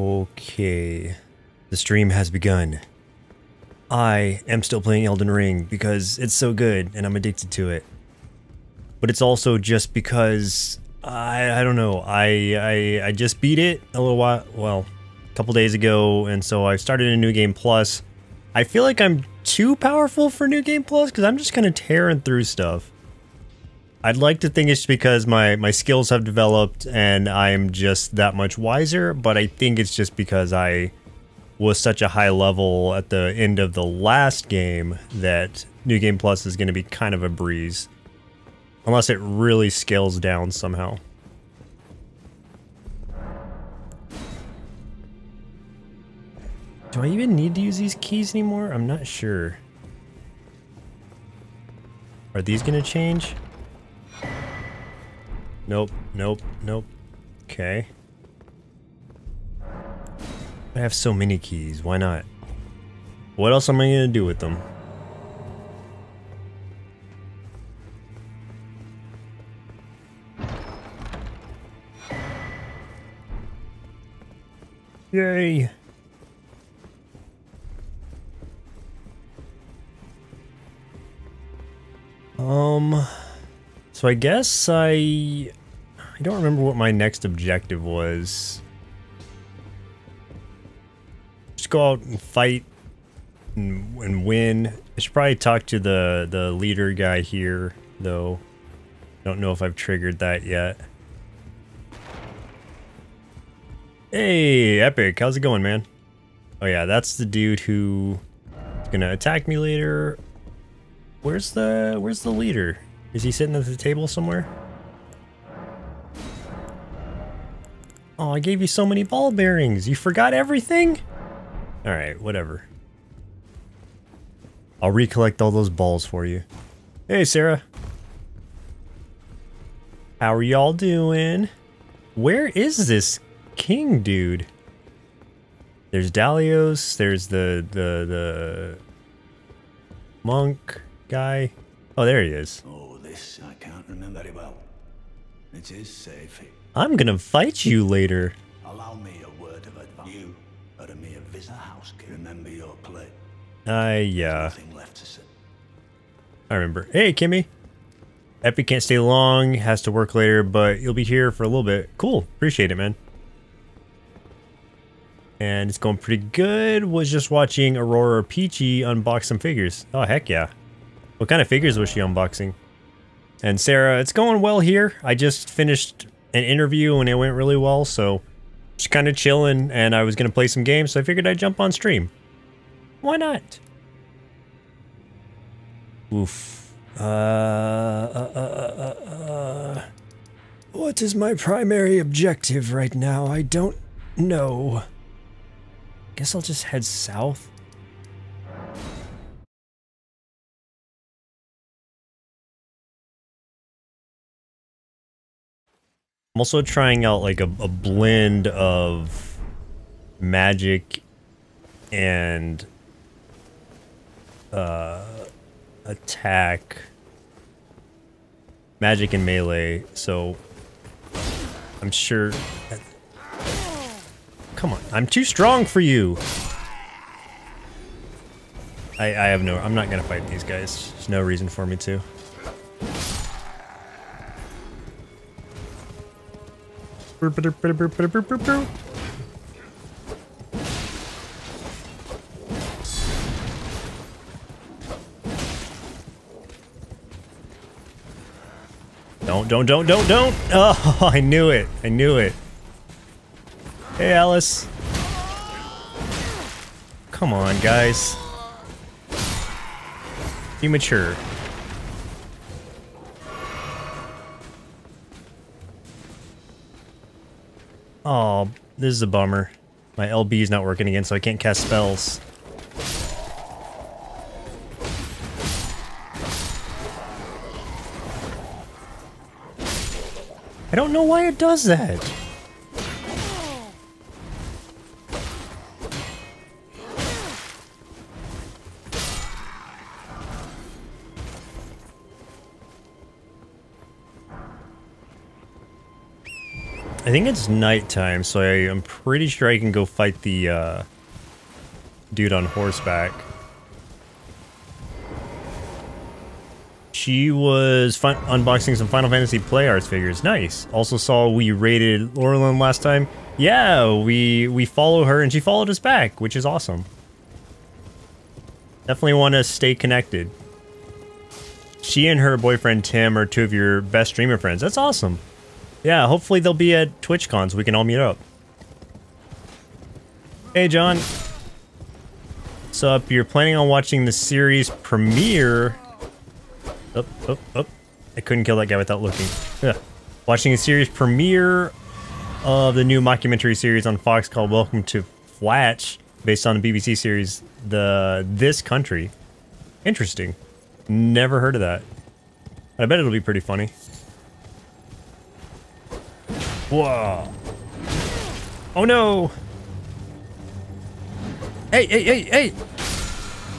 Okay. The stream has begun. I am still playing Elden Ring because it's so good and I'm addicted to it. But it's also just because I I don't know. I I I just beat it a little while well, a couple days ago and so I started a new game plus. I feel like I'm too powerful for new game plus cuz I'm just kind of tearing through stuff. I'd like to think it's because my, my skills have developed and I'm just that much wiser, but I think it's just because I was such a high level at the end of the last game that New Game Plus is going to be kind of a breeze. Unless it really scales down somehow. Do I even need to use these keys anymore? I'm not sure. Are these going to change? Nope, nope, nope. Okay. I have so many keys, why not? What else am I gonna do with them? Yay! Um, so I guess I I don't remember what my next objective was. Just go out and fight and, and win. I should probably talk to the, the leader guy here, though. Don't know if I've triggered that yet. Hey, Epic, how's it going, man? Oh yeah, that's the dude who is gonna attack me later. Where's the where's the leader? Is he sitting at the table somewhere? Oh, I gave you so many ball bearings. You forgot everything? Alright, whatever. I'll recollect all those balls for you. Hey, Sarah. How are y'all doing? Where is this king dude? There's Diallos, there's the, the, the monk guy. Oh, there he is. Oh, this I can't remember very well. It is safe. I'm gonna fight you later. Allow me a word of advice. You are a mere visitor house. Remember your play. Uh, yeah. Nothing left to say. I remember. Hey, Kimmy. Epi can't stay long, has to work later, but you'll be here for a little bit. Cool. Appreciate it, man. And it's going pretty good. Was just watching Aurora Peachy unbox some figures. Oh, heck yeah. What kind of figures was she unboxing? And Sarah, it's going well here. I just finished an interview and it went really well, so just kind of chilling and I was going to play some games, so I figured I'd jump on stream. Why not? Oof. Uh, uh, uh, uh, uh, What is my primary objective right now? I don't know. Guess I'll just head south. I'm also trying out like a, a blend of magic and uh, attack, magic and melee. So I'm sure. Come on, I'm too strong for you. I I have no. I'm not gonna fight these guys. There's no reason for me to. Don't, don't, don't, don't, don't! Oh, I knew it. I knew it. Hey, Alice. Come on, guys. Be mature. Oh, this is a bummer. My LB is not working again, so I can't cast spells. I don't know why it does that. I think it's nighttime, so I, I'm pretty sure I can go fight the uh, dude on horseback. She was unboxing some Final Fantasy Play Arts figures. Nice. Also saw we raided Laurelin last time. Yeah, we we follow her and she followed us back, which is awesome. Definitely want to stay connected. She and her boyfriend Tim are two of your best streamer friends. That's awesome. Yeah, hopefully they'll be at TwitchCon so we can all meet up. Hey, John. What's up? You're planning on watching the series premiere Oh, oh, oh. I couldn't kill that guy without looking. Yeah. Watching a series premiere of the new mockumentary series on Fox called Welcome to Flatch, based on the BBC series The This Country. Interesting. Never heard of that. I bet it'll be pretty funny. Whoa. Oh no! Hey, hey, hey, hey!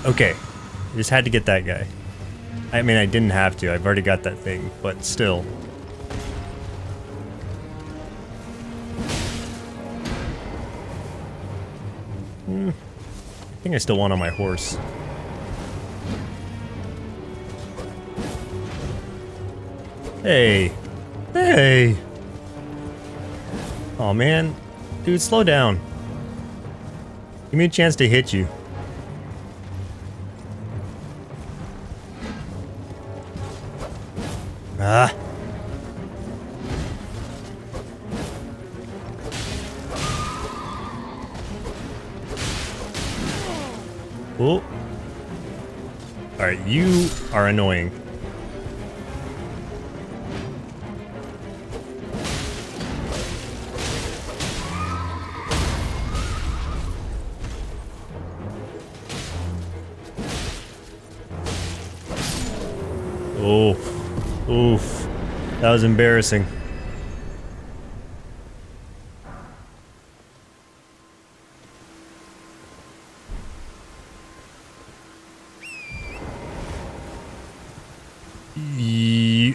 Okay. I just had to get that guy. I mean, I didn't have to. I've already got that thing, but still. Hmm. I think I still want on my horse. Hey. Hey. Oh man. Dude, slow down. Give me a chance to hit you. Ah. Oh. Alright, you are annoying. That was embarrassing.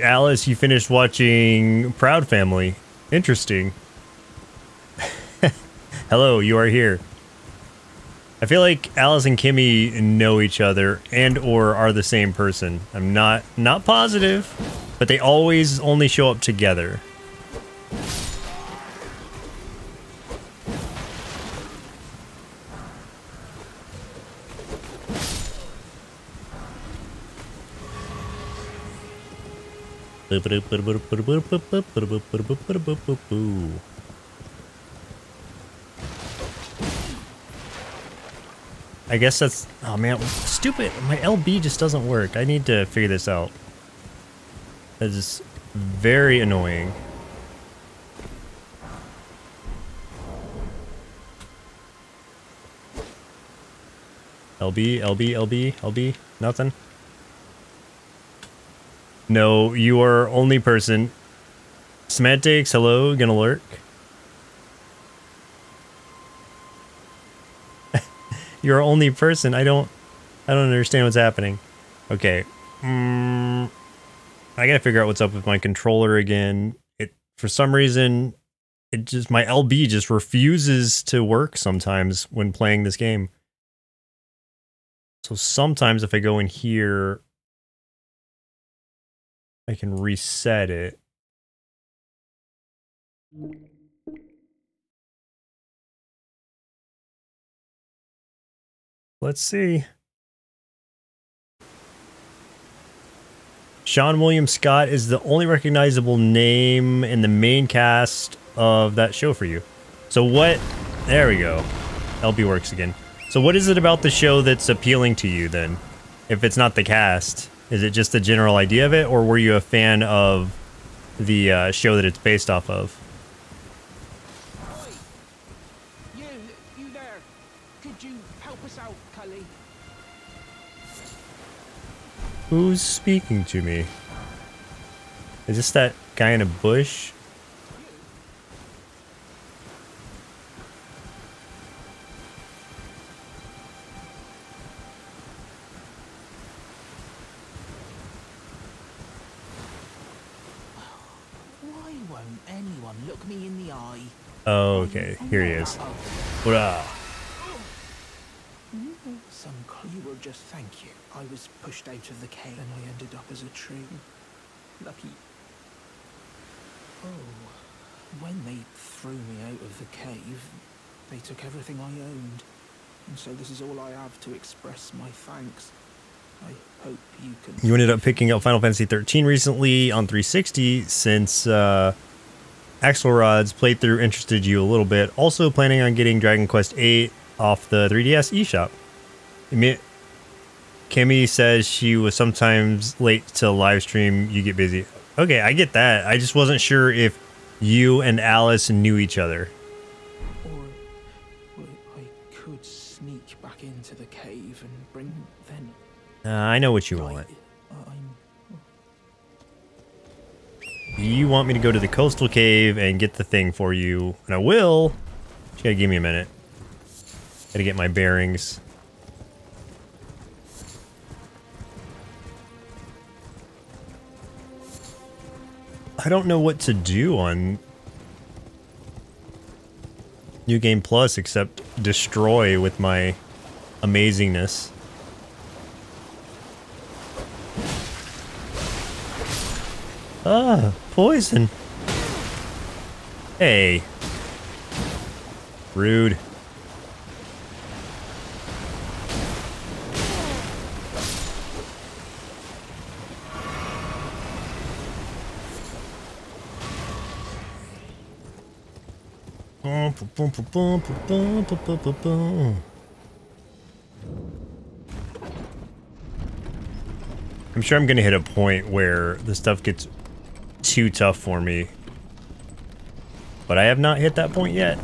Alice, you finished watching Proud Family. Interesting. Hello, you are here. I feel like Alice and Kimmy know each other and or are the same person. I'm not not positive, but they always only show up together. I guess that's... Oh man, stupid. My LB just doesn't work. I need to figure this out. That is very annoying. LB, LB, LB, LB, nothing. No, you are only person. Semantics, hello, gonna lurk. You're only person. I don't, I don't understand what's happening. Okay. Mm, I gotta figure out what's up with my controller again. It, for some reason, it just, my LB just refuses to work sometimes when playing this game. So sometimes if I go in here, I can reset it. Let's see. Seann William Scott is the only recognizable name in the main cast of that show for you. So what... There we go. LB works again. So what is it about the show that's appealing to you then? If it's not the cast, is it just the general idea of it, or were you a fan of the uh, show that it's based off of? Who's speaking to me? Is this that guy in a bush? Why won't anyone look me in the eye. Oh, okay. Here he is. Some cl- you will just thank you. I was pushed out of the cave and I ended up as a tree. Lucky. Oh, when they threw me out of the cave, they took everything I owned. And so this is all I have to express my thanks. I hope you can. You ended up picking up Final Fantasy 13 recently on 360 since uh, Axelrod's playthrough interested you a little bit. Also planning on getting Dragon Quest VIII off the 3DS eShop. I mean, Kimmy says she was sometimes late to live stream. You get busy. Okay, I get that. I just wasn't sure if you and Alice knew each other. Or I could sneak back into the cave and bring then. Uh, I know what you want. You want me to go to the coastal cave and get the thing for you, and I will. Just gotta give me a minute. Gotta get my bearings. I don't know what to do on New Game Plus except destroy with my amazingness. Ah, poison. Hey. Rude. I'm sure I'm gonna hit a point where the stuff gets too tough for me. But I have not hit that point yet.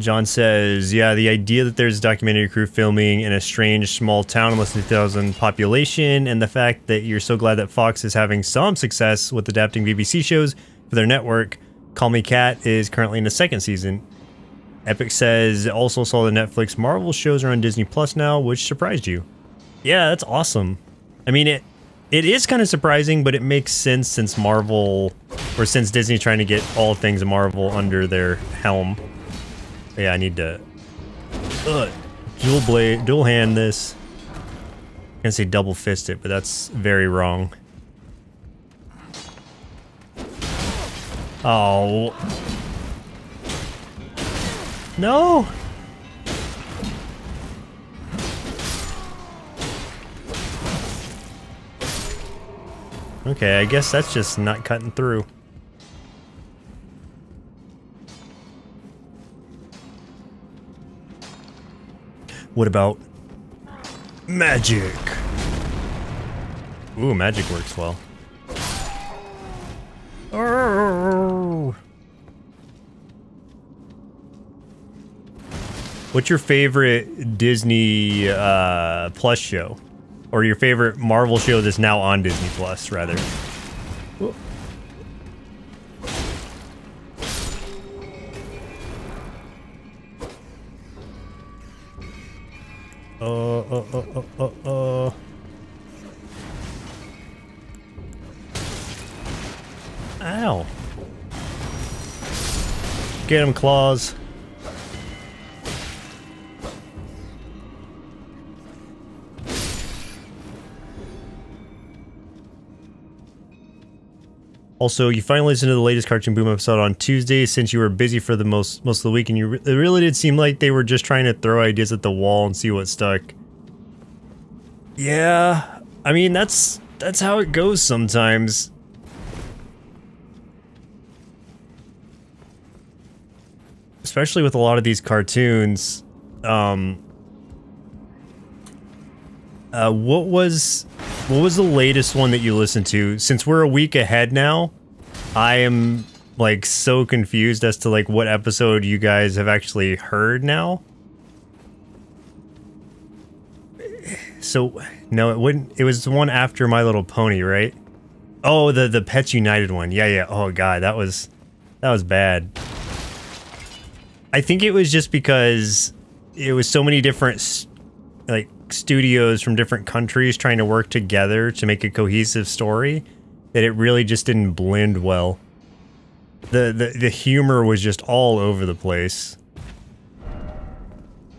John says, yeah, the idea that there's a documentary crew filming in a strange small town with less than 2,000 population, and the fact that you're so glad that Fox is having some success with adapting BBC shows for their network. Call Me Kat is currently in the second season. Epic says, also saw the Netflix Marvel shows are on Disney Plus now, which surprised you. Yeah, that's awesome. I mean, it it is kind of surprising, but it makes sense since Marvel, or since Disney trying to get all things Marvel under their helm. Yeah, I need to dual blade, dual hand this. I'm gonna say double fist it, but that's very wrong. Oh. No! Okay, I guess that's just not cutting through. What about magic? Ooh, magic works well. What's your favorite Disney uh, Plus show? Or your favorite Marvel show that's now on Disney Plus, rather? Uh. Ow. Get him, claws. Also, you finally listened to the latest Cartoon Boom episode on Tuesday since you were busy for the most most of the week, and you re it really did seem like they were just trying to throw ideas at the wall and see what stuck. Yeah, I mean that's that's how it goes sometimes. Especially with a lot of these cartoons. Um, uh, what was what was the latest one that you listened to? Since we're a week ahead now, I am like so confused as to like what episode you guys have actually heard now. So no, it wouldn't. It was the one after My Little Pony, right? Oh, the the Pets United one. Yeah, yeah. Oh god, that was that was bad. I think it was just because it was so many different like studios from different countries trying to work together to make a cohesive story that it really just didn't blend well. The the, the humor was just all over the place.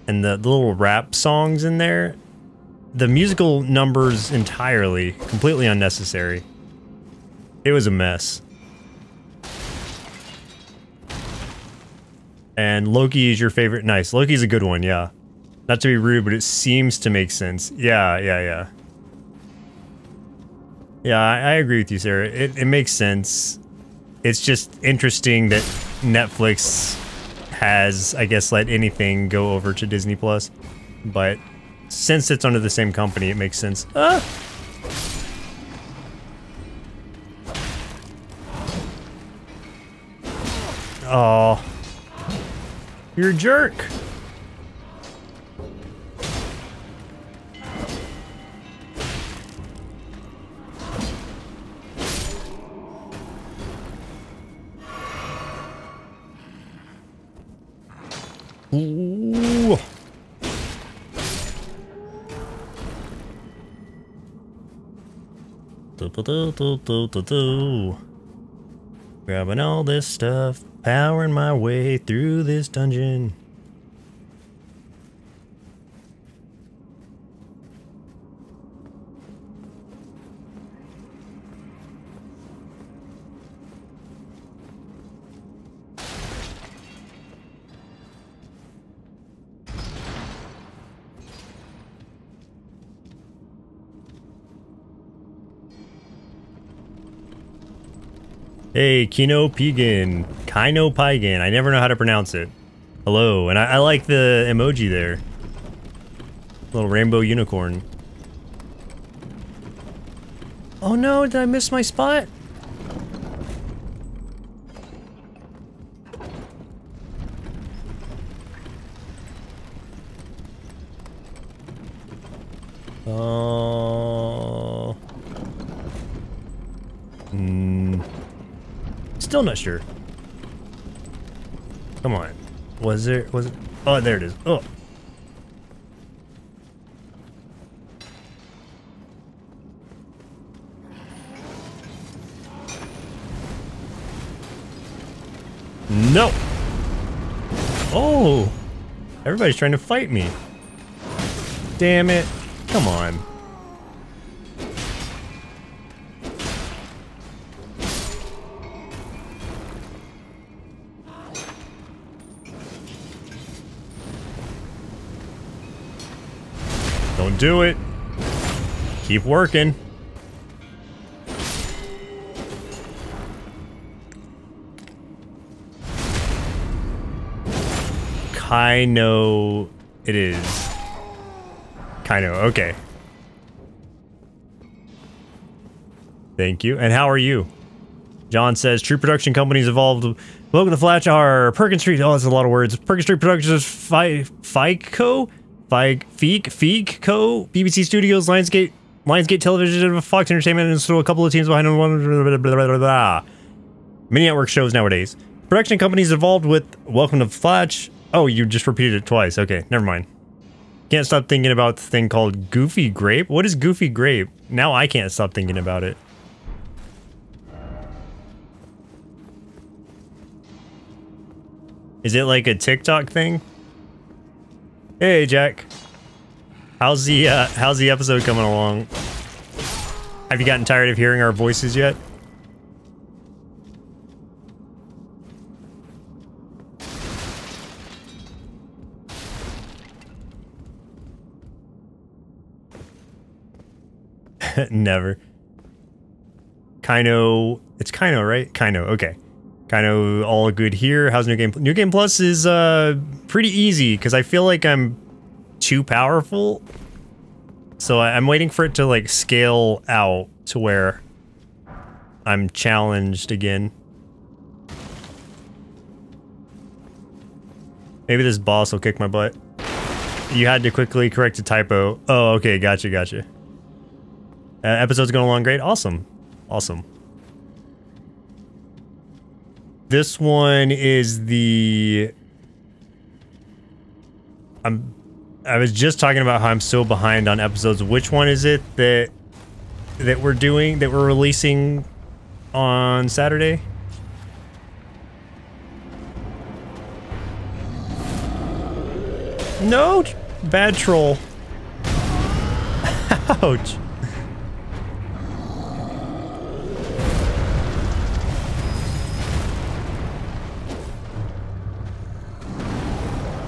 And the, the little rap songs in there, the musical numbers entirely, completely unnecessary. It was a mess. And Loki is your favorite. Nice. Loki's a good one, yeah. Not to be rude, but it seems to make sense. Yeah, yeah, yeah. Yeah, I, I agree with you, Sarah. It, it makes sense. It's just interesting that Netflix has, I guess, let anything go over to Disney Plus. But since it's under the same company, it makes sense. Ah! Oh. You're a jerk. Ooh. Do, do, do. Grabbing all this stuff, powering my way through this dungeon. Hey, Kino Pigan. Kino Pigan. I never know how to pronounce it. Hello, and I, I like the emoji there. Little rainbow unicorn. Oh no, did I miss my spot? Oh. Hmm. Still not sure. Come on. Was there was it Oh there it is. Oh. No. Oh. Everybody's trying to fight me. Damn it. Come on. Don't do it. Keep working. Kino it is. Kino, okay. Thank you. And how are you? John says, true production companies evolved. Welcome to Flashar, Perkins Street. Oh, that's a lot of words. Perkins Street Productions, Fi? Fig, Feek, Feek Co. BBC Studios, Lionsgate, Lionsgate Television, Fox Entertainment, and still a couple of teams behind one. Blah, blah, blah. Many network shows nowadays. Production companies involved with Welcome to Flash. Oh, you just repeated it twice. Okay, never mind. Can't stop thinking about the thing called Goofy Grape. What is Goofy Grape? Now I can't stop thinking about it. Is it like a TikTok thing? Hey, Jack. How's the uh, how's the episode coming along? Have you gotten tired of hearing our voices yet? Never. Kino, it's Kino, right? Kino, okay. Kind of all good here. How's New Game? New Game Plus is uh pretty easy because I feel like I'm too powerful. So I'm waiting for it to like scale out to where I'm challenged again. Maybe this boss will kick my butt. You had to quickly correct a typo. Oh, okay, gotcha, gotcha. Uh, episode's going along great. Awesome. Awesome. This one is the... I'm... I was just talking about how I'm so behind on episodes. Which one is it that that we're doing that we're releasing on Saturday? No, bad troll. Ouch.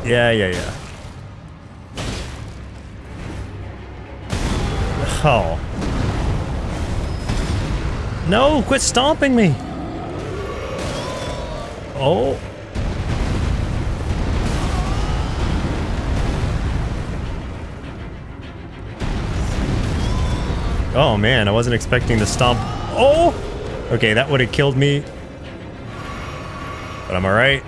Yeah, yeah, yeah. Oh. No, quit stomping me. Oh. Oh man, I wasn't expecting to stomp. Oh! Okay, that would have killed me. But I'm alright.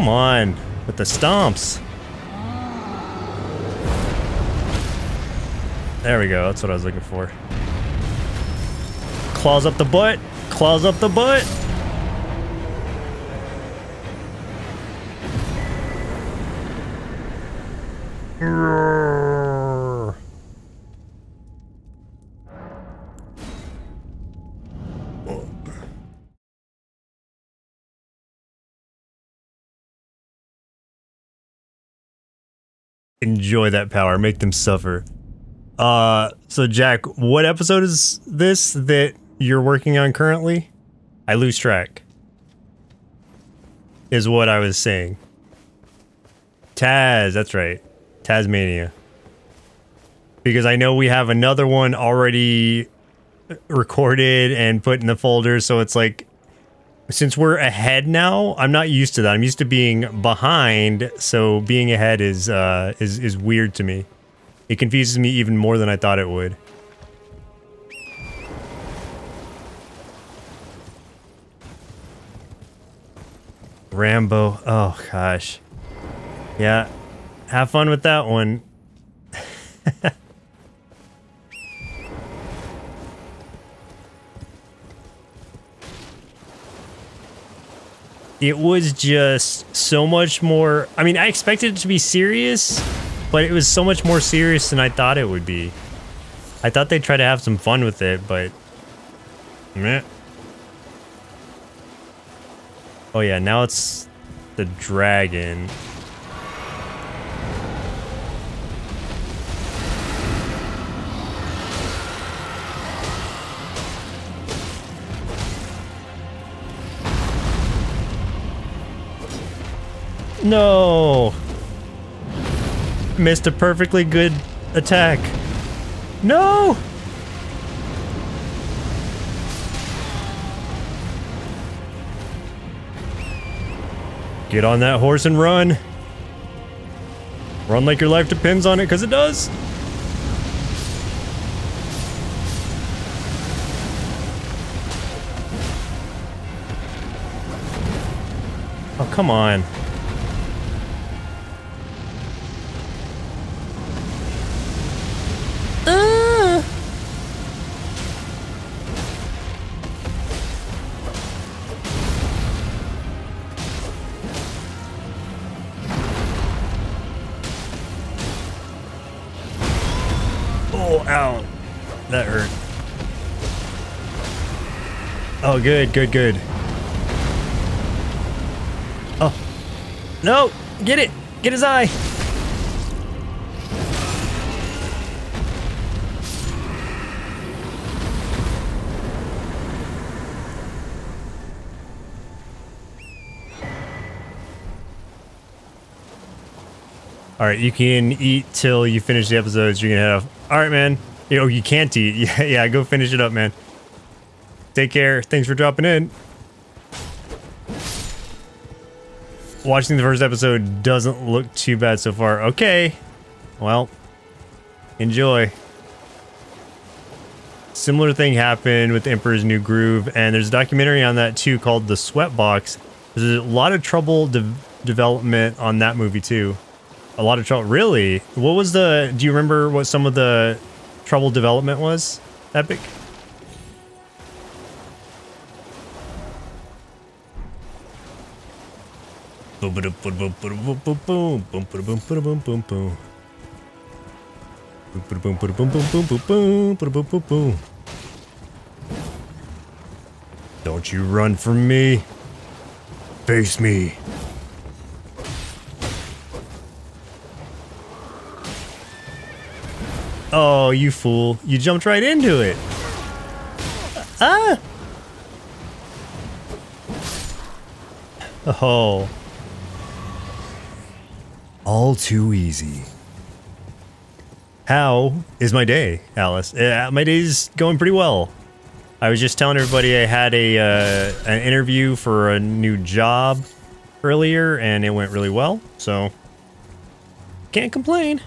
Come on, with the stomps. There we go, that's what I was looking for. Claws up the butt, claws up the butt. Roar. Enjoy that power, make them suffer. Uh, so Jack, what episode is this that you're working on currently? I lose track. Is what I was saying. Taz, that's right. Tasmania. Because I know we have another one already recorded and put in the folder, so it's like since we're ahead now, I'm not used to that. I'm used to being behind, so being ahead is uh is is weird to me. It confuses me even more than I thought it would. Rambo. Oh gosh. Yeah. Have fun with that one. it was just so much more. I mean, I expected it to be serious, but it was so much more serious than I thought it would be. I thought they'd try to have some fun with it, but. Meh. Oh, yeah, now it's the dragon. No! Missed a perfectly good attack. No! Get on that horse and run. Run like your life depends on it, because it does. Oh, come on. Oh, good, good, good. Oh. No! Get it! Get his eye! All right, you can eat till you finish the episodes. You can head off. All right, man. Oh, you can't eat. Yeah, yeah. Go finish it up, man. Take care. Thanks for dropping in. Watching the first episode doesn't look too bad so far. Okay. Well, enjoy. Similar thing happened with Emperor's New Groove, and there's a documentary on that too called The Sweatbox. There's a lot of trouble de development on that movie too. A lot of trouble. Really? What was the... Do you remember what some of the trouble development was? epic. Don't you run from me. Face me. Oh, you fool. You jumped right into it. Ah! Oh. All too easy. How is my day, Alice? Uh, my day's going pretty well. I was just telling everybody I had a uh, an interview for a new job earlier, and it went really well. So can't complain.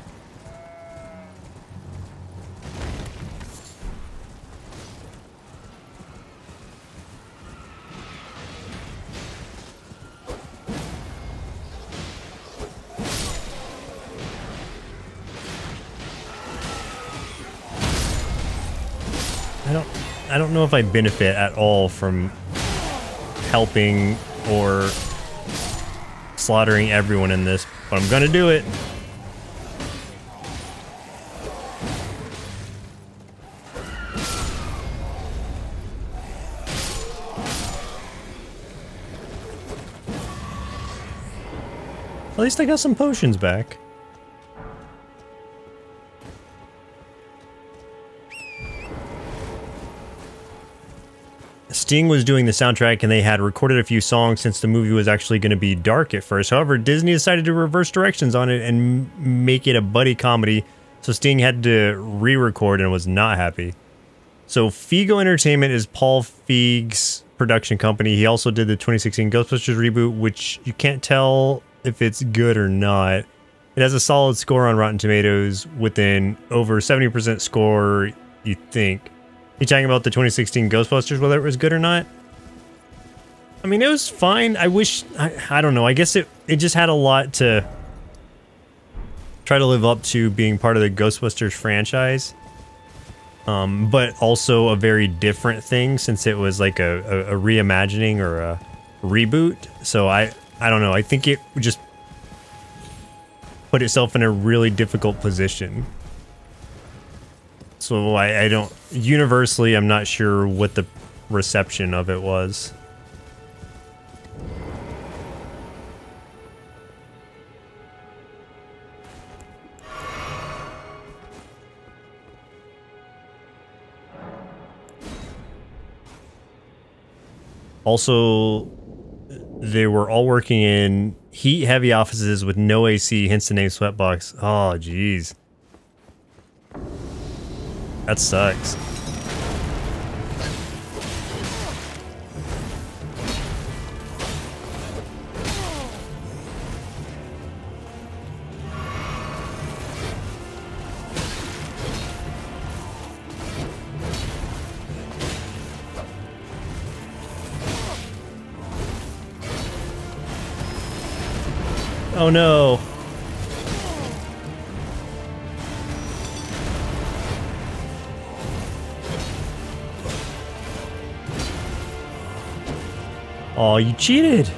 I don't know if I benefit at all from helping or slaughtering everyone in this, but I'm gonna do it. At least I got some potions back. Sting was doing the soundtrack and they had recorded a few songs since the movie was actually going to be dark at first. However, Disney decided to reverse directions on it and make it a buddy comedy. So Sting had to re-record and was not happy. So Figo Entertainment is Paul Feig's production company. He also did the 2016 Ghostbusters reboot, which you can't tell if it's good or not. It has a solid score on Rotten Tomatoes with an over 70% score, you think. You talking about the 2016 Ghostbusters, whether it was good or not? I mean, it was fine. I wish, I, I don't know. I guess it, it just had a lot to try to live up to being part of the Ghostbusters franchise. Um, but also a very different thing since it was like a, a, a reimagining or a reboot. So I, I don't know. I think it just put itself in a really difficult position. So I, I don't universally I'm not sure what the reception of it was. Also, they were all working in heat heavy offices with no AC, hence the name Sweatbox. Oh, jeez. That sucks. Oh no. Oh, you cheated.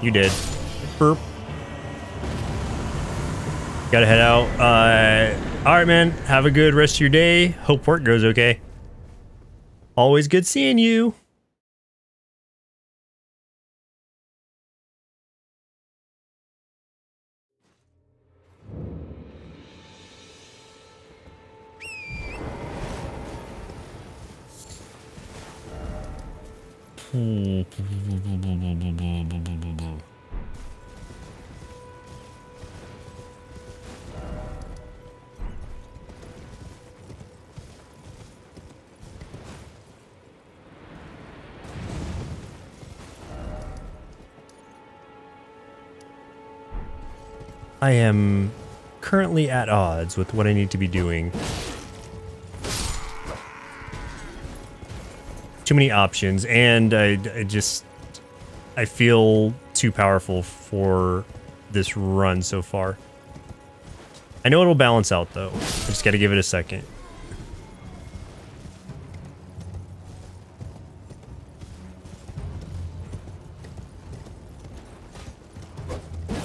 You did. Burp. Gotta head out. Uh, all right, man. Have a good rest of your day. Hope work goes okay. Always good seeing you. I am currently at odds with what I need to be doing. Too many options, and I, I just... I feel too powerful for this run so far. I know it'll balance out though. I just gotta give it a second.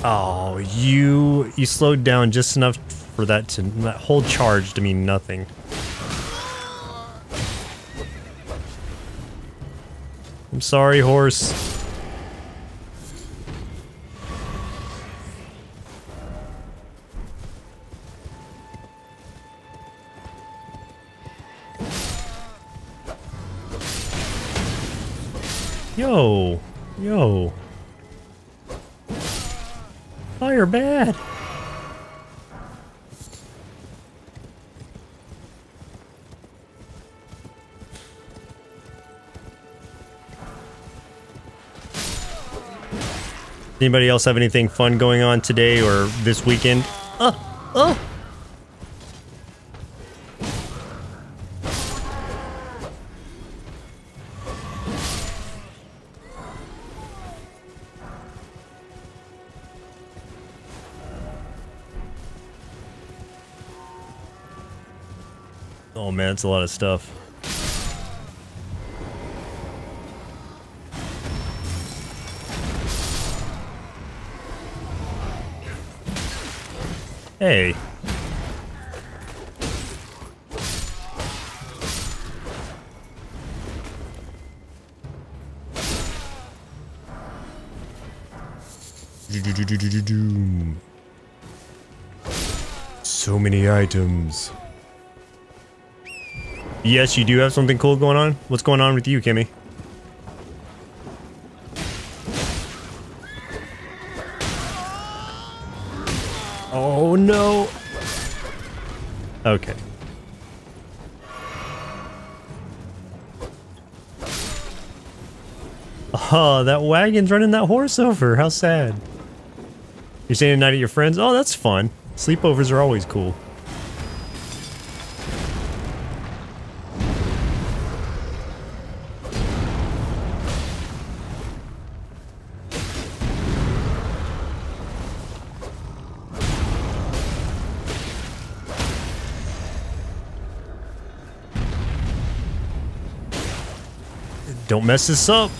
Oh, you you slowed down just enough for that to that whole charge to mean nothing. Sorry, horse. Anybody else have anything fun going on today or this weekend? Oh, oh. Man, it's a lot of stuff. Hey. So many items. Yes, you do have something cool going on. What's going on with you, Kimmy? Oh, that wagon's running that horse over. How sad. You're staying the night at your friends? Oh, that's fun. Sleepovers are always cool. Don't mess this up.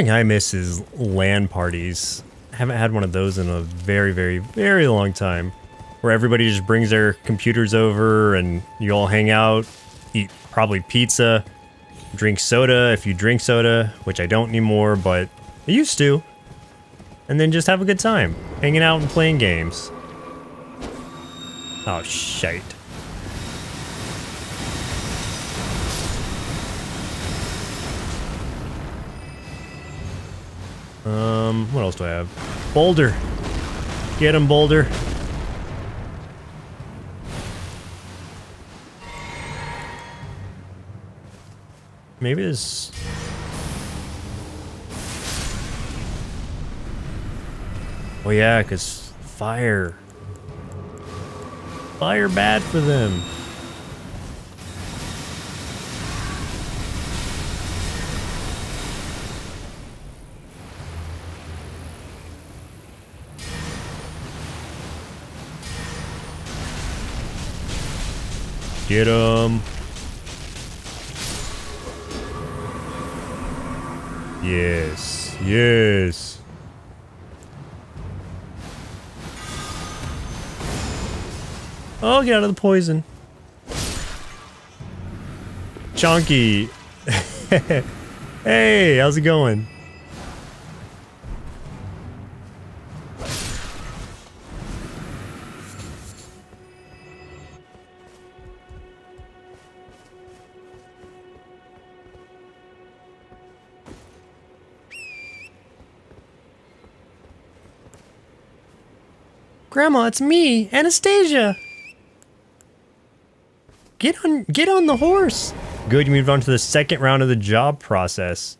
Something I miss is LAN parties. I haven't had one of those in a very, very, very long time. Where everybody just brings their computers over and you all hang out, eat probably pizza, drink soda if you drink soda, which I don't anymore, but I used to. And then just have a good time, hanging out and playing games. Oh, shite. Um, what else do I have? Boulder. Get him, Boulder. Maybe this... Oh yeah, because fire. Fire bad for them. Get him. Yes. Yes. Oh, get out of the poison. Chonky. hey, how's it going? Grandma, it's me, Anastasia. Get on get on the horse. Good, you moved on to the second round of the job process.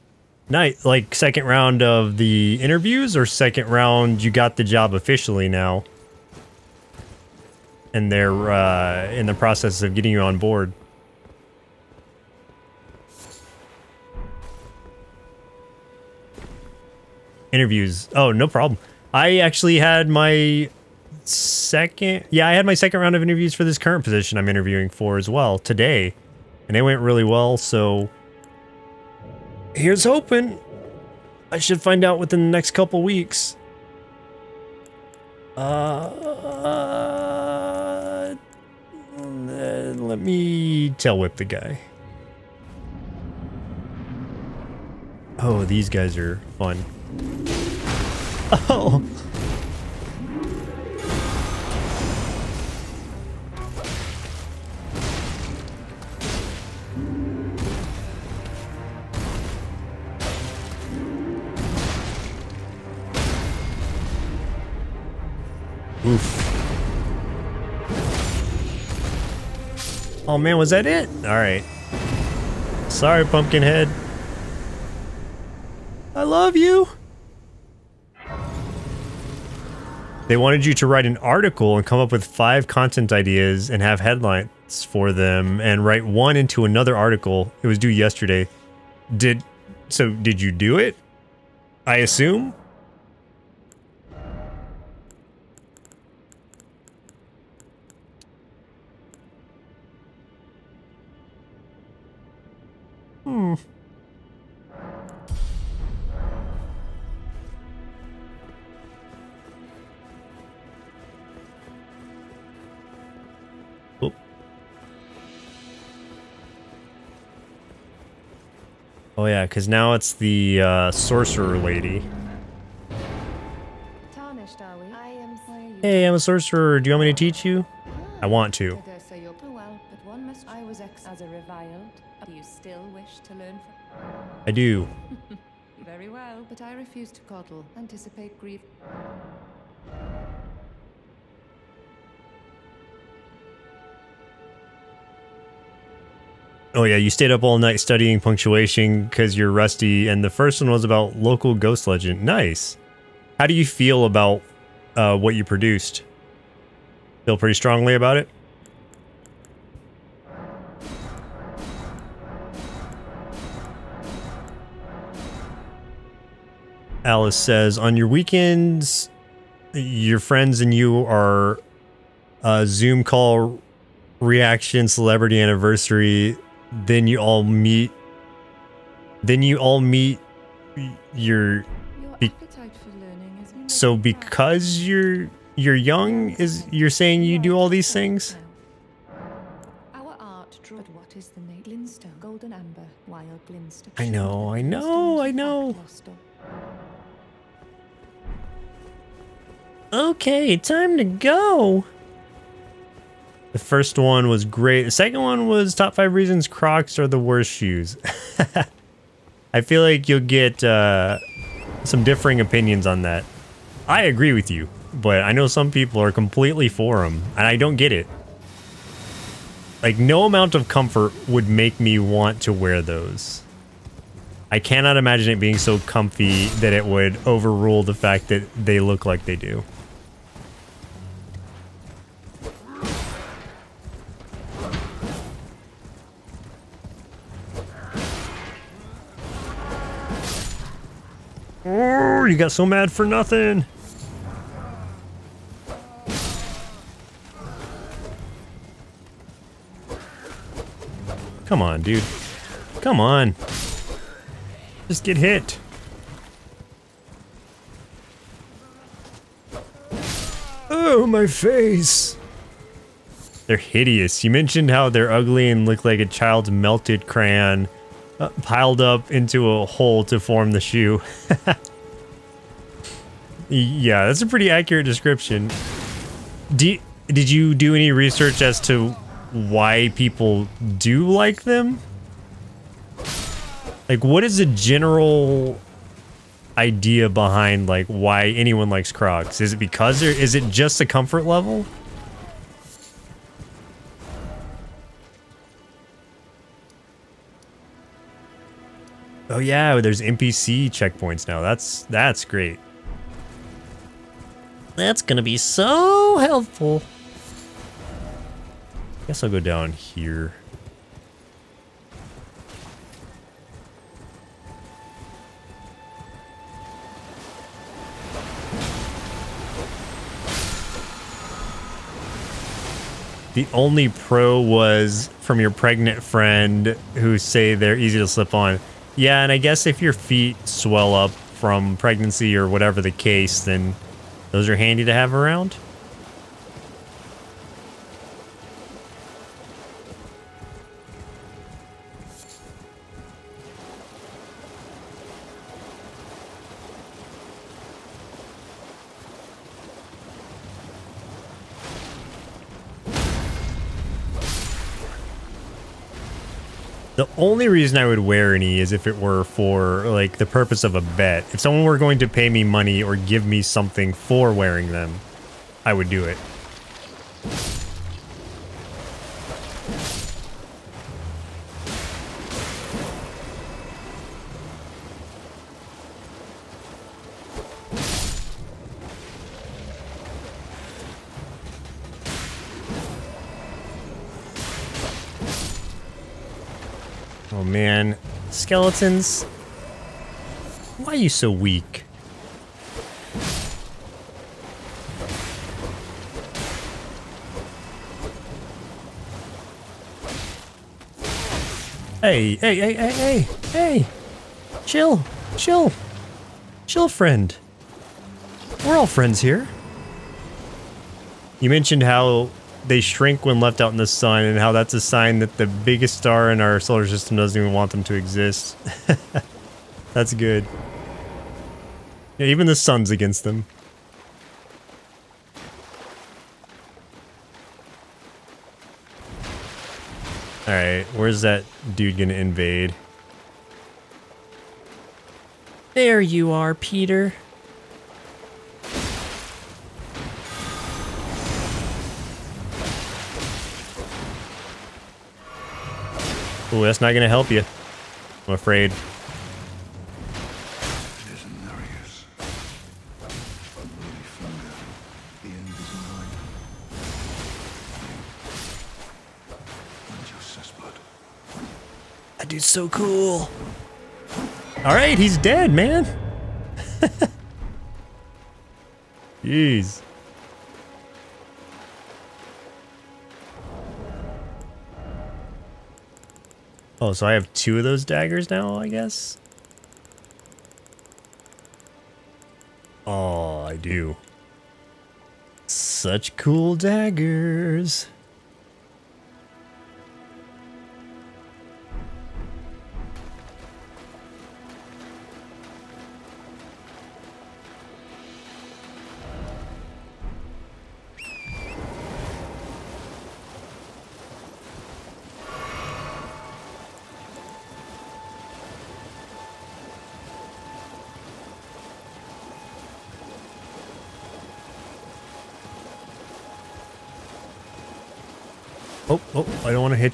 Night, like second round of the interviews or second round you got the job officially now. And they're uh, in the process of getting you on board. Interviews. Oh, no problem. I actually had my second yeah i had my second round of interviews for this current position i'm interviewing for as well today and it went really well so here's hoping. I should find out within the next couple weeks. Uh, uh let me tail whip the guy. Oh these guys are fun. Oh Oof. Oh man, was that it? Alright. Sorry, Pumpkinhead. I love you. They wanted you to write an article and come up with five content ideas and have headlines for them and write one into another article. It was due yesterday. Did so did you do it? I assume? Hmm. Oh. Oh yeah, because now it's the uh, sorcerer lady. Tarnished, are we? I am. Where are you? Hey, I'm a sorcerer. Do you want me to teach you? I want to. I do. Very well, but I refuse to coddle. Anticipate grief. Oh yeah, you stayed up all night studying punctuation because you're rusty, and the first one was about local ghost legend. Nice. How do you feel about uh, what you produced? Feel pretty strongly about it? Alice says, on your weekends, your friends and you are uh, Zoom call reaction celebrity anniversary. Then you all meet. Then you all meet your. Be- appetite for learning is in So because you're you're young, is you're saying you do all these things? Our art drew. But what is the name? Glintstone, golden amber, wild glintstone. I know, I know, I know. Okay, time to go. The first one was great. The second one was top five reasons Crocs are the worst shoes. I feel like you'll get uh, some differing opinions on that. I agree with you, but I know some people are completely for them, and I don't get it. Like, no amount of comfort would make me want to wear those. I cannot imagine it being so comfy that it would overrule the fact that they look like they do. Oh, you got so mad for nothing. Come on, dude. Come on. Just get hit. Oh, my face. They're hideous. You mentioned how they're ugly and look like a child's melted crayon piled up into a hole to form the shoe. yeah, that's a pretty accurate description. Do, did you do any research as to why people do like them? Like, what is the general idea behind like why anyone likes Crocs? Is it because is it just a comfort level? Oh yeah, there's NPC checkpoints now. That's that's great. That's gonna be so helpful. Guess I'll go down here. The only pro was from your pregnant friend who say they're easy to slip on. Yeah, and I guess if your feet swell up from pregnancy or whatever the case, then those are handy to have around. The only reason I would wear any is if it were for like the purpose of a bet. If someone were going to pay me money or give me something for wearing them, I would do it. Skeletons. Why are you so weak? Hey, hey, hey, hey, hey, hey! Chill, chill, chill, friend. We're all friends here. You mentioned how they shrink when left out in the sun and how that's a sign that the biggest star in our solar system doesn't even want them to exist. that's good. Yeah, even the sun's against them. Alright, where's that dude gonna invade? There you are, Peter. Ooh, that's not gonna help you. I'm afraid. It isn't Nerijus. But bloody thunder. The end is nigh. And your cesspit. That dude's so cool. All right, he's dead, man. Jeez. Oh, so I have two of those daggers now, I guess? Oh, I do. Such cool daggers.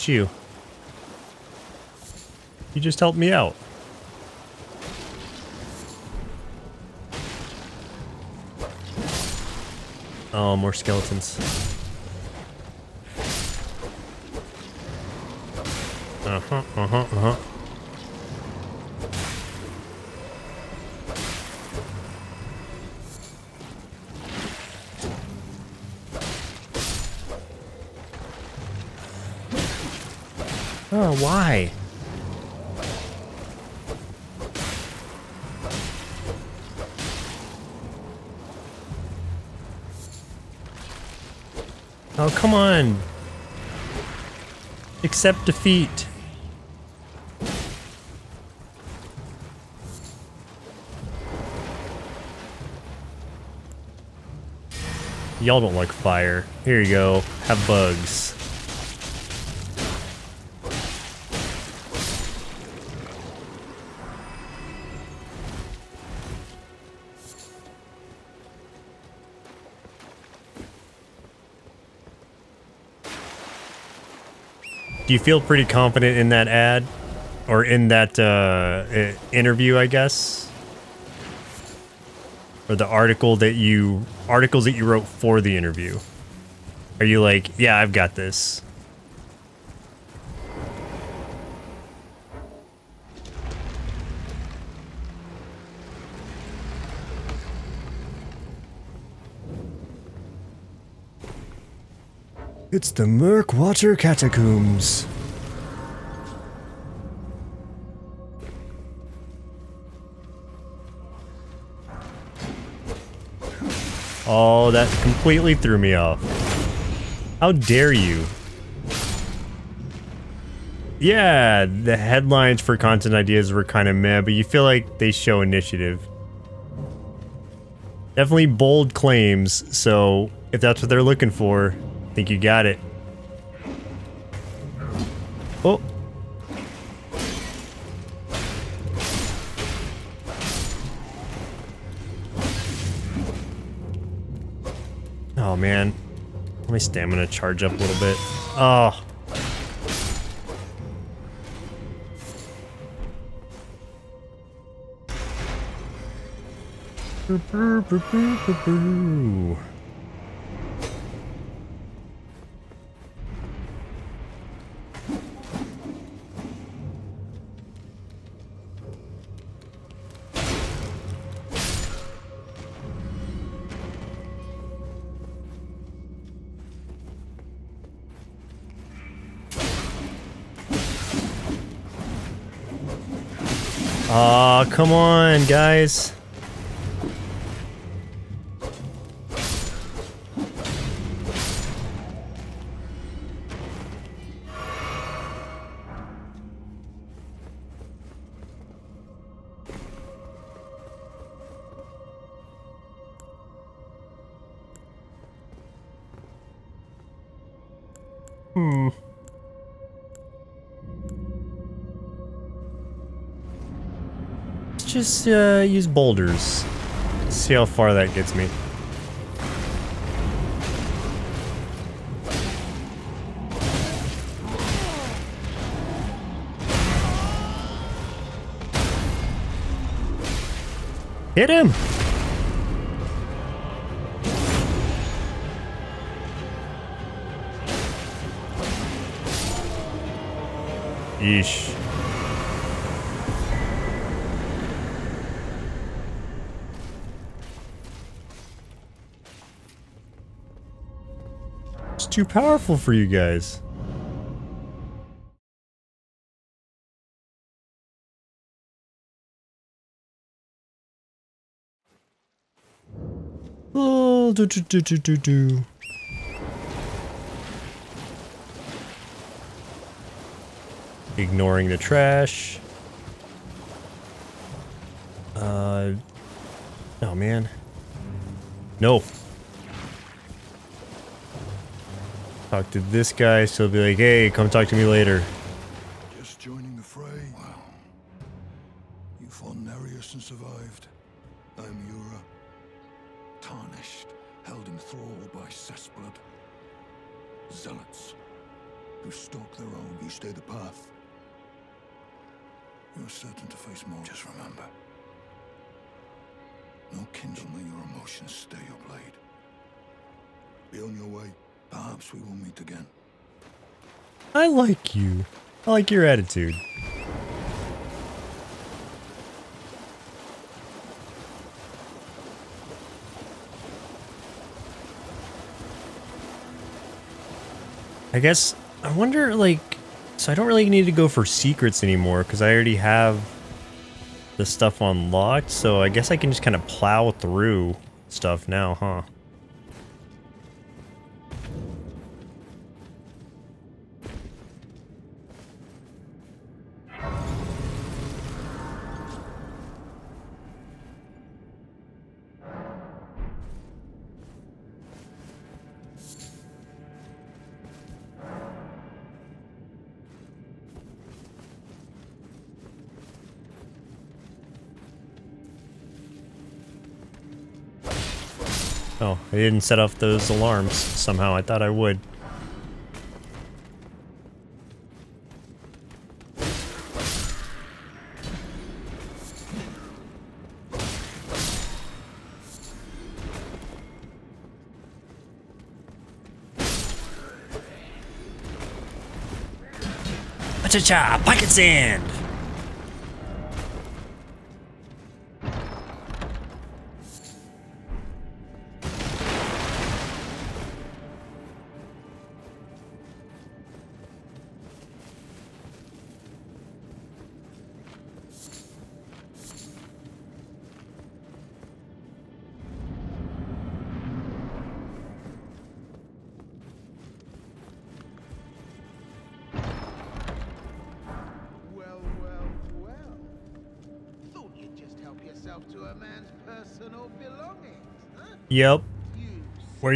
You. You just helped me out. Oh, more skeletons. Uh-huh, uh-huh, uh-huh. Why? Oh, come on. Accept defeat. Y'all don't like fire. Here you go. Have bugs. Do you feel pretty confident in that ad? Or in that uh, interview, I guess? Or the article that you... Articles that you wrote for the interview? Are you like, yeah, I've got this? It's the Murkwater Catacombs. Oh, that completely threw me off. How dare you? Yeah, the headlines for content ideas were kind of meh, but you feel like they show initiative. Definitely bold claims, so if that's what they're looking for, think you got it. Oh. Oh man. Let my stamina charge up a little bit. Oh. Brr, brr, brr, brr, brr. Come on, guys. Just uh, use boulders. See how far that gets me. Hit him! Yeesh. Too powerful for you guys. Oh, do, do, do, do, do, do. Ignoring the trash. Uh. Oh, man. No. Talk to this guy, so he'll be like, hey, come talk to me later. Like your attitude. I guess, I wonder, like, so I don't really need to go for secrets anymore because I already have the stuff unlocked, so I guess I can just kind of plow through stuff now, huh? I didn't set off those alarms somehow. I thought I would. Cha-cha! Pocket sand!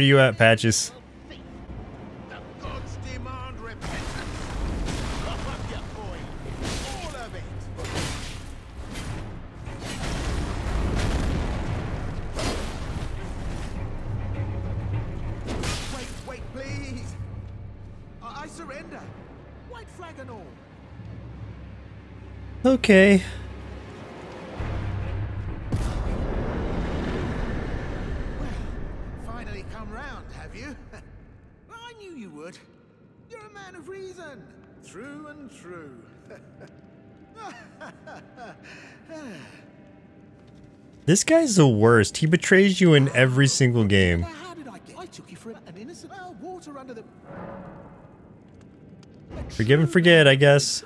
Where you at, Patches? thief. This guy's the worst. He betrays you in every single game. Now, how did I? I for an innocent. Well, water under the. A Forgive and forget, I guess.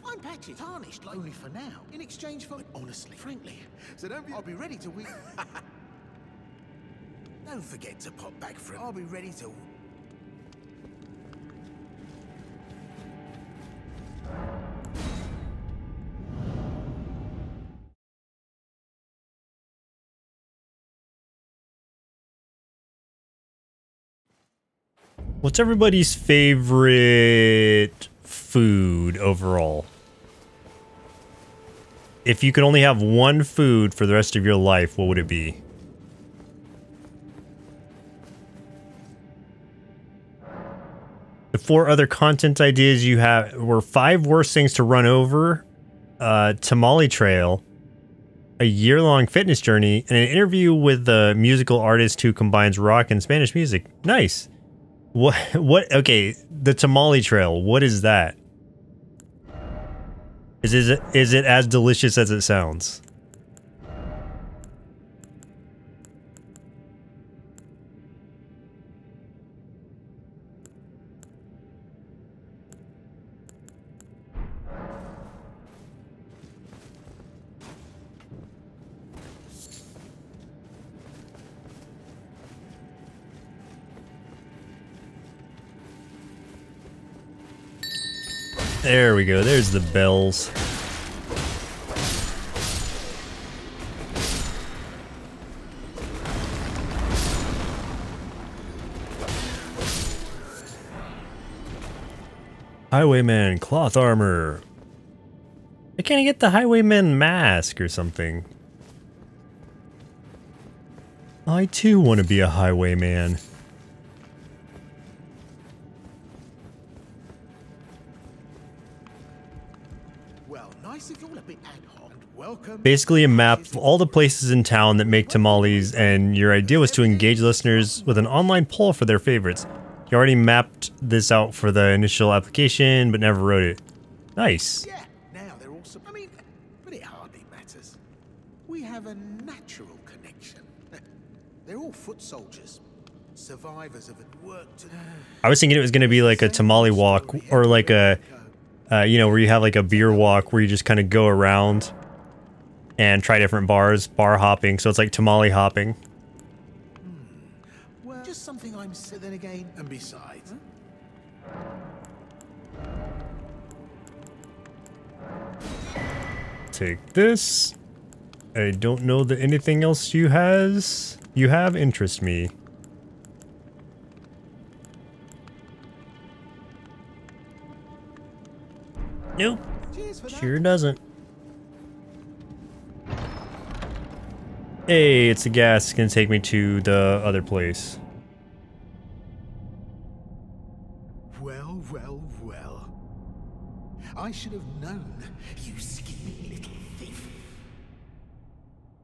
What's everybody's favorite food overall? If you could only have one food for the rest of your life, what would it be? The four other content ideas you have were five worst things to run over, uh, Tamale Trail, a year-long fitness journey, and an interview with the musical artist who combines rock and Spanish music. Nice. What? What? Okay, the Tamale Trail. What is that? Is is it is it as delicious as it sounds? There we go. There's the bells. Highwayman cloth armor. I can't get the highwayman mask or something. I too want to be a highwayman. Basically a map of all the places in town that make tamales, and your idea was to engage listeners with an online poll for their favorites. You already mapped this out for the initial application, but never wrote it. Nice. Yeah, now they're also. I mean, but it hardly matters. We have a natural connection. They're all foot soldiers, survivors of a work to. I was thinking it was going to be like a tamale walk, or like a, uh, you know, where you have like a beer walk where you just kind of go around and try different bars, bar hopping. So it's like tamale hopping. Hmm. Well, just something I'm. s- Then again, and besides, Take this. I don't know that anything else you has you have interest me. Nope, cheers for that. sure doesn't. Hey, it's a gas. It's gonna take me to the other place. Well, well, well. I should have known, you scheming little thief.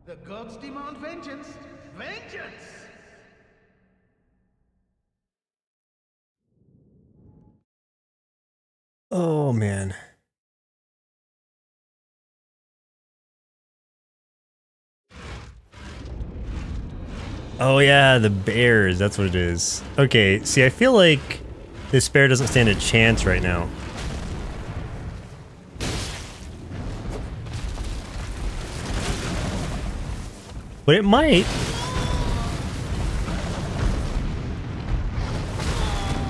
The gods demand vengeance! Vengeance! Oh, man. Oh yeah, the bears, that's what it is. Okay, see I feel like this bear doesn't stand a chance right now. But it might.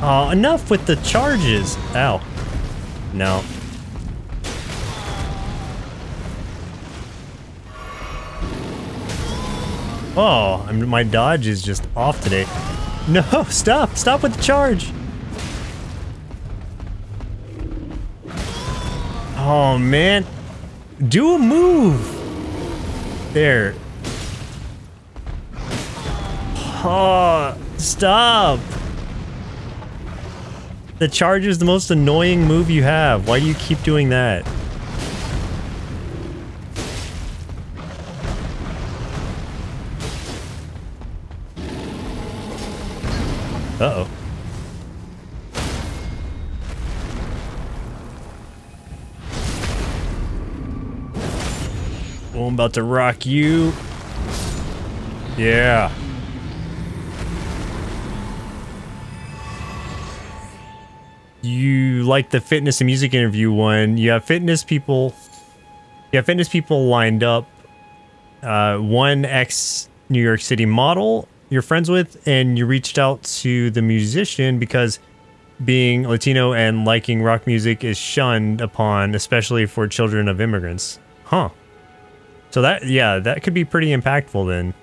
Oh, enough with the charges. Ow. No. Oh, I'm, my dodge is just off today. No, stop! Stop with the charge! Oh, man. Do a move! There. Oh, stop! The charge is the most annoying move you have. Why do you keep doing that? Uh-oh. Oh, I'm about to rock you. Yeah. You like the fitness and music interview one. You have fitness people. You have fitness people lined up. Uh, one ex New York City model you're friends with, and you reached out to the musician because being Latino and liking rock music is shunned upon, especially for children of immigrants. Huh. So that, yeah, that could be pretty impactful then.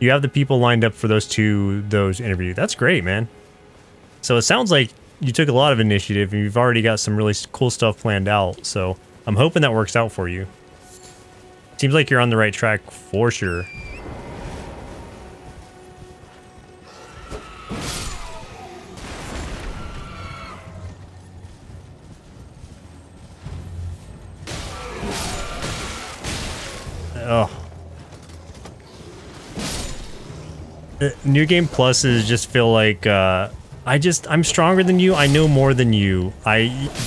You have the people lined up for those two, those interviews. That's great, man. So it sounds like you took a lot of initiative and you've already got some really cool stuff planned out. So I'm hoping that works out for you. Seems like you're on the right track for sure. Oh. New Game Pluses just feel like, uh, I just, I'm stronger than you, I know more than you. I,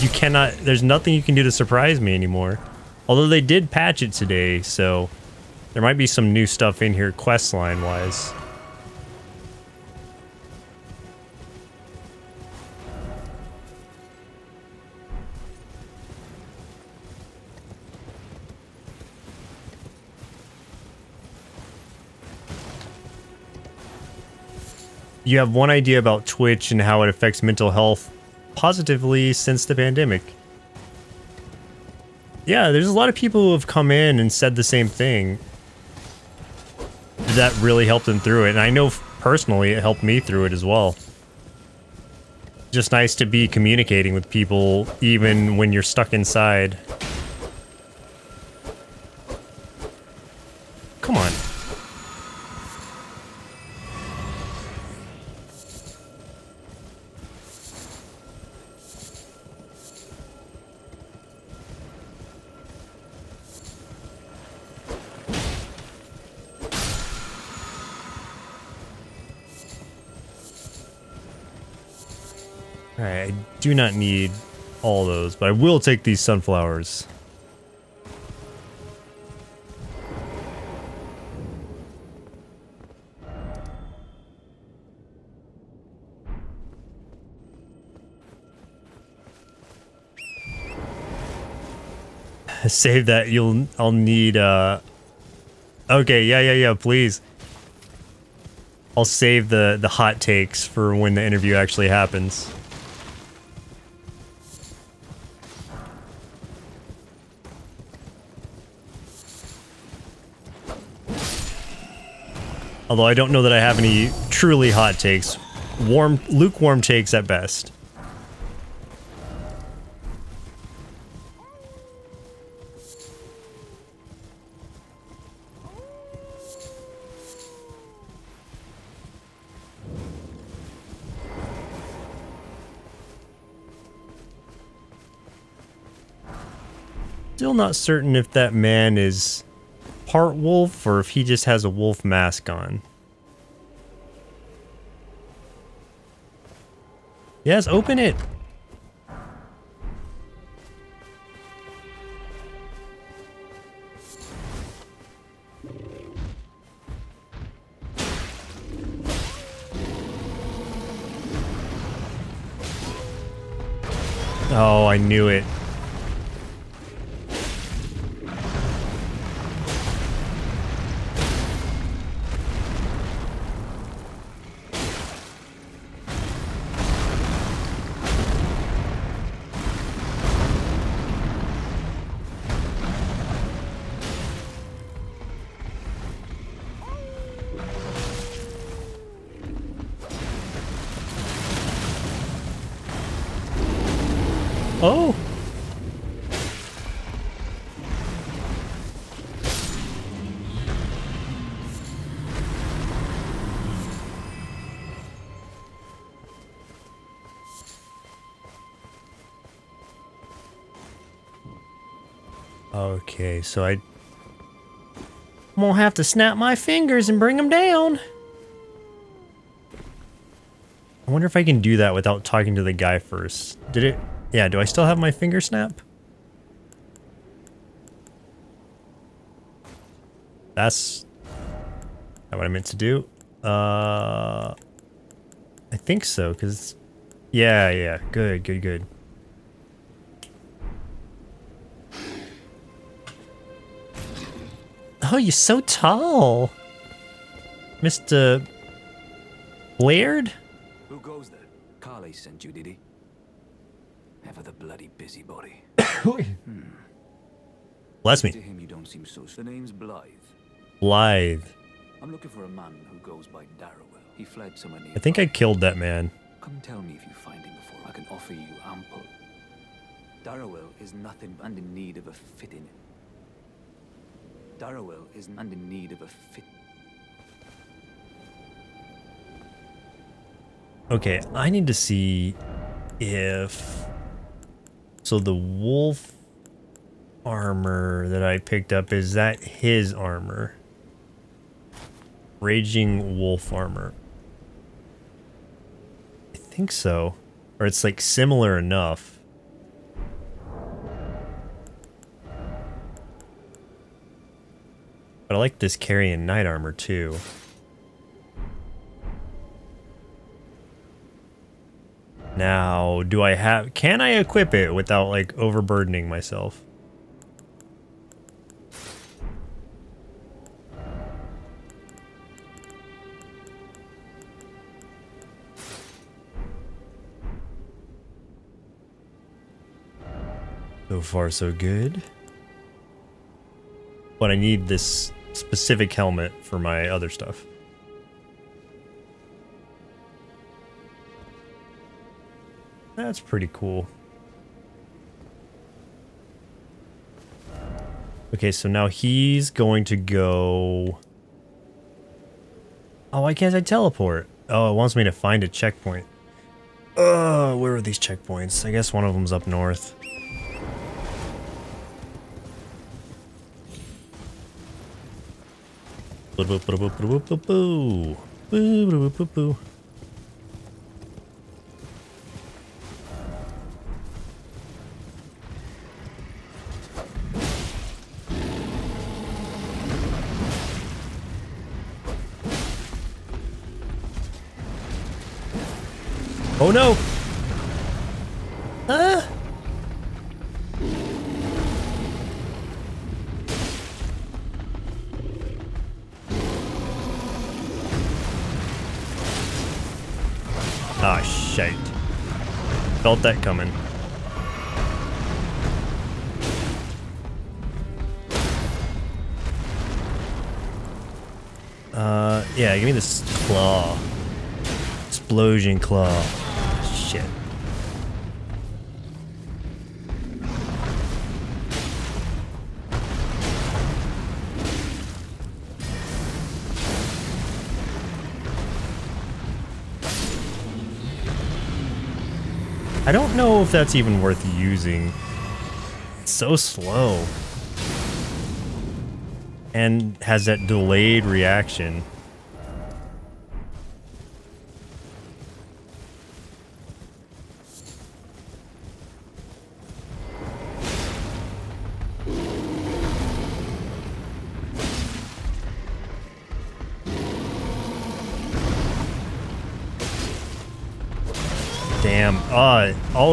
you cannot, there's nothing you can do to surprise me anymore. Although they did patch it today, so there might be some new stuff in here questline wise. You have one idea about Twitch and how it affects mental health positively since the pandemic. Yeah, there's a lot of people who have come in and said the same thing. That really helped them through it, and I know personally it helped me through it as well. Just nice to be communicating with people even when you're stuck inside. Do not need all those, but I will take these sunflowers. Save that, you'll, I'll need, uh... Okay, yeah, yeah, yeah, please. I'll save the, the hot takes for when the interview actually happens. Although I don't know that I have any truly hot takes. Warm, lukewarm takes at best. Still not certain if that man is part wolf or if he just has a wolf mask on. Yes, open it. Oh, I knew it. So I... Gonna have to snap my fingers and bring them down. I wonder if I can do that without talking to the guy first. Did it... Yeah, do I still have my finger snap? That's not what I meant to do. Uh, I think so, because... Yeah, yeah, good, good, good. Oh, you're so tall. Mr. Laird? Who goes there? Kalé sent you, did he? Ever the bloody busybody. Hmm. Bless To me. him, you don't seem so. The name's Blaidd. Blaidd. I'm looking for a man who goes by Darriwil. He fled somewhere near. I think I killed that man. Come tell me if you find him before I can offer you ample. Darriwil is nothing and in need of a fitting. Darriwil is and in need of a fit. Okay, I need to see if... So the wolf armor that I picked up, is that his armor? Raging wolf armor. I think so. Or it's like similar enough. I like this Carian knight armor too. Now, do I have... Can I equip it without, like, overburdening myself? So far, so good. But I need this specific helmet for my other stuff. That's pretty cool. Okay, so now he's going to go... Oh, why can't I teleport? Oh, it wants me to find a checkpoint. Uh, where are these checkpoints? I guess one of them's up north. Oh no! Felt that coming. Uh, yeah, give me this claw. Explosion claw. Shit. I don't know if that's even worth using. It's so slow. And has that delayed reaction.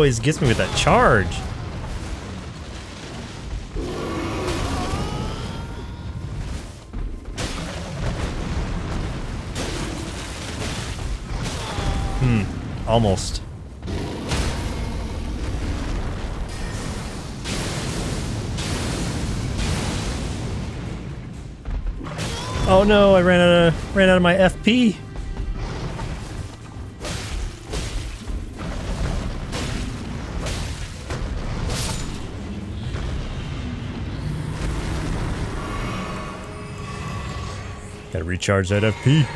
Always gets me with that charge. Hmm. Almost. Oh no, I ran out of ran out of my FP. Gotta recharge that FP.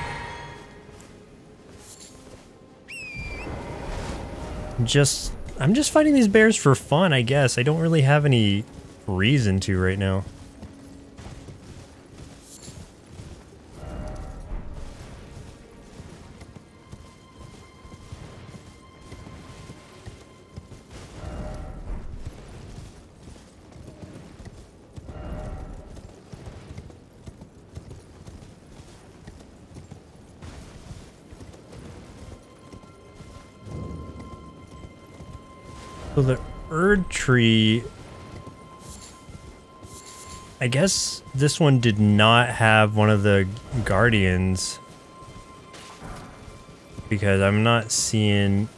Just, I'm just fighting these bears for fun, I guess. I don't really have any reason to right now. Tree. I guess this one did not have one of the guardians. Because I'm not seeing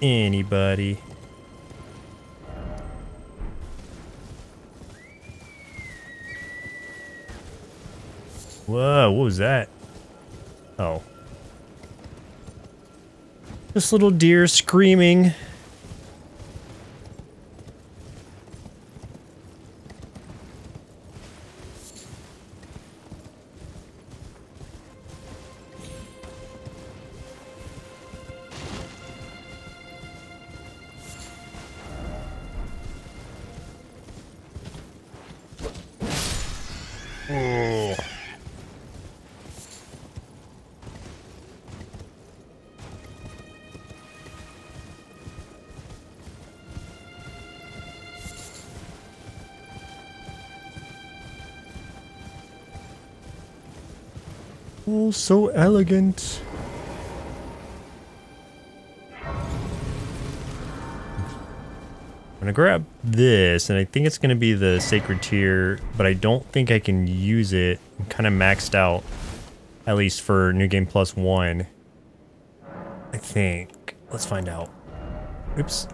anybody. Whoa, what was that? Oh. This little deer screaming. So elegant. I'm gonna grab this, and I think it's gonna be the Sacred Tear, but I don't think I can use it. I'm kind of maxed out, at least for New Game Plus One. I think. Let's find out. Oops.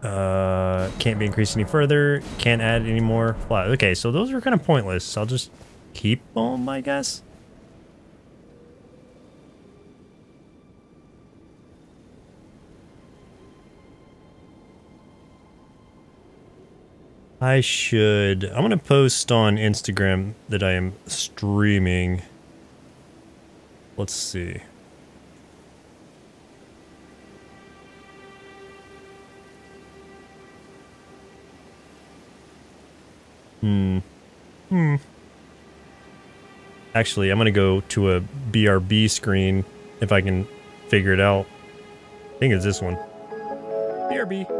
Uh, can't be increased any further. Can't add any more. Okay, so those are kind of pointless. I'll just keep them, I guess. I should. I'm going to post on Instagram that I am streaming. Let's see. Hmm. Hmm. Actually, I'm going to go to a BRB screen if I can figure it out. I think it's this one. BRB.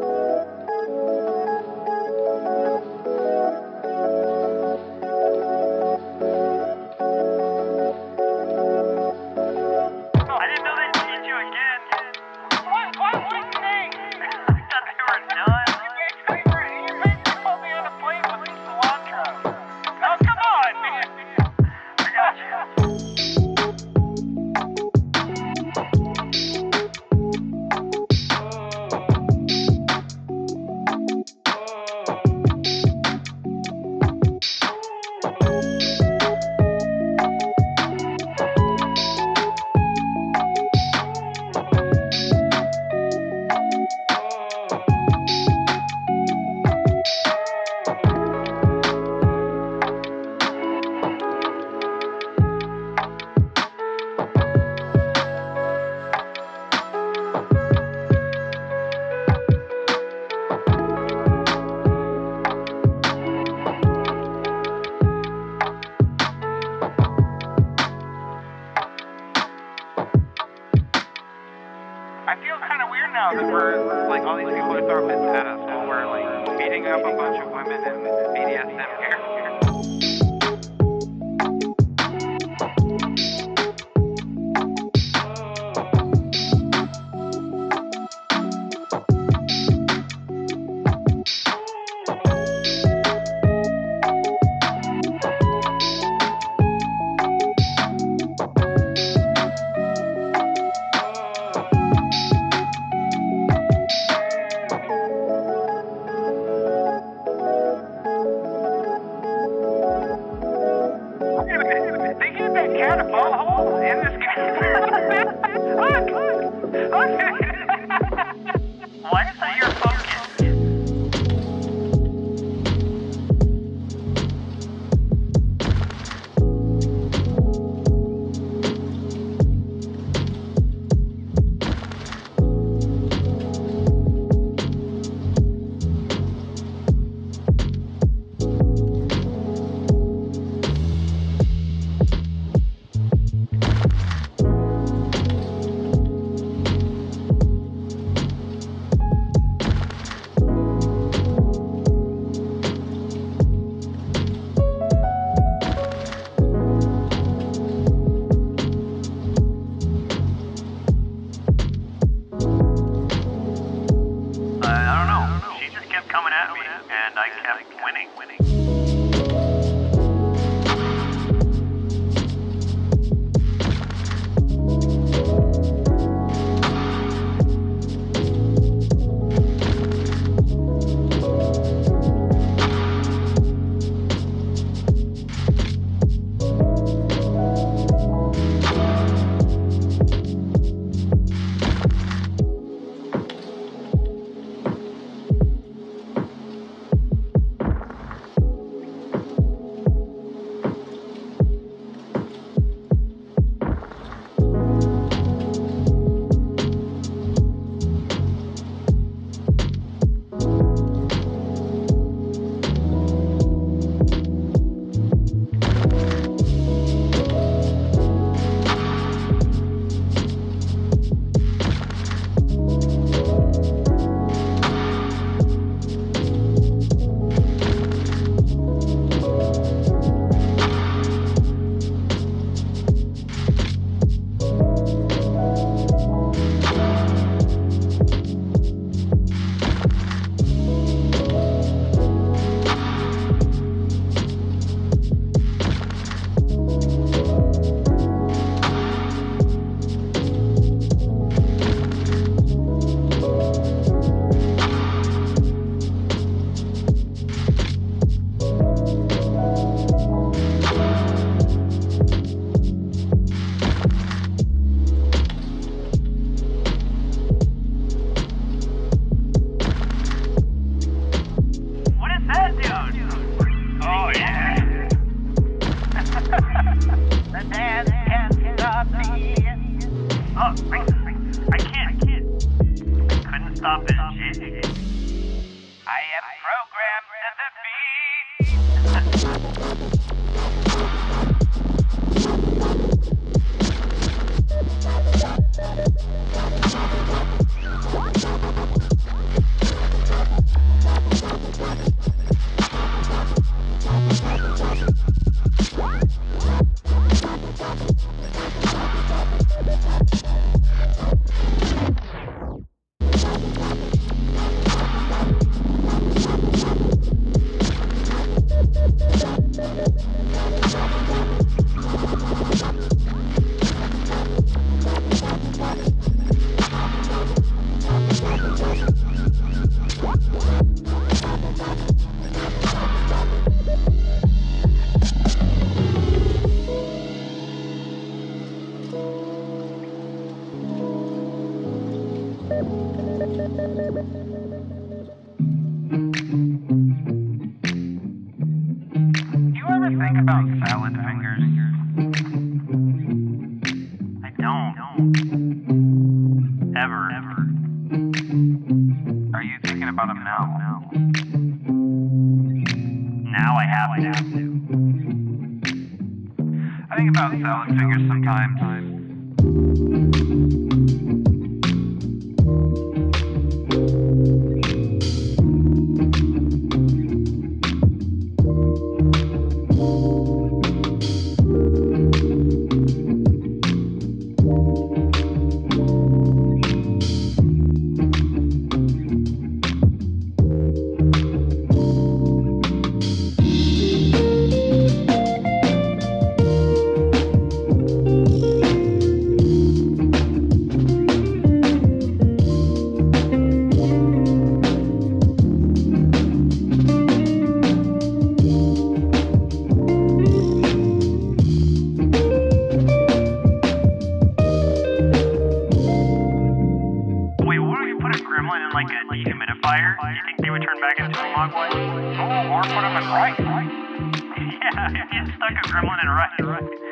Stuck a gremlin in right,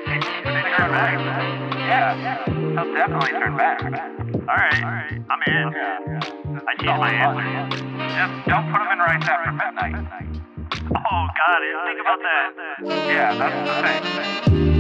they turn back. Yeah, he'll definitely turn back. Alright, I'm in. I changed my answer. Just don't put him in right after midnight. Oh, it. Think about that. Yeah, that's the thing.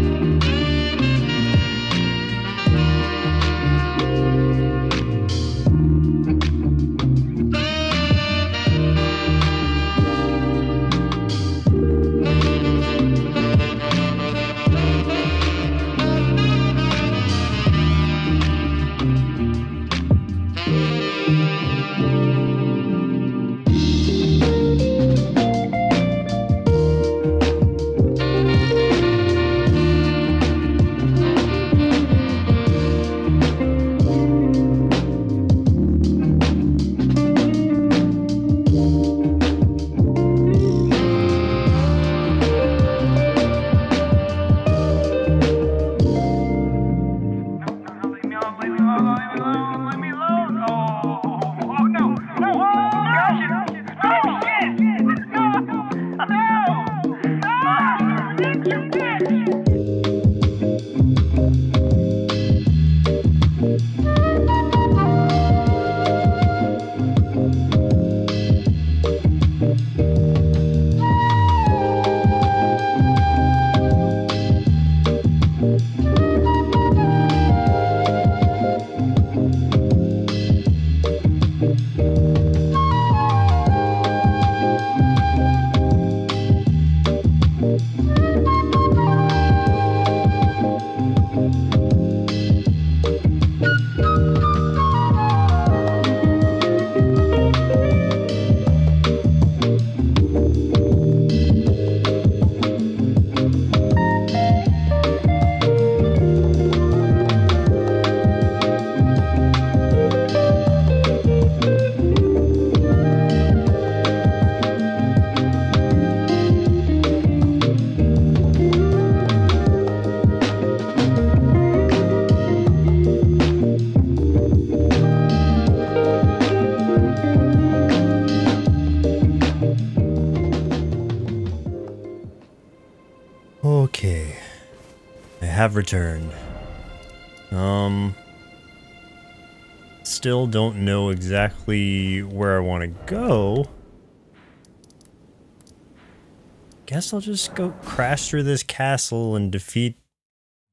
Have returned. Um. Still don't know exactly where I want to go. Guess I'll just go crash through this castle and defeat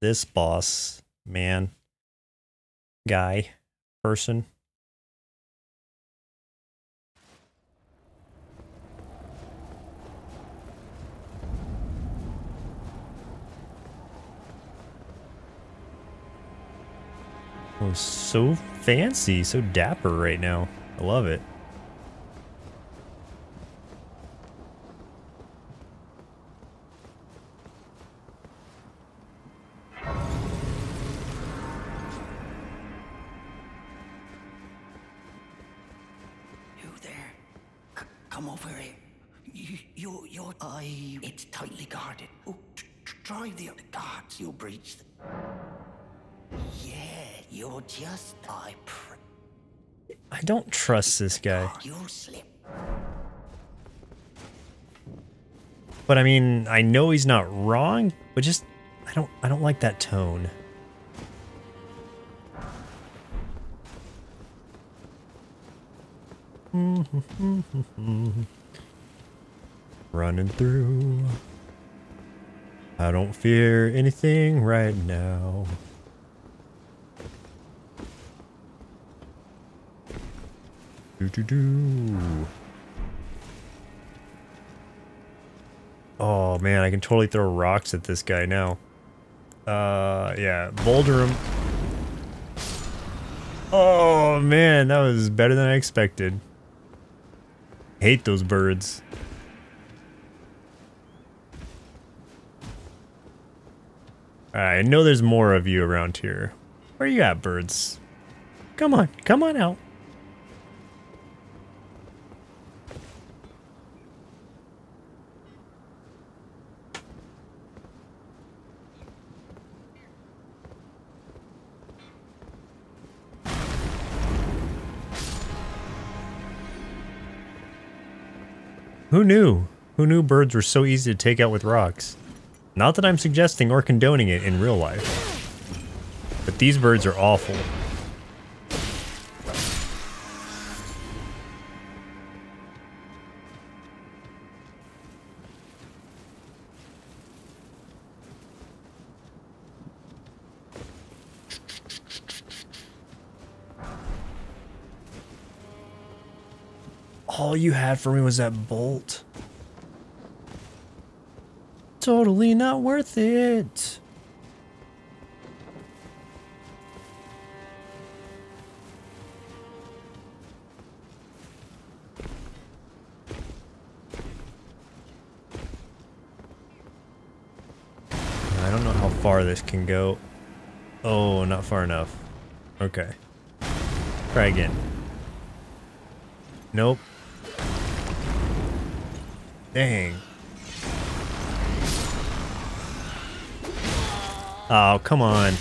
this boss, man, guy, person. Oh, so fancy, so dapper right now. I love it. You there? Come over here. You, you, your eye, it's tightly guarded. Oh, tr- tr- try the other guards. You'll breach them. Yeah, you're just, I I don't trust this guy. you'll slip. But I mean, I know he's not wrong, but just I don't I don't like that tone. Running through. I don't fear anything right now. Do do do. Oh man, I can totally throw rocks at this guy now. Uh, yeah, boulder him. Oh man, that was better than I expected. Hate those birds. I know there's more of you around here. Where you at, birds? Come on, come on out. Who knew? Who knew birds were so easy to take out with rocks? Not that I'm suggesting or condoning it in real life. But these birds are awful. All you had for me was that bolt. Totally not worth it. I don't know how far this can go. Oh, not far enough. Okay. Try again. Nope. Dang. Oh, come on.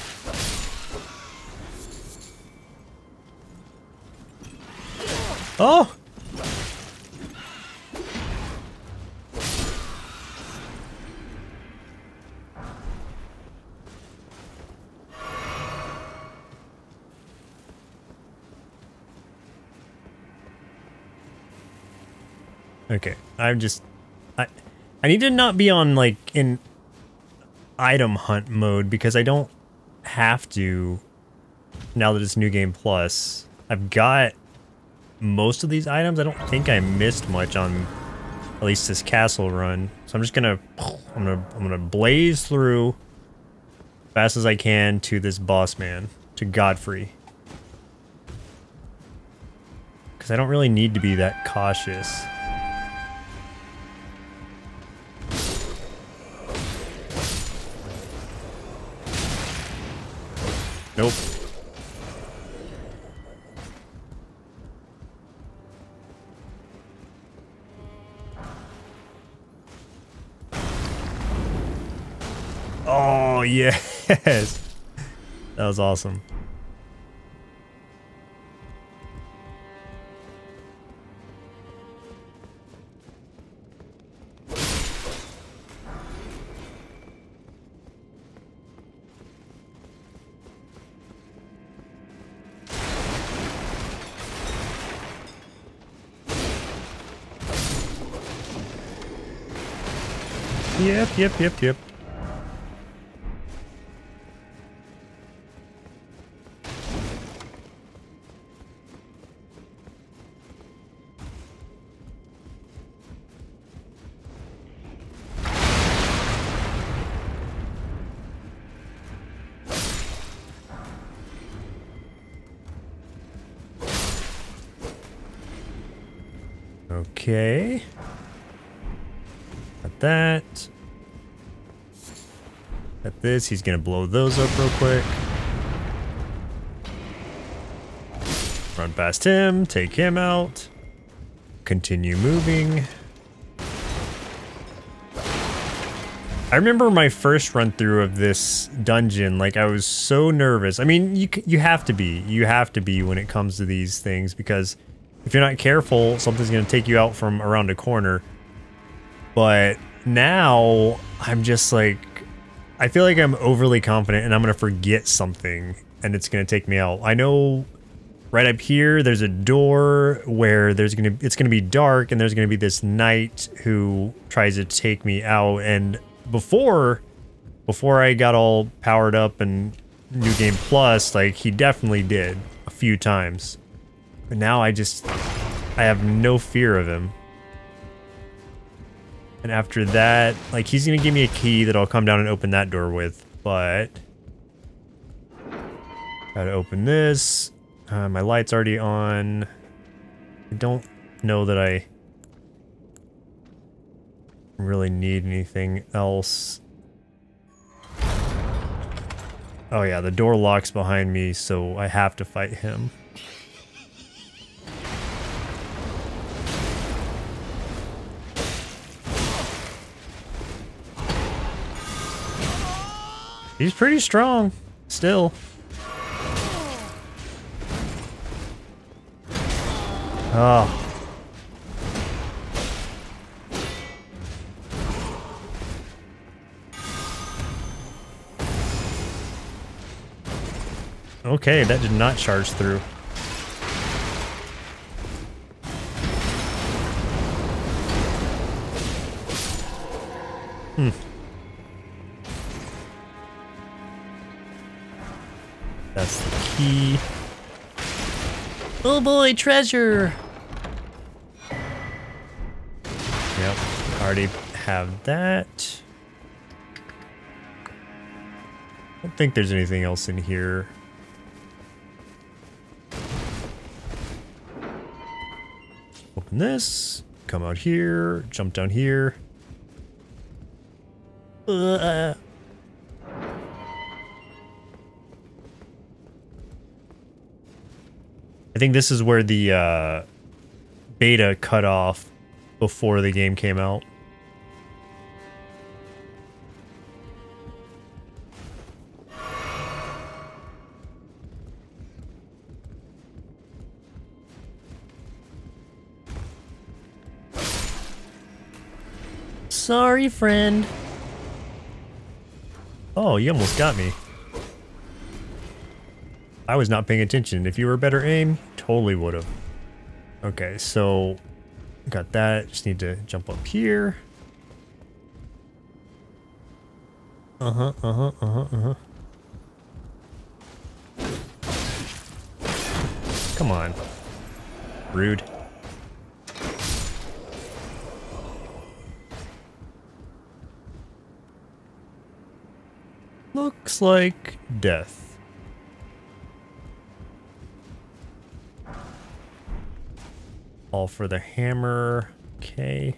Oh! Okay, I'm just I need to not be on like in item hunt mode because I don't have to now that it's new game plus. I've got most of these items. I don't think I missed much on at least this castle run. So I'm just gonna I'm gonna I'm gonna blaze through fast as I can to this boss man, to Godfrey. Because I don't really need to be that cautious. Nope. Oh, yes. That was awesome. Yep, yep, yep, He's gonna blow those up real quick. Run past him. Take him out. Continue moving. I remember my first run through of this dungeon, like I was so nervous. I mean, you you have to be. You have to be when it comes to these things because if you're not careful, something's going to take you out from around a corner. But now I'm just like I feel like I'm overly confident and I'm going to forget something and it's going to take me out. I know right up here there's a door where there's going to it's going to be dark and there's going to be this knight who tries to take me out and before before I got all powered up and new game plus like he definitely did a few times. But now I just I have no fear of him. And after that, like he's gonna give me a key that I'll come down and open that door with, but gotta open this. Uh, my light's already on. I don't know that I really need anything else. Oh yeah, the door locks behind me, so I have to fight him. He's pretty strong, still. Oh. Okay, that did not charge through. Hmm. That's the key. Oh boy, treasure! Yep, already have that. I don't think there's anything else in here. Open this, come out here, jump down here. Uh, I think this is where the uh, beta cut off before the game came out. Sorry, friend. Oh, you almost got me. I was not paying attention. If you were better aim, totally would have. Okay, so got that. Just need to jump up here. Uh-huh, uh-huh, uh-huh, uh-huh. Come on. Rude. Looks like death. All for the hammer. Okay.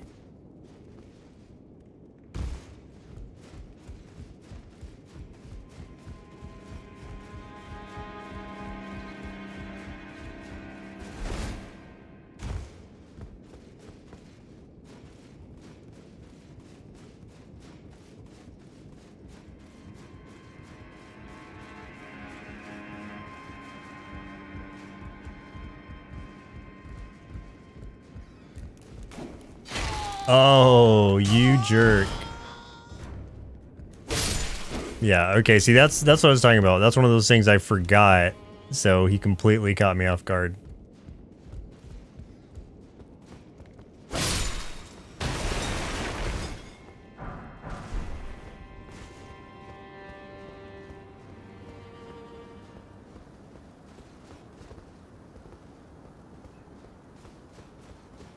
Jerk. Yeah, okay, see that's that's what I was talking about. That's one of those things I forgot. So he completely caught me off guard.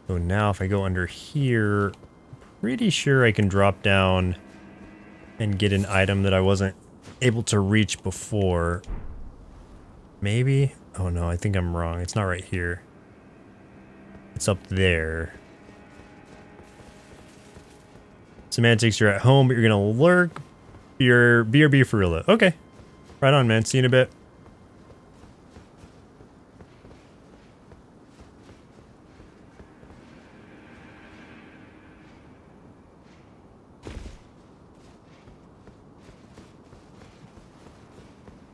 So now if I go under here, pretty sure I can drop down and get an item that I wasn't able to reach before. Maybe? Oh no, I think I'm wrong. It's not right here. It's up there. Semantics, you're at home, but you're gonna lurk. You're BRB for real. Okay. Right on, man. See you in a bit.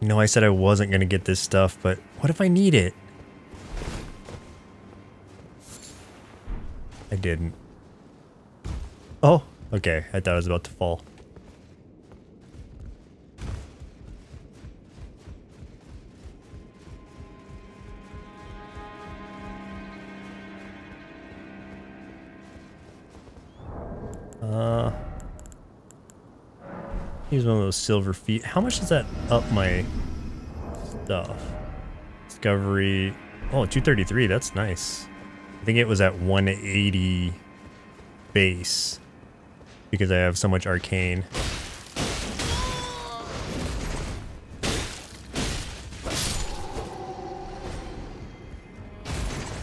You know, I said I wasn't going to get this stuff, but what if I need it? I didn't. Oh, okay. I thought I was about to fall. Use one of those silver feet. How much does that up my stuff? Discovery. Oh, 233. That's nice. I think it was at 180 base because I have so much arcane.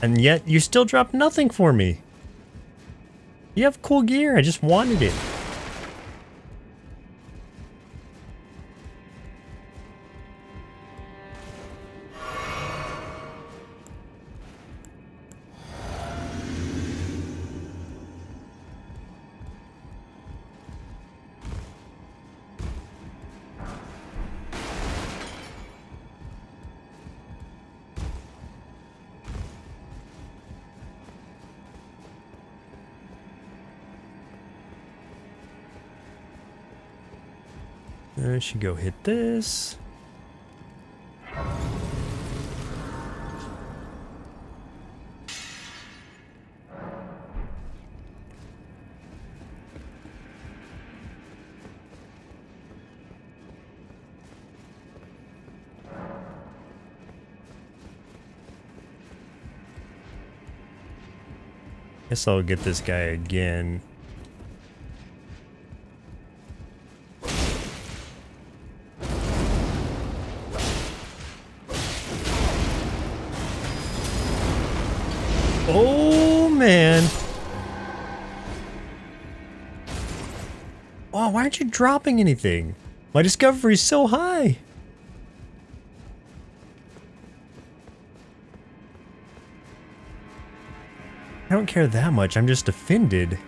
And yet you still drop nothing for me. You have cool gear. I just wanted it. should go hit this. Guess I'll get this guy again dropping anything? My discovery's so high. I don't care that much. I'm just offended.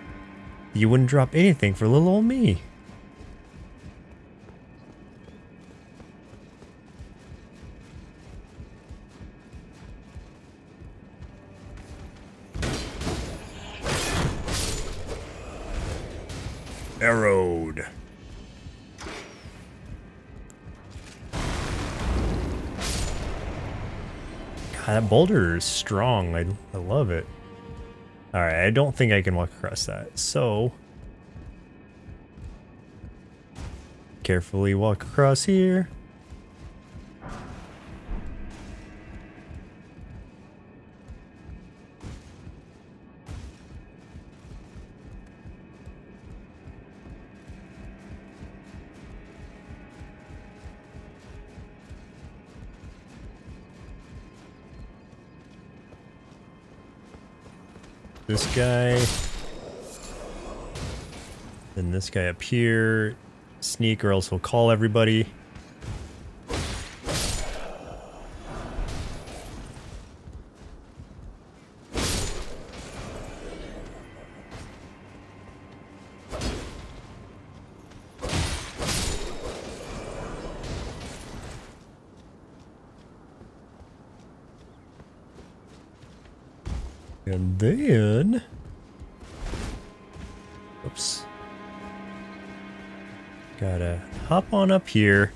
You wouldn't drop anything for little old me. Boulder is strong. I, I love it. Alright, I don't think I can walk across that. So... Carefully walk across here. Guy up here. Sneak or else he'll call everybody. And then... Oops. Gotta hop on up here.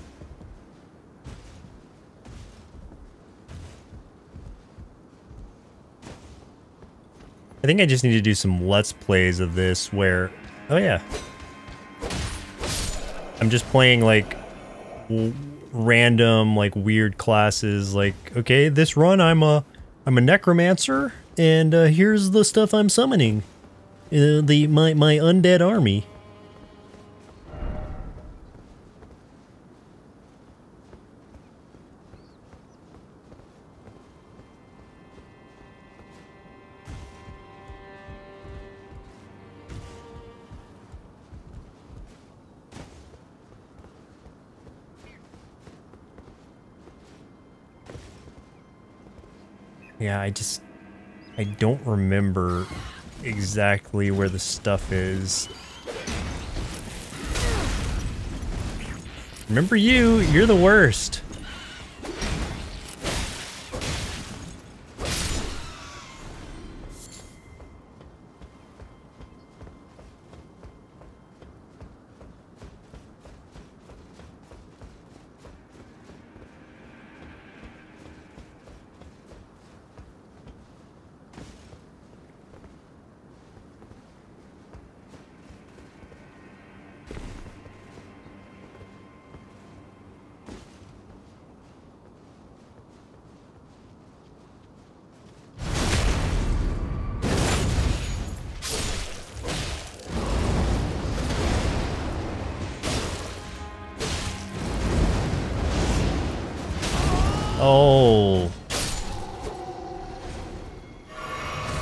I think I just need to do some Let's Plays of this where... Oh yeah. I'm just playing like random like weird classes like okay this run I'm a I'm a necromancer and uh, here's the stuff I'm summoning uh, the my my undead army Yeah, I just I don't remember exactly where the stuff is. Remember you, you're the worst.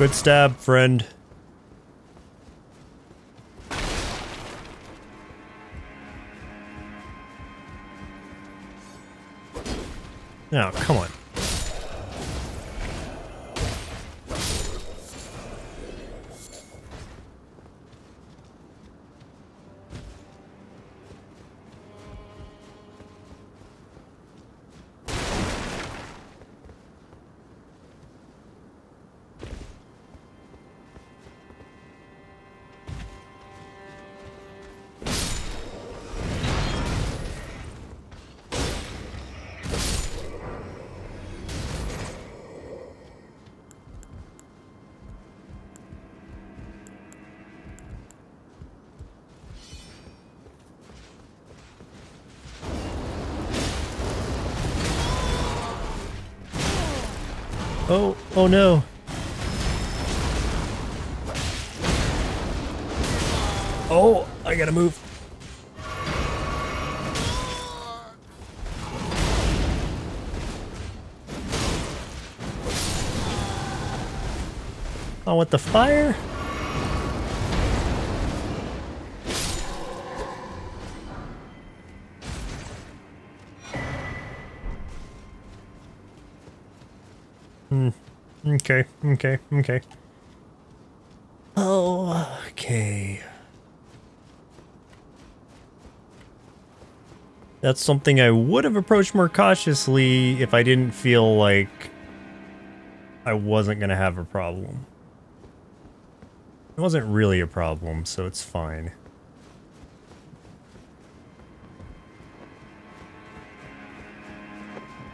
Good stab, friend. Now, come on. Oh no. Oh, I gotta move. Oh, with the fire? Okay, okay. Oh, okay. That's something I would have approached more cautiously if I didn't feel like I wasn't going to have a problem. It wasn't really a problem, so it's fine.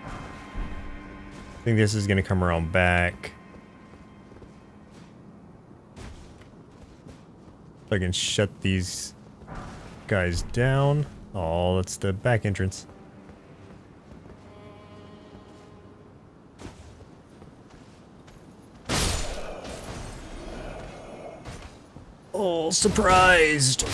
I think this is going to come around back. I can shut these guys down. Oh, that's the back entrance. Oh, surprised!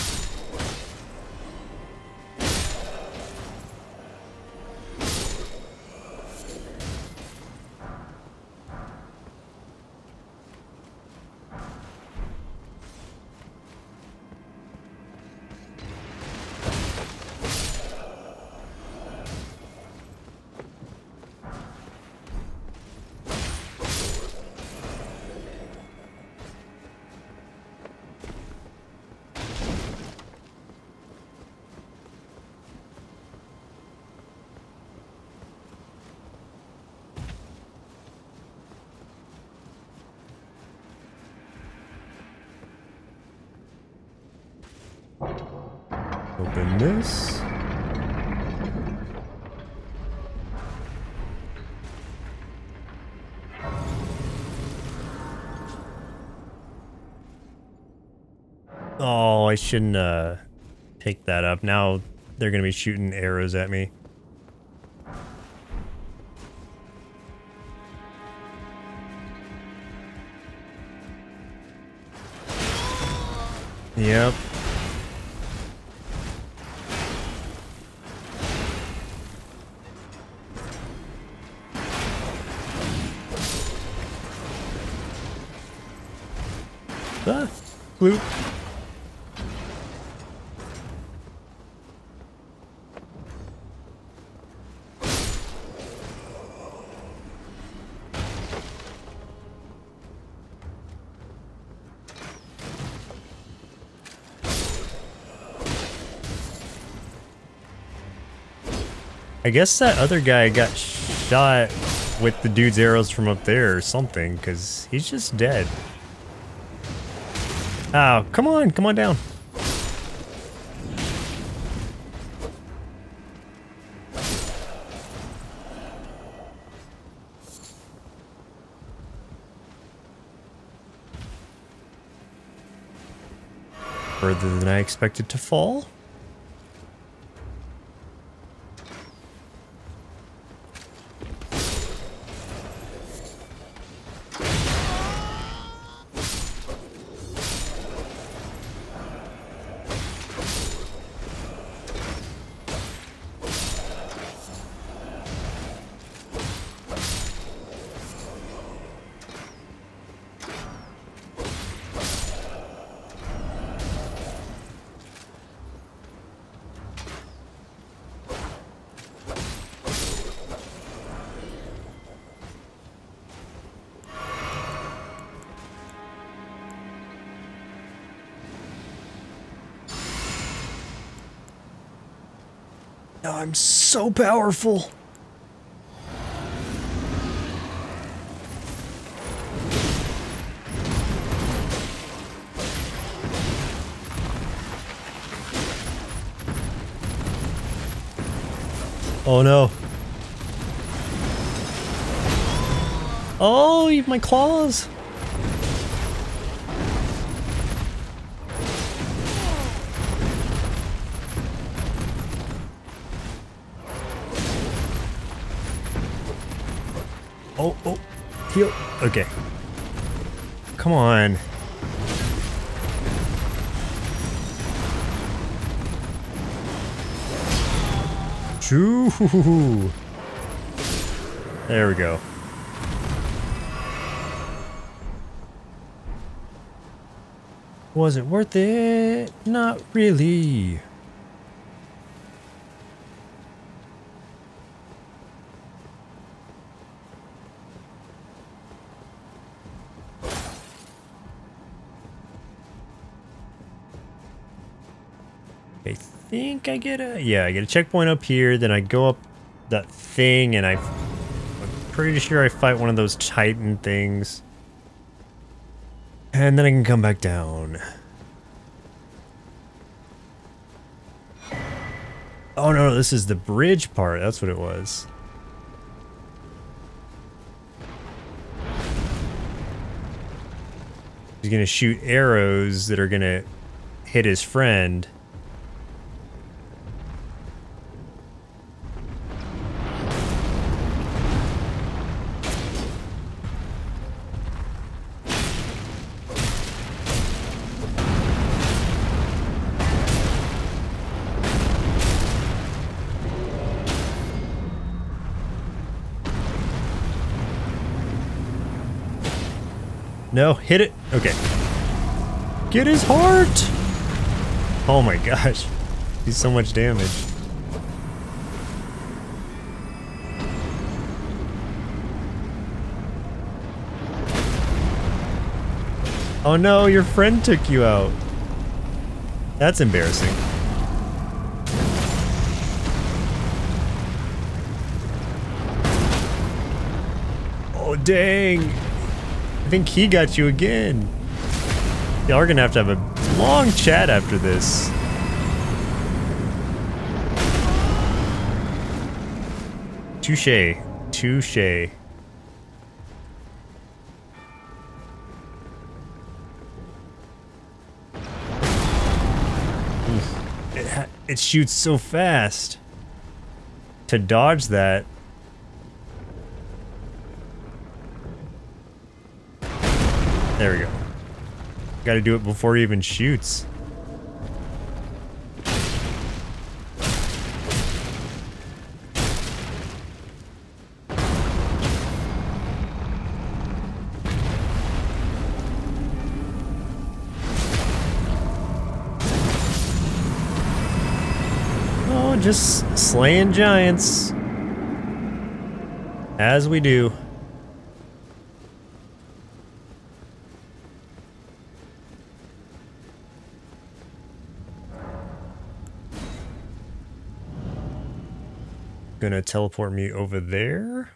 Shouldn't uh, that up. Now they're going to be shooting arrows at me. I guess that other guy got shot with the dude's arrows from up there or something, because he's just dead. Oh, come on, come on down. Further than I expected to fall. Powerful. Oh no. Oh, my claws. Okay. Come on. Choo! There we go. Was it worth it? Not really. I get a yeah, I get a checkpoint up here, then I go up that thing and I I'm pretty sure I fight one of those titan things. And then I can come back down. Oh no, this is the bridge part. That's what it was. He's gonna shoot arrows that are gonna hit his friend. No, hit it. Okay. Get his heart. Oh my gosh. He's so much damage. Oh no, your friend took you out. That's embarrassing. Oh dang. I think he got you again. Y'all are gonna have to have a long chat after this. Touche. Touche. It, it shoots so fast. To dodge that, Got to do it before he even shoots. Oh, just slaying giants. As we do. Gonna teleport me over there.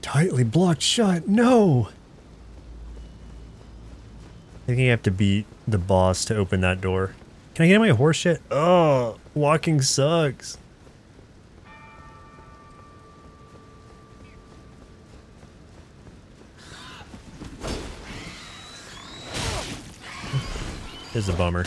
Tightly blocked shut. No. Think you have to beat the boss to open that door. Can I get my horse yet? Oh, walking sucks. Is a bummer.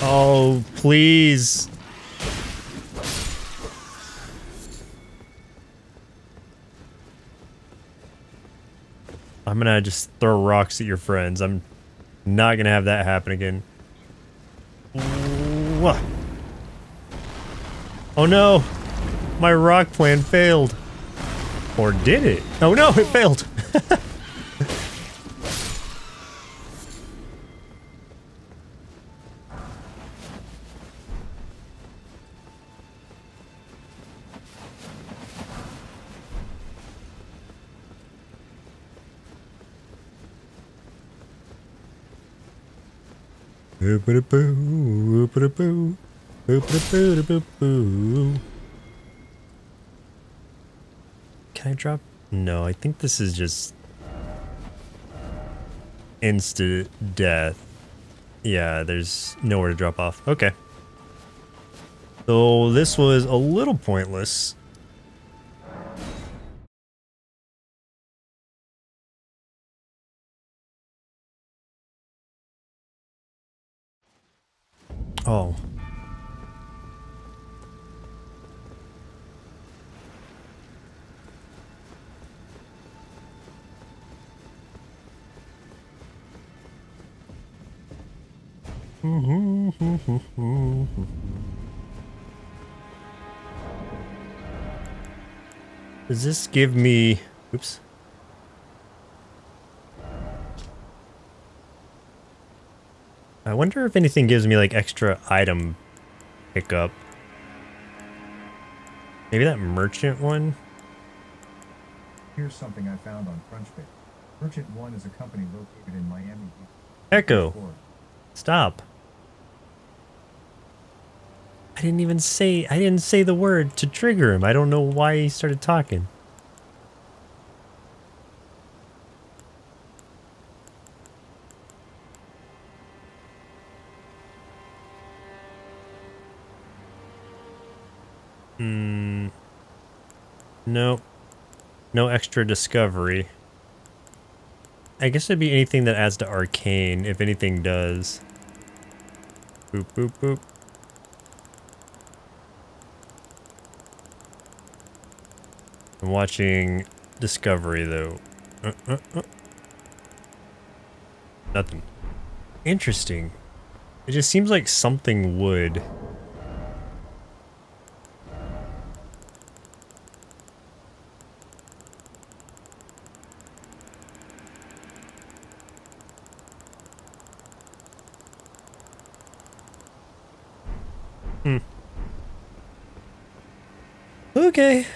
Oh, please. I'm gonna just throw rocks at your friends. I'm not gonna have that happen again. Oh no! My rock plan failed. Or did it? Oh no, it failed! Can I drop? No, I think this is just instant death. Yeah, there's nowhere to drop off. Okay. So this was a little pointless. Does give me... Oops. I wonder if anything gives me like extra item pickup. Maybe that merchant one? Here's something I found on Crunchbase. Merchant One is a company located in Miami. Echo. Stop. I didn't even say I didn't say the word to trigger him. I don't know why he started talking. Hmm. Nope. No extra discovery. I guess it'd be anything that adds to arcane, if anything does. Boop, boop, boop. I'm watching Discovery, though. Uh, uh, uh. Nothing. Interesting. It just seems like something would. Okay,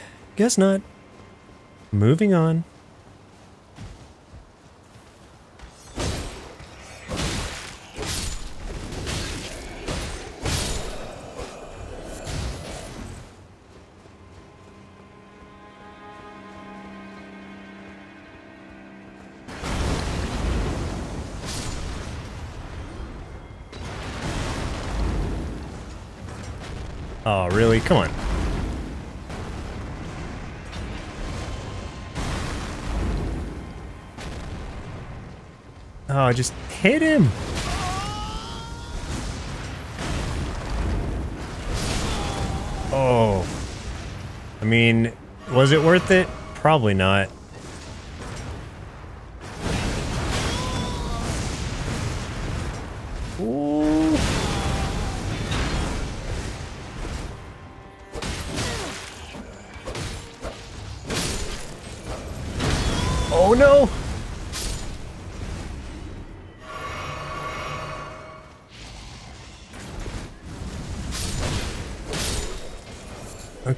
guess not. Moving on. Hit him. Oh. I mean, was it worth it? Probably not.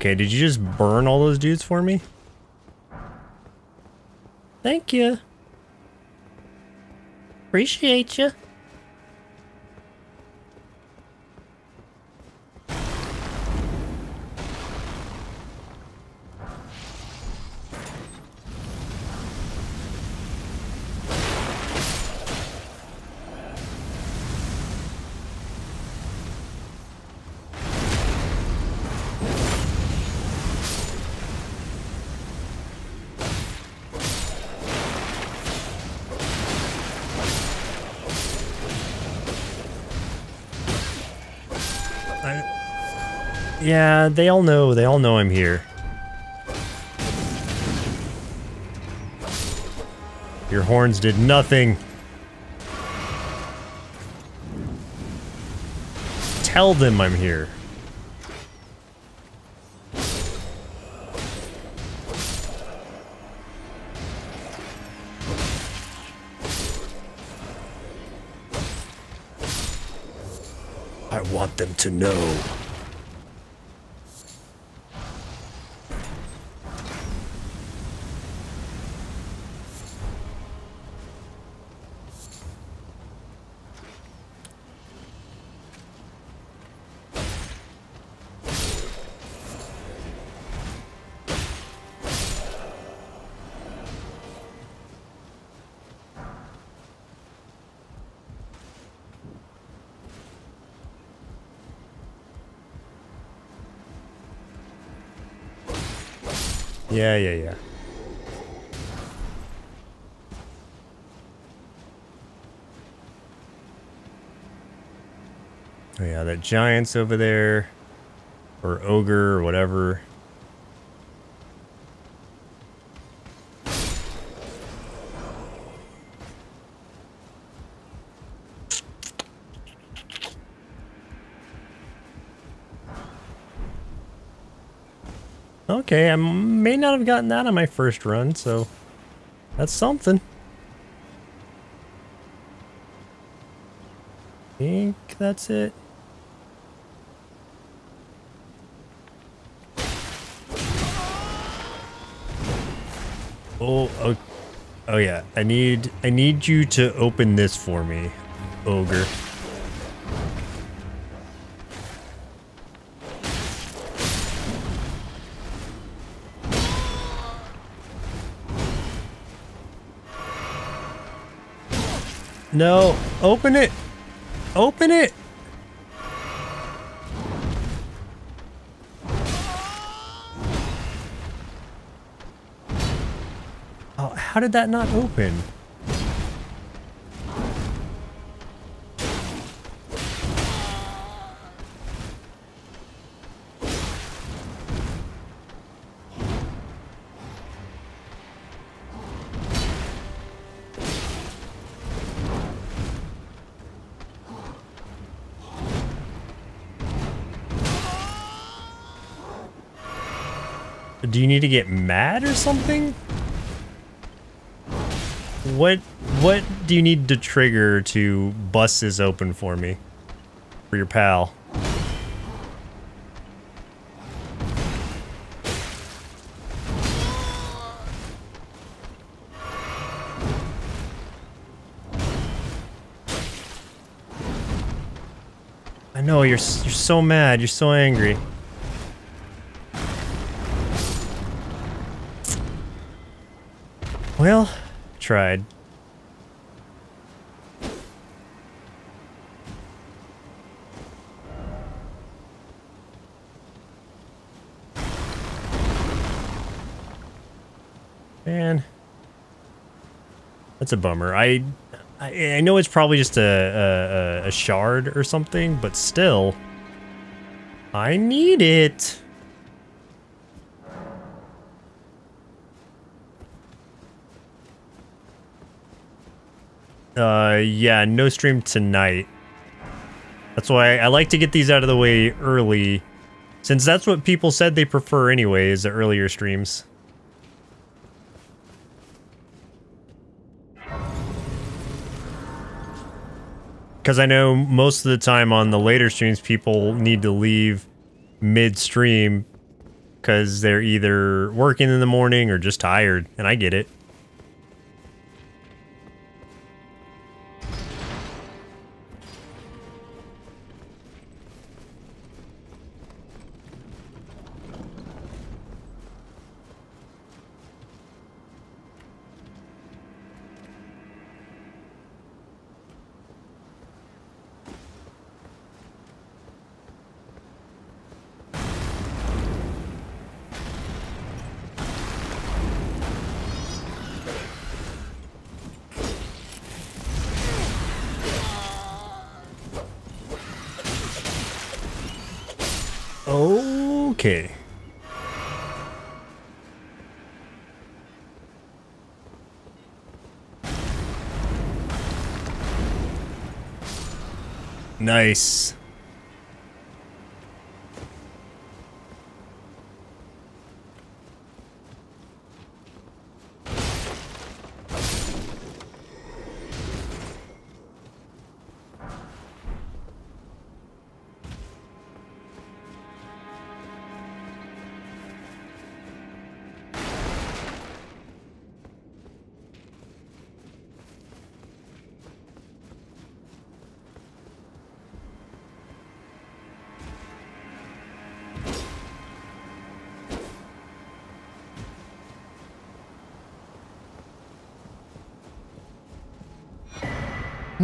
Okay, did you just burn all those dudes for me? Thank you. Appreciate you. Yeah, they all know. They all know I'm here. Your horns did nothing. Tell them I'm here. I want them to know. Yeah, yeah, yeah. Oh yeah, that giant's over there. Or ogre or whatever. Okay, I may not have gotten that on my first run, so that's something. think that's it. Oh, oh, oh yeah. I need, I need you to open this for me, ogre. No, open it. Open it. Oh, how did that not open? Do you need to get mad or something? What what do you need to trigger to bust this open for me? For your pal. I know you're you're so mad, you're so angry. Well, tried. Man, that's a bummer. I, I, I know it's probably just a, a, a- a shard or something, but still, I need it. Uh, yeah, no stream tonight. That's why I like to get these out of the way early, since that's what people said they prefer anyway, is the earlier streams. Because I know most of the time on the later streams, people need to leave mid-stream because they're either working in the morning or just tired, and I get it. Nice.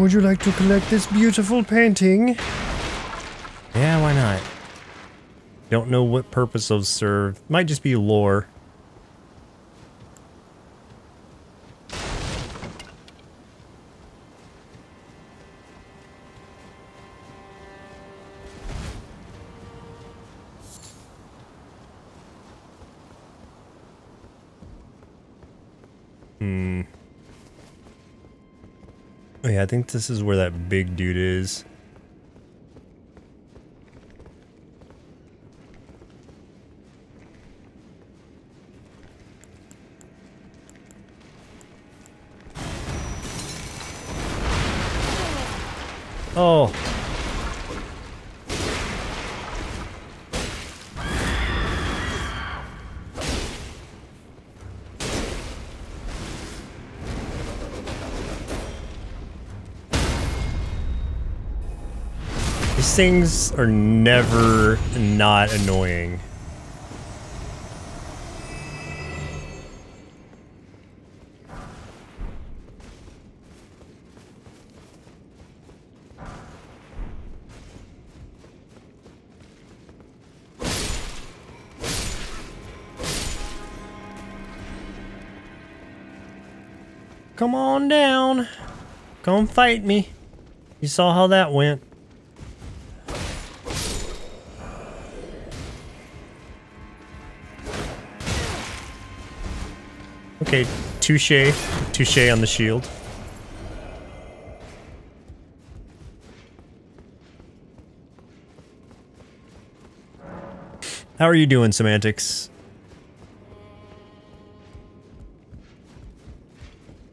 Would you like to collect this beautiful painting? Yeah, why not? Don't know what purpose those serve. Might just be lore. Oh yeah, I think this is where that big dude is. Oh. Things are never not annoying. Come on down. Come fight me. You saw how that went. Okay, touche. Touche on the shield. How are you doing, Semantics?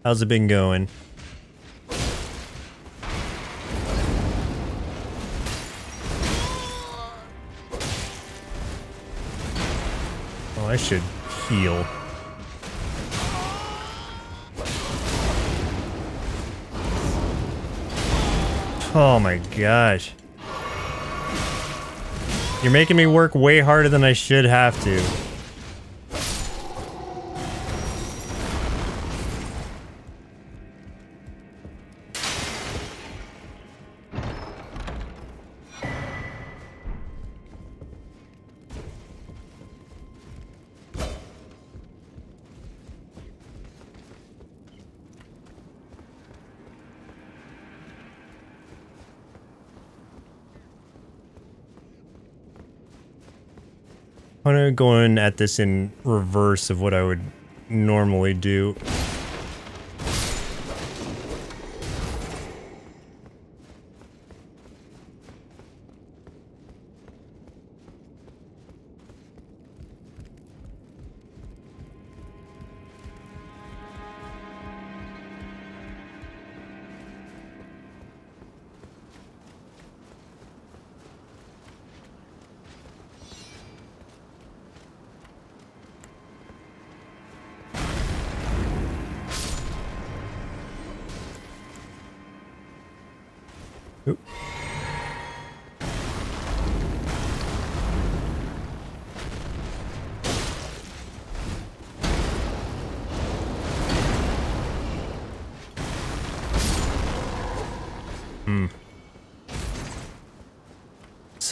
How's it been going? Oh, I should heal. Oh my gosh. You're making me work way harder than I should have to. I'm gonna go in at this in reverse of what I would normally do.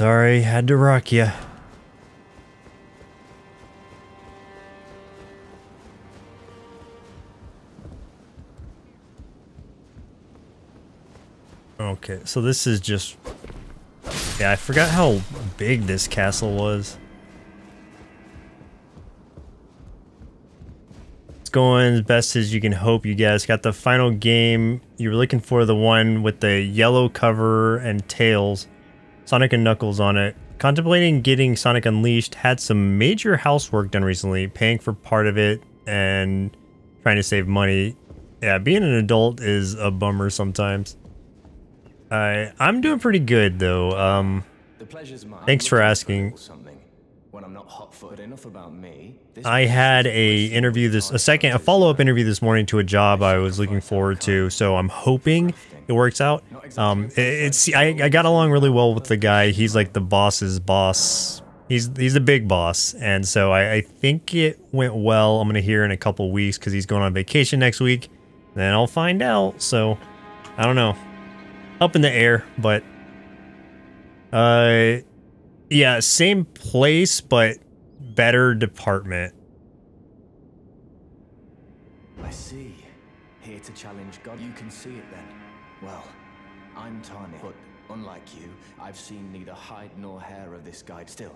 Sorry, had to rock you. Okay, so this is just... Yeah, I forgot how big this castle was. It's going as best as you can hope, you guys. Got the final game. You were looking for the one with the yellow cover and tails. Sonic and Knuckles on it. Contemplating getting Sonic Unleashed. Had some major housework done recently. Paying for part of it and trying to save money. Yeah, being an adult is a bummer sometimes. I I'm doing pretty good though. Um, The pleasure's mine. Thanks for asking. When I'm not hot-footed enough about me, I had a interview this a second a follow up interview this morning to a job I was looking forward to. So I'm hoping it works out. Um, it, it's I I got along really well with the guy. He's like the boss's boss. He's he's the big boss, and so I, I think it went well. I'm gonna hear in a couple weeks because he's going on vacation next week. Then I'll find out. So I don't know. Up in the air, but uh, yeah, same place but better department. I see. Here to challenge God. You can see it then. Well, I'm Tani, but unlike you, I've seen neither hide nor hair of this guide. Still,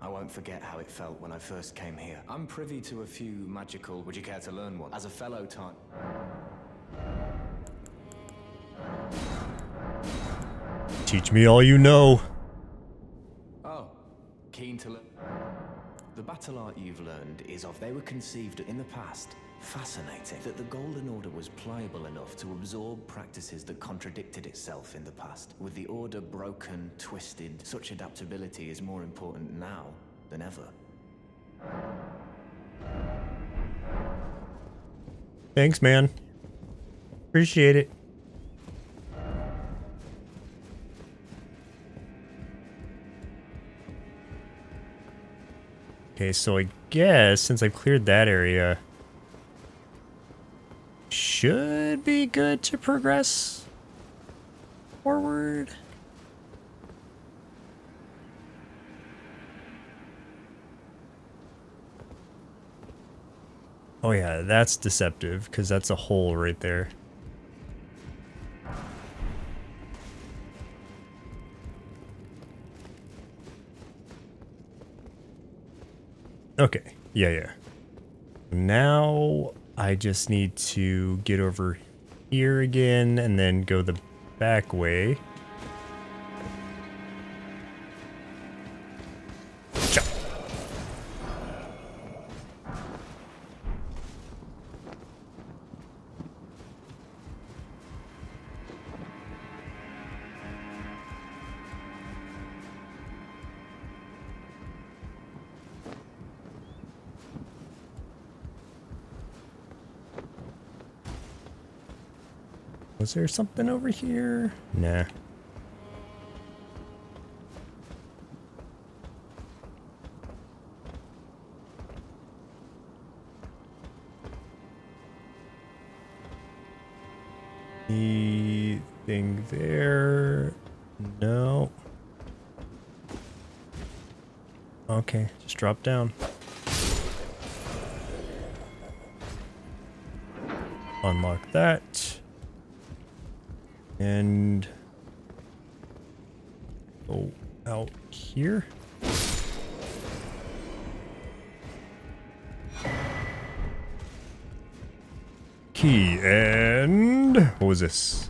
I won't forget how it felt when I first came here. I'm privy to a few magical... Would you care to learn one? As a fellow Tarn... Teach me all you know. Oh, keen to learn. The battle art you've learned is of they were conceived in the past. Fascinating that the Golden Order was pliable enough to absorb practices that contradicted itself in the past. With the Order broken, twisted, such adaptability is more important now than ever. Thanks, man. Appreciate it. Okay, so I guess since I've cleared that area, should be good to progress forward. Oh yeah, that's deceptive because that's a hole right there. Okay, yeah, yeah. Now I just need to get over here again and then go the back way. Was there something over here? Nah. Anything there? No. Okay, just drop down. Unlock that. And go out here. Key and what was this?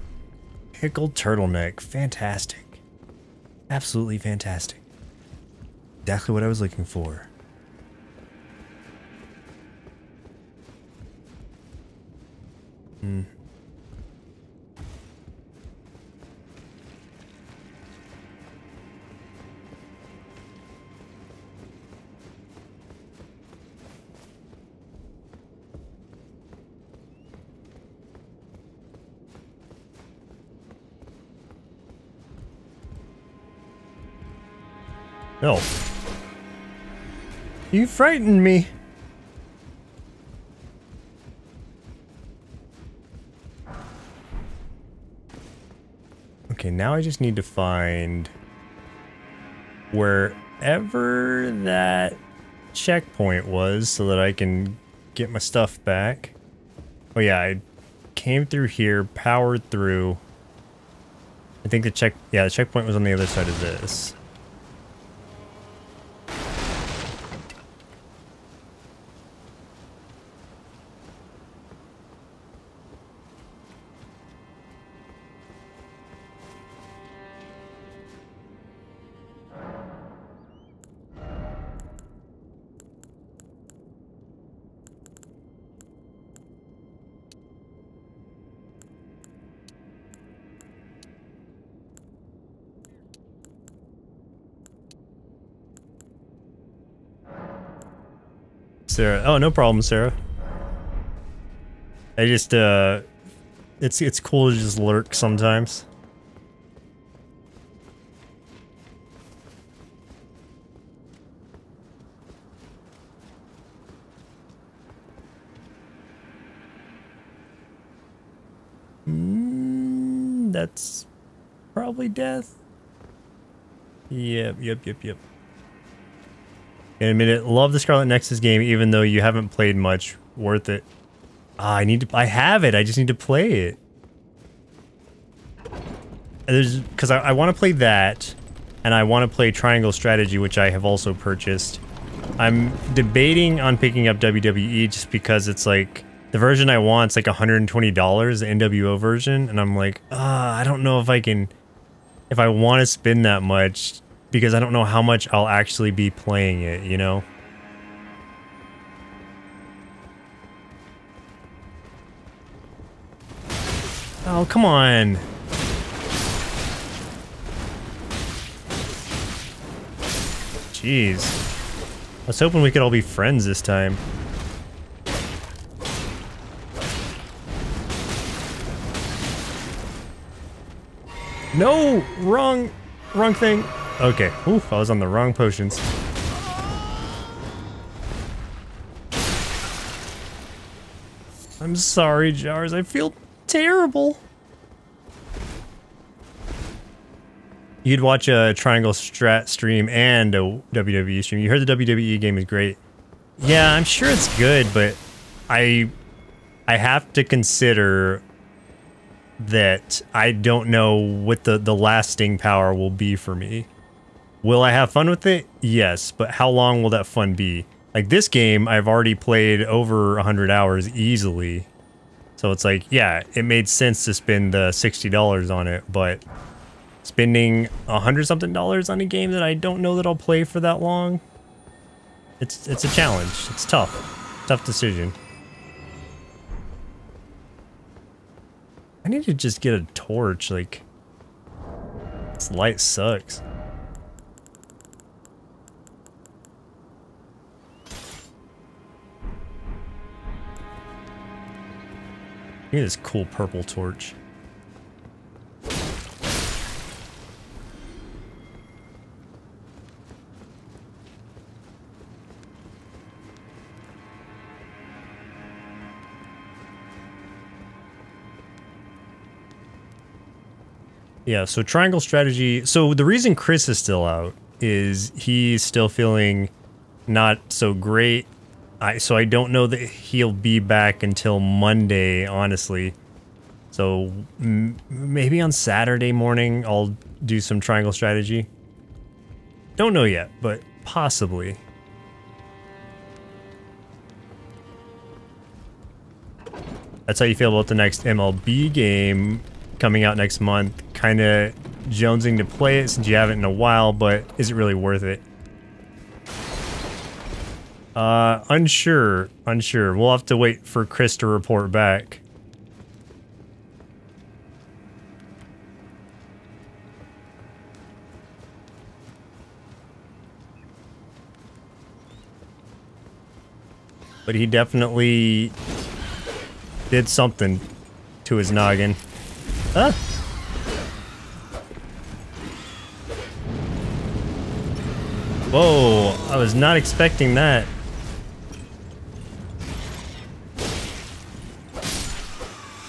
Pickled turtleneck. Fantastic. Absolutely fantastic. Exactly what I was looking for. You frightened me. Okay, now I just need to find wherever that checkpoint was so that I can get my stuff back. Oh yeah, I came through here, powered through. I think the check, yeah, the checkpoint was on the other side of this. Sarah. Oh, no problem, Sarah. I just, uh, it's, it's cool to just lurk sometimes. Mm, that's probably death. Yep, yep, yep, yep. And admit it, love the Scarlet Nexus game, even though you haven't played much. Worth it. Ah, I need to. I have it. I just need to play it. There's because I, I want to play that, and I want to play Triangle Strategy, which I have also purchased. I'm debating on picking up WWE just because it's like the version I want is like $120, the NWO version, and I'm like, uh, I don't know if I can, if I want to spend that much because I don't know how much I'll actually be playing it, you know? Oh, come on. Jeez. I was hoping we could all be friends this time. No! Wrong! Wrong thing. Okay. Oof, I was on the wrong potions. I'm sorry, Jars. I feel terrible. You'd watch a Triangle Strat stream and a WWE stream. You heard the WWE game is great. Yeah, I'm sure it's good, but I I have to consider that I don't know what the, the lasting power will be for me. Will I have fun with it? Yes, but how long will that fun be? Like this game, I've already played over 100 hours easily. So it's like, yeah, it made sense to spend the $60 on it, but spending a hundred something dollars on a game that I don't know that I'll play for that long, it's it's a challenge. It's tough. Tough decision. I need to just get a torch, like this light sucks. Look at this cool purple torch. Yeah, so triangle strategy. So the reason Chris is still out is he's still feeling not so great. I so I don't know that he'll be back until Monday, honestly. So maybe on Saturday morning I'll do some triangle strategy. Don't know yet, but possibly. That's how you feel about the next MLB game coming out next month. Kind of jonesing to play it since you haven't in a while, but is it really worth it? Uh, unsure. Unsure. We'll have to wait for Chris to report back. But he definitely did something to his noggin. Huh? Whoa, I was not expecting that.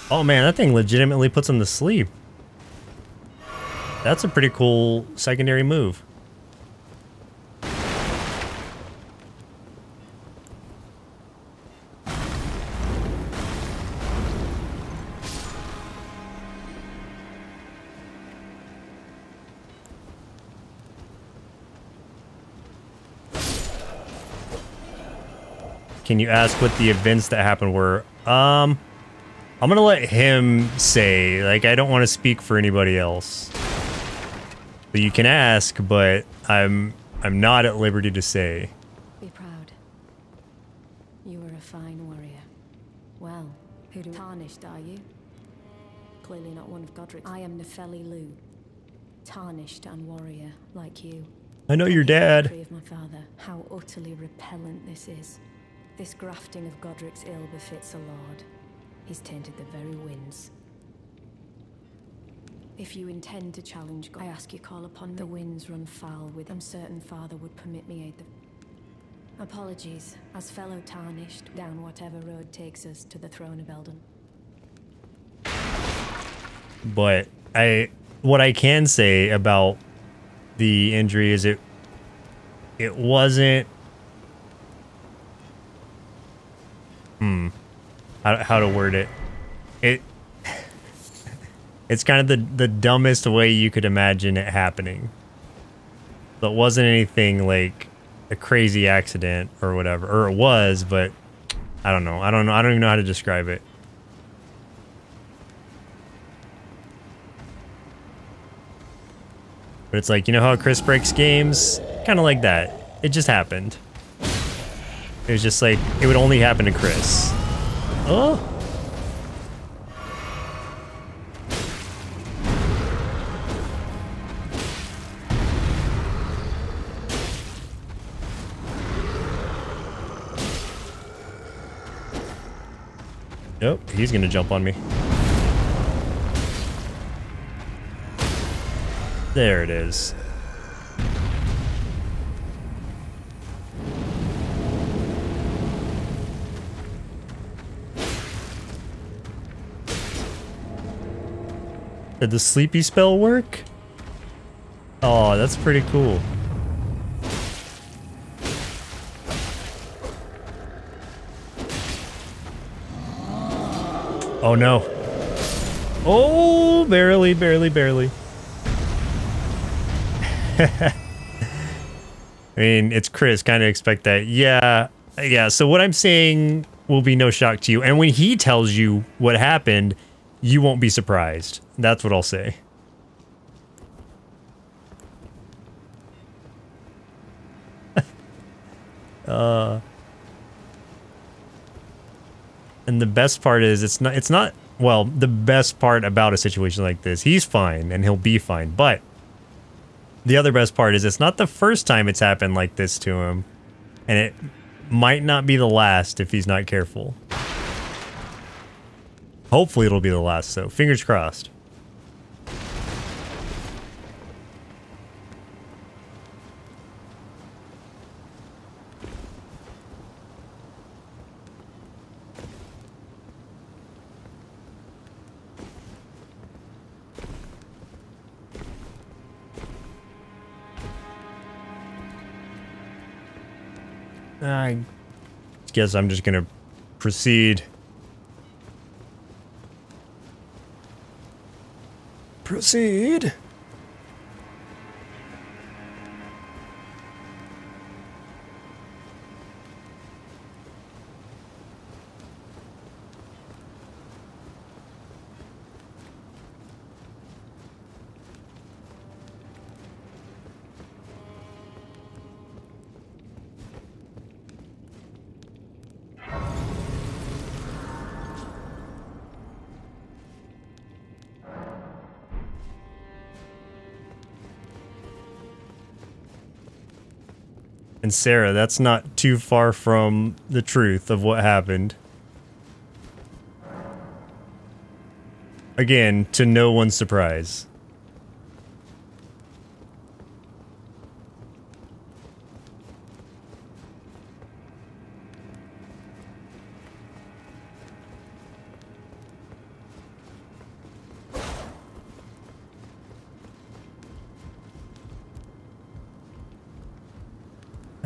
Oh man, that thing legitimately puts him to sleep. That's a pretty cool secondary move. Can you ask what the events that happened were? Um, I'm gonna let him say. Like, I don't want to speak for anybody else. But you can ask, but I'm I'm not at liberty to say. Be proud. You were a fine warrior. Well, who do tarnished are you? Clearly not one of Godrick's. I am Nepheli Loux, Tarnished and warrior, like you. I know your dad. Of my father. How utterly repellent this is. This grafting of Godrick's ill befits a lord. He's tainted the very winds. If you intend to challenge God, I ask you call upon the winds run foul with them certain father would permit me aid them. Apologies, as fellow tarnished, down whatever road takes us to the throne of Elden. But I what I can say about the injury is it it wasn't hmm how, how to word it it it's kind of the the dumbest way you could imagine it happening But wasn't anything like a crazy accident or whatever. Or it was, but I don't know. I don't know. I don't even know how to describe it. But it's like, you know how Chris breaks games? Kind of like that. It just happened. It was just like, it would only happen to Chris. Oh. Nope, he's gonna jump on me. There it is. Did the sleepy spell work? Oh, that's pretty cool. Oh no. Oh, barely, barely, barely. I mean, it's Chris. Kind of expect that. Yeah, yeah. So what I'm saying will be no shock to you. And when he tells you what happened, you won't be surprised. That's what I'll say. uh. And the best part is it's not it's not well, the best part about a situation like this, he's fine and he'll be fine, but the other best part is it's not the first time it's happened like this to him. And it might not be the last if he's not careful. Hopefully it'll be the last, so fingers crossed. I guess I'm just gonna proceed. Proceed. And Sarah, that's not too far from the truth of what happened. Again, to no one's surprise.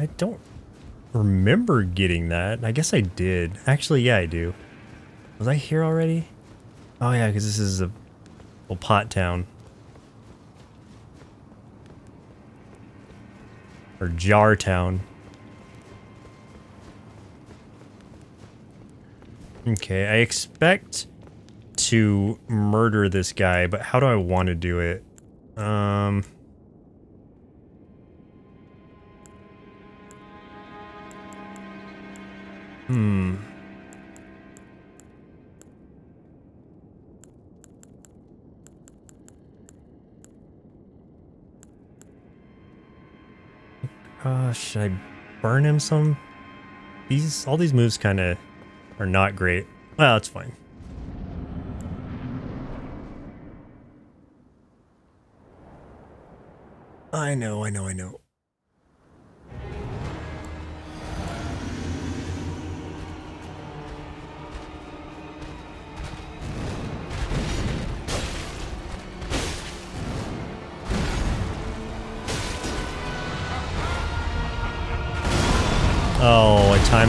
I don't remember getting that. I guess I did. Actually, yeah, I do. Was I here already? Oh yeah, because this is a little pot town. Or jar town. Okay, I expect to murder this guy, but how do I want to do it? Um... should I burn him some? These, all these moves kind of are not great. Well, it's fine. I know, I know, I know.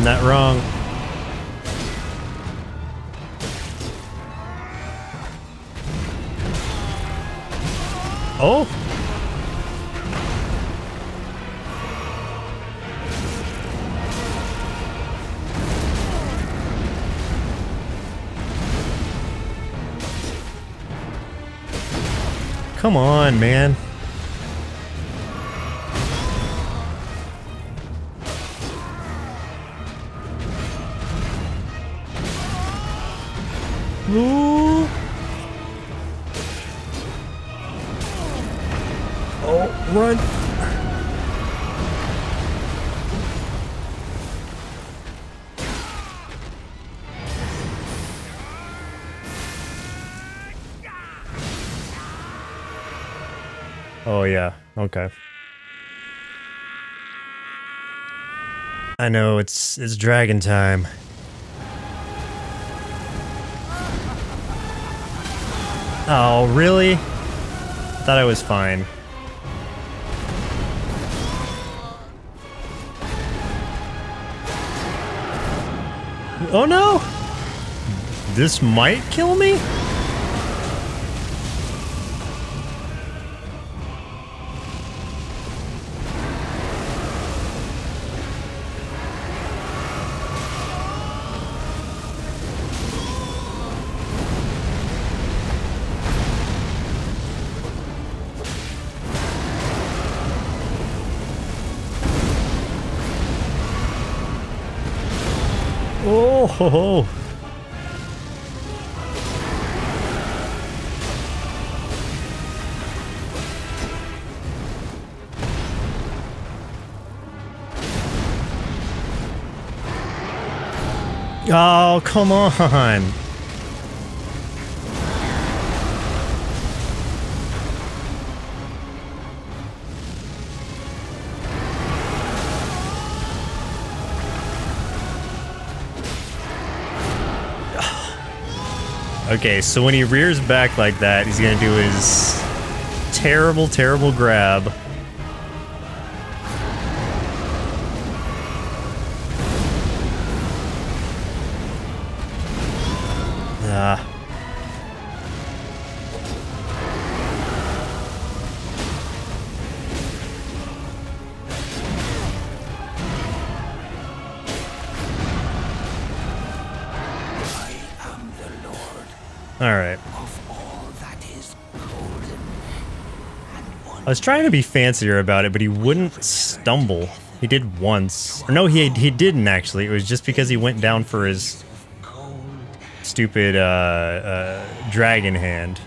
timed that wrong. Oh! Come on, man. Okay. I know it's it's dragon time. Oh, really? Thought I was fine. Oh no! This might kill me? Ho, ho. Oh, come on. Okay, so when he rears back like that, he's gonna do his terrible, terrible grab. Was trying to be fancier about it, but he wouldn't stumble. He did once. Or no, he he didn't actually. It was just because he went down for his stupid uh, uh, dragon hand.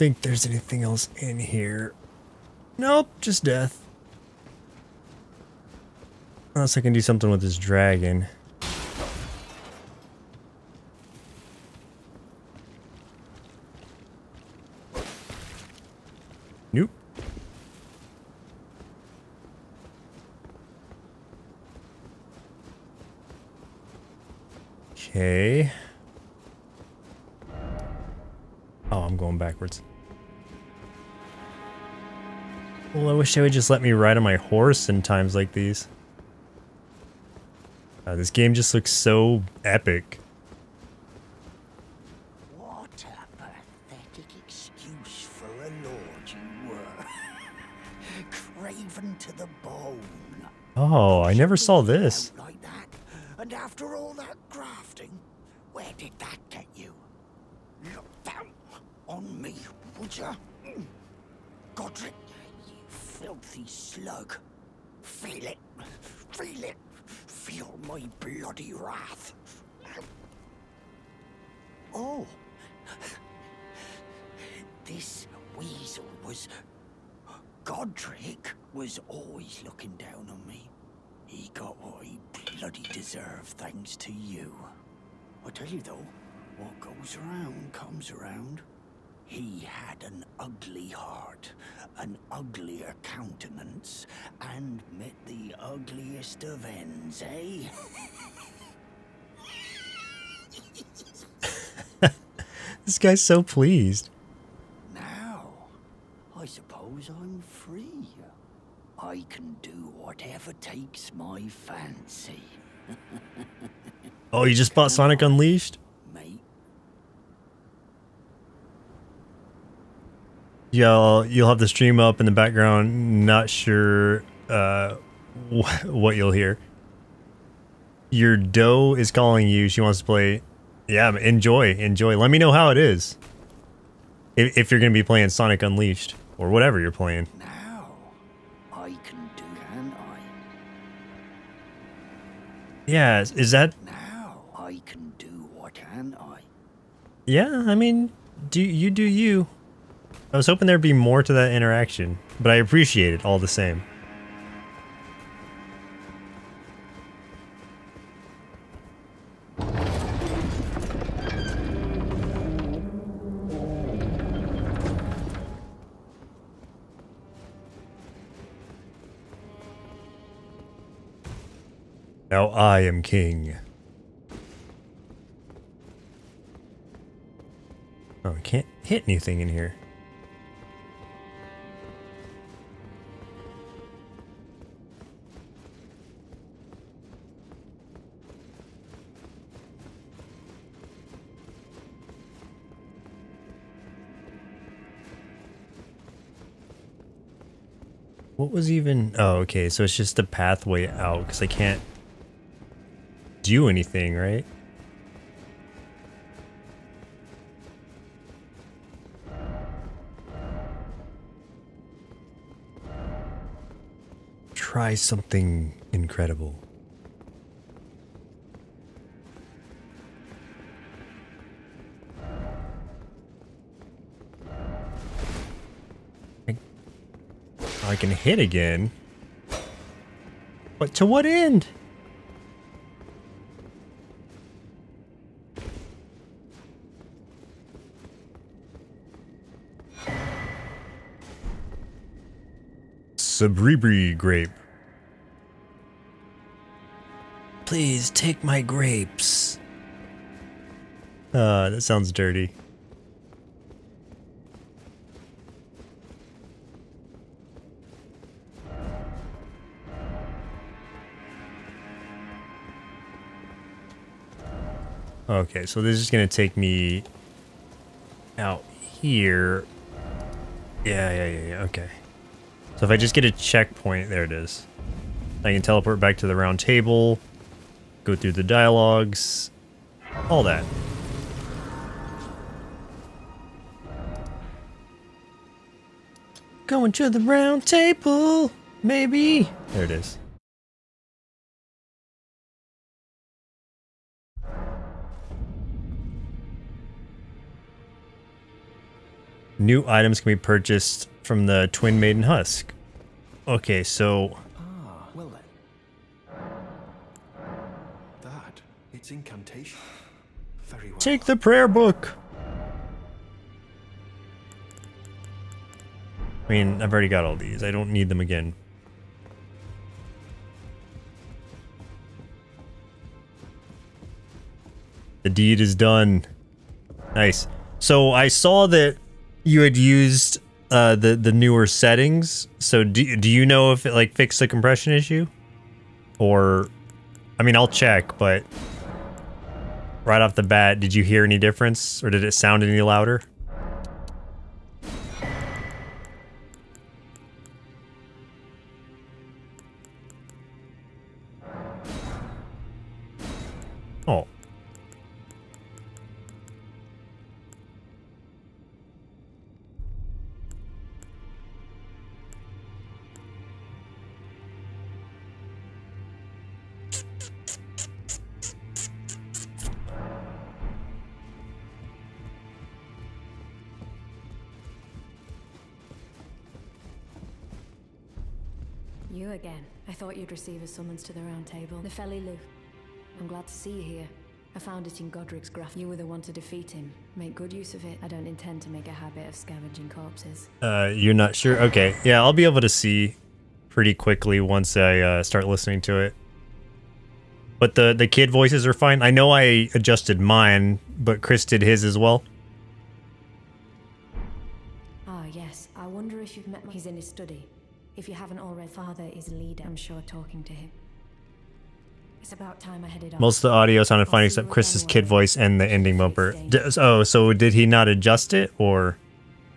Think there's anything else in here. Nope, just death. Unless I can do something with this dragon. Nope. Okay. Backwards. Well, I wish they would just let me ride on my horse in times like these. Uh, this game just looks so epic. What a pathetic excuse for a lord you were. Craven to the bone. Oh, I never saw this. Guy's so pleased. Now I suppose I'm free. I can do whatever takes my fancy. Oh, you just bought Sonic Unleashed? Mate, Yeah, you'll have the stream up in the background. Not sure uh, wh- what you'll hear. Your doe is calling you. She wants to play. Yeah, enjoy, enjoy. Let me know how it is. If, if you're going to be playing Sonic Unleashed or whatever you're playing. now I can do, can I? Yeah, is- is that? Now I can do what can I? Yeah, I mean, do you do you? I was hoping there'd be more to that interaction, but I appreciate it all the same. I am king. Oh, I can't hit anything in here. What was even... Oh, okay, so it's just a pathway out, because I can't do anything, right? Try something incredible. I, can hit again. But to what end? Sabribri grape. Please take my grapes. Uh, that sounds dirty. Okay, so this is gonna take me out here. Yeah, yeah, yeah, yeah, okay. So if I just get a checkpoint, there it is. I can teleport back to the round table, go through the dialogues, all that. Going to the round table, maybe. There it is. New items can be purchased from the Twin Maiden Husk. Okay, so Ah, well then. That, it's incantation. Very well. take the prayer book. I mean, I've already got all these. I don't need them again. The deed is done. Nice. So I saw that you had used uh, the the newer settings. So do do you know if it like fixed the compression issue, or I mean I'll check, but right off the bat, did you hear any difference, or did it sound any louder? You again. I thought you'd receive a summons to the round table. Nepheli Loux. I'm glad to see you here. I found it in Godrick's graph. You were the one to defeat him. Make good use of it. I don't intend to make a habit of scavenging corpses. Uh, you're not sure? Okay, yeah, I'll be able to see pretty quickly once I uh, start listening to it. But the the kid voices are fine. I know I adjusted mine, but Chris did his as well. Ah, yes. I wonder if you've met my... He's in his study. If you haven't already, father is leader. I'm sure talking to him. It's about time I headed off. Most of the audio sounded fine except Chris's kid voice and the ending bumper. D- oh, so did he not adjust it, or?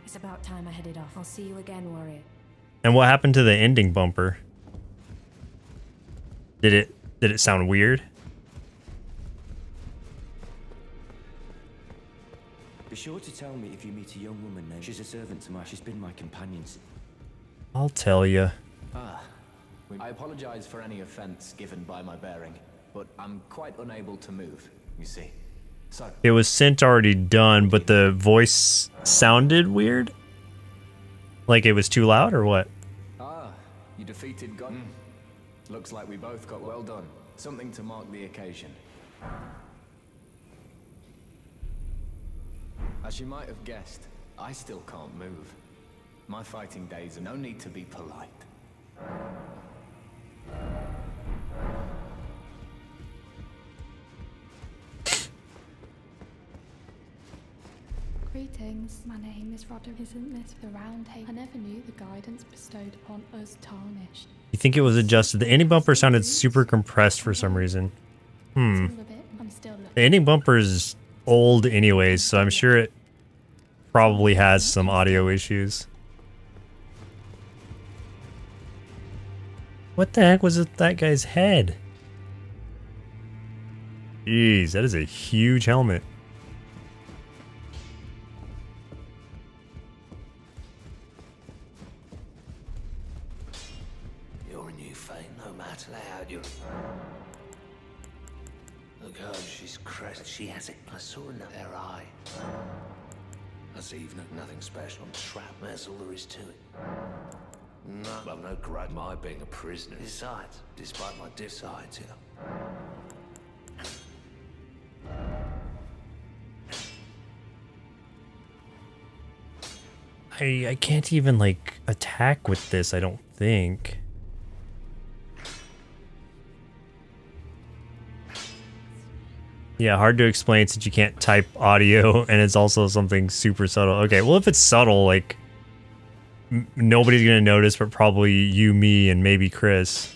It's about time I headed off. I'll see you again, warrior. And what happened to the ending bumper? Did it did it sound weird? Be sure to tell me if you meet a young woman named. She's a servant to my. She's been my companion. I'll tell you. Ah, I apologize for any offense given by my bearing, but I'm quite unable to move. You see, so It was sent already done, but the voice sounded weird. Like it was too loud, or what? ah, you defeated God. Looks like we both got well done. Something to mark the occasion. As you might have guessed, I still can't move. My fighting days are no need to be polite. Greetings, my name is Roderick. Isn't this the round table? I never knew the guidance bestowed upon us tarnished. You think it was adjusted? The ending bumper sounded super compressed for some reason. Hmm. Still a bit, I'm still looking. The ending bumper is old anyways, so I'm sure it probably has some audio issues. What the heck was with that guy's head? Jeez, that is a huge helmet. I've no grudge my being a prisoner. Besides, despite my decides here. I I can't even like attack with this, I don't think. Yeah, hard to explain since you can't type audio and it's also something super subtle. Okay, well if it's subtle like nobody's to notice but probably you, me and maybe Chris.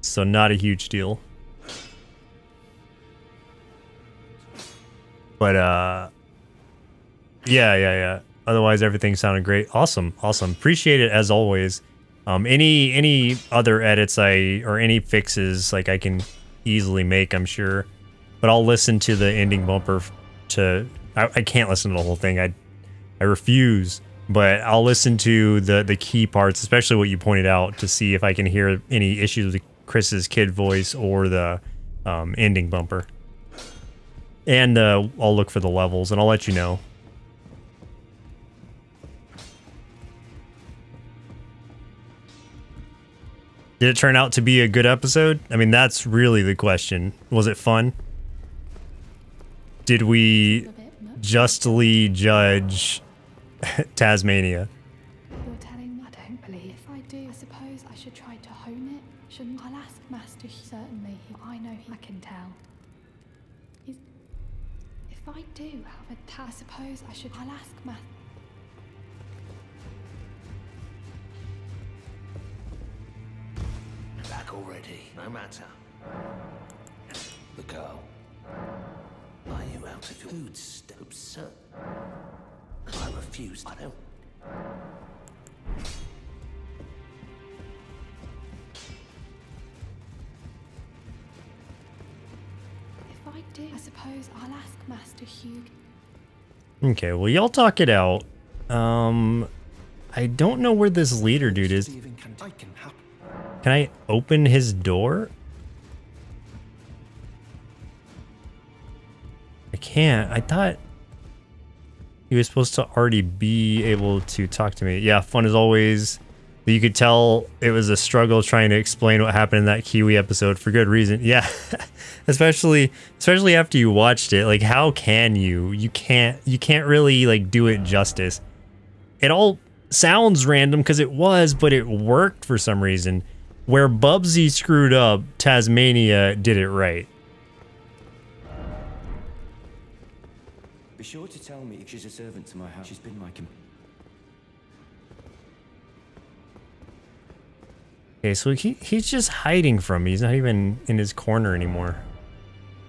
So not a huge deal. But uh yeah, yeah, yeah. Otherwise everything sounded great. Awesome. Awesome. Appreciate it as always. Um any any other edits I or any fixes like I can easily make, I'm sure. But I'll listen to the ending bumper to I, I can't listen to the whole thing. I I refuse. But I'll listen to the the key parts, especially what you pointed out, to see if I can hear any issues with Chris's kid voice or the um, ending bumper. And uh, I'll look for the levels and I'll let you know. Did it turn out to be a good episode? I mean, that's really the question. Was it fun? Did we justly judge Taz-Mania? You're telling I don't believe. If I do, I suppose I should try to hone it. Shouldn't I'll ask Master certainly. I know he I can tell. He's, if I do have a I suppose I should I'll ask Master. Back already, no matter. The girl. Are you out of your food stove, sir? I refuse. I don't. If I do, I suppose I'll ask Master Hewg. Okay, well, y'all talk it out. Um, I don't know where this leader dude is. Can I open his door? I can't. I thought he was supposed to already be able to talk to me. Yeah, fun as always. You could tell it was a struggle trying to explain what happened in that Kiwi episode for good reason. Yeah, especially especially after you watched it. Like, how can you? You can't. You can't really like do it justice. It all sounds random because it was, but it worked for some reason. Where Bubsy screwed up, Taz-Mania did it right. Be sure to she's a servant to my house. She's been my Okay, so he he's just hiding from me. He's not even in his corner anymore.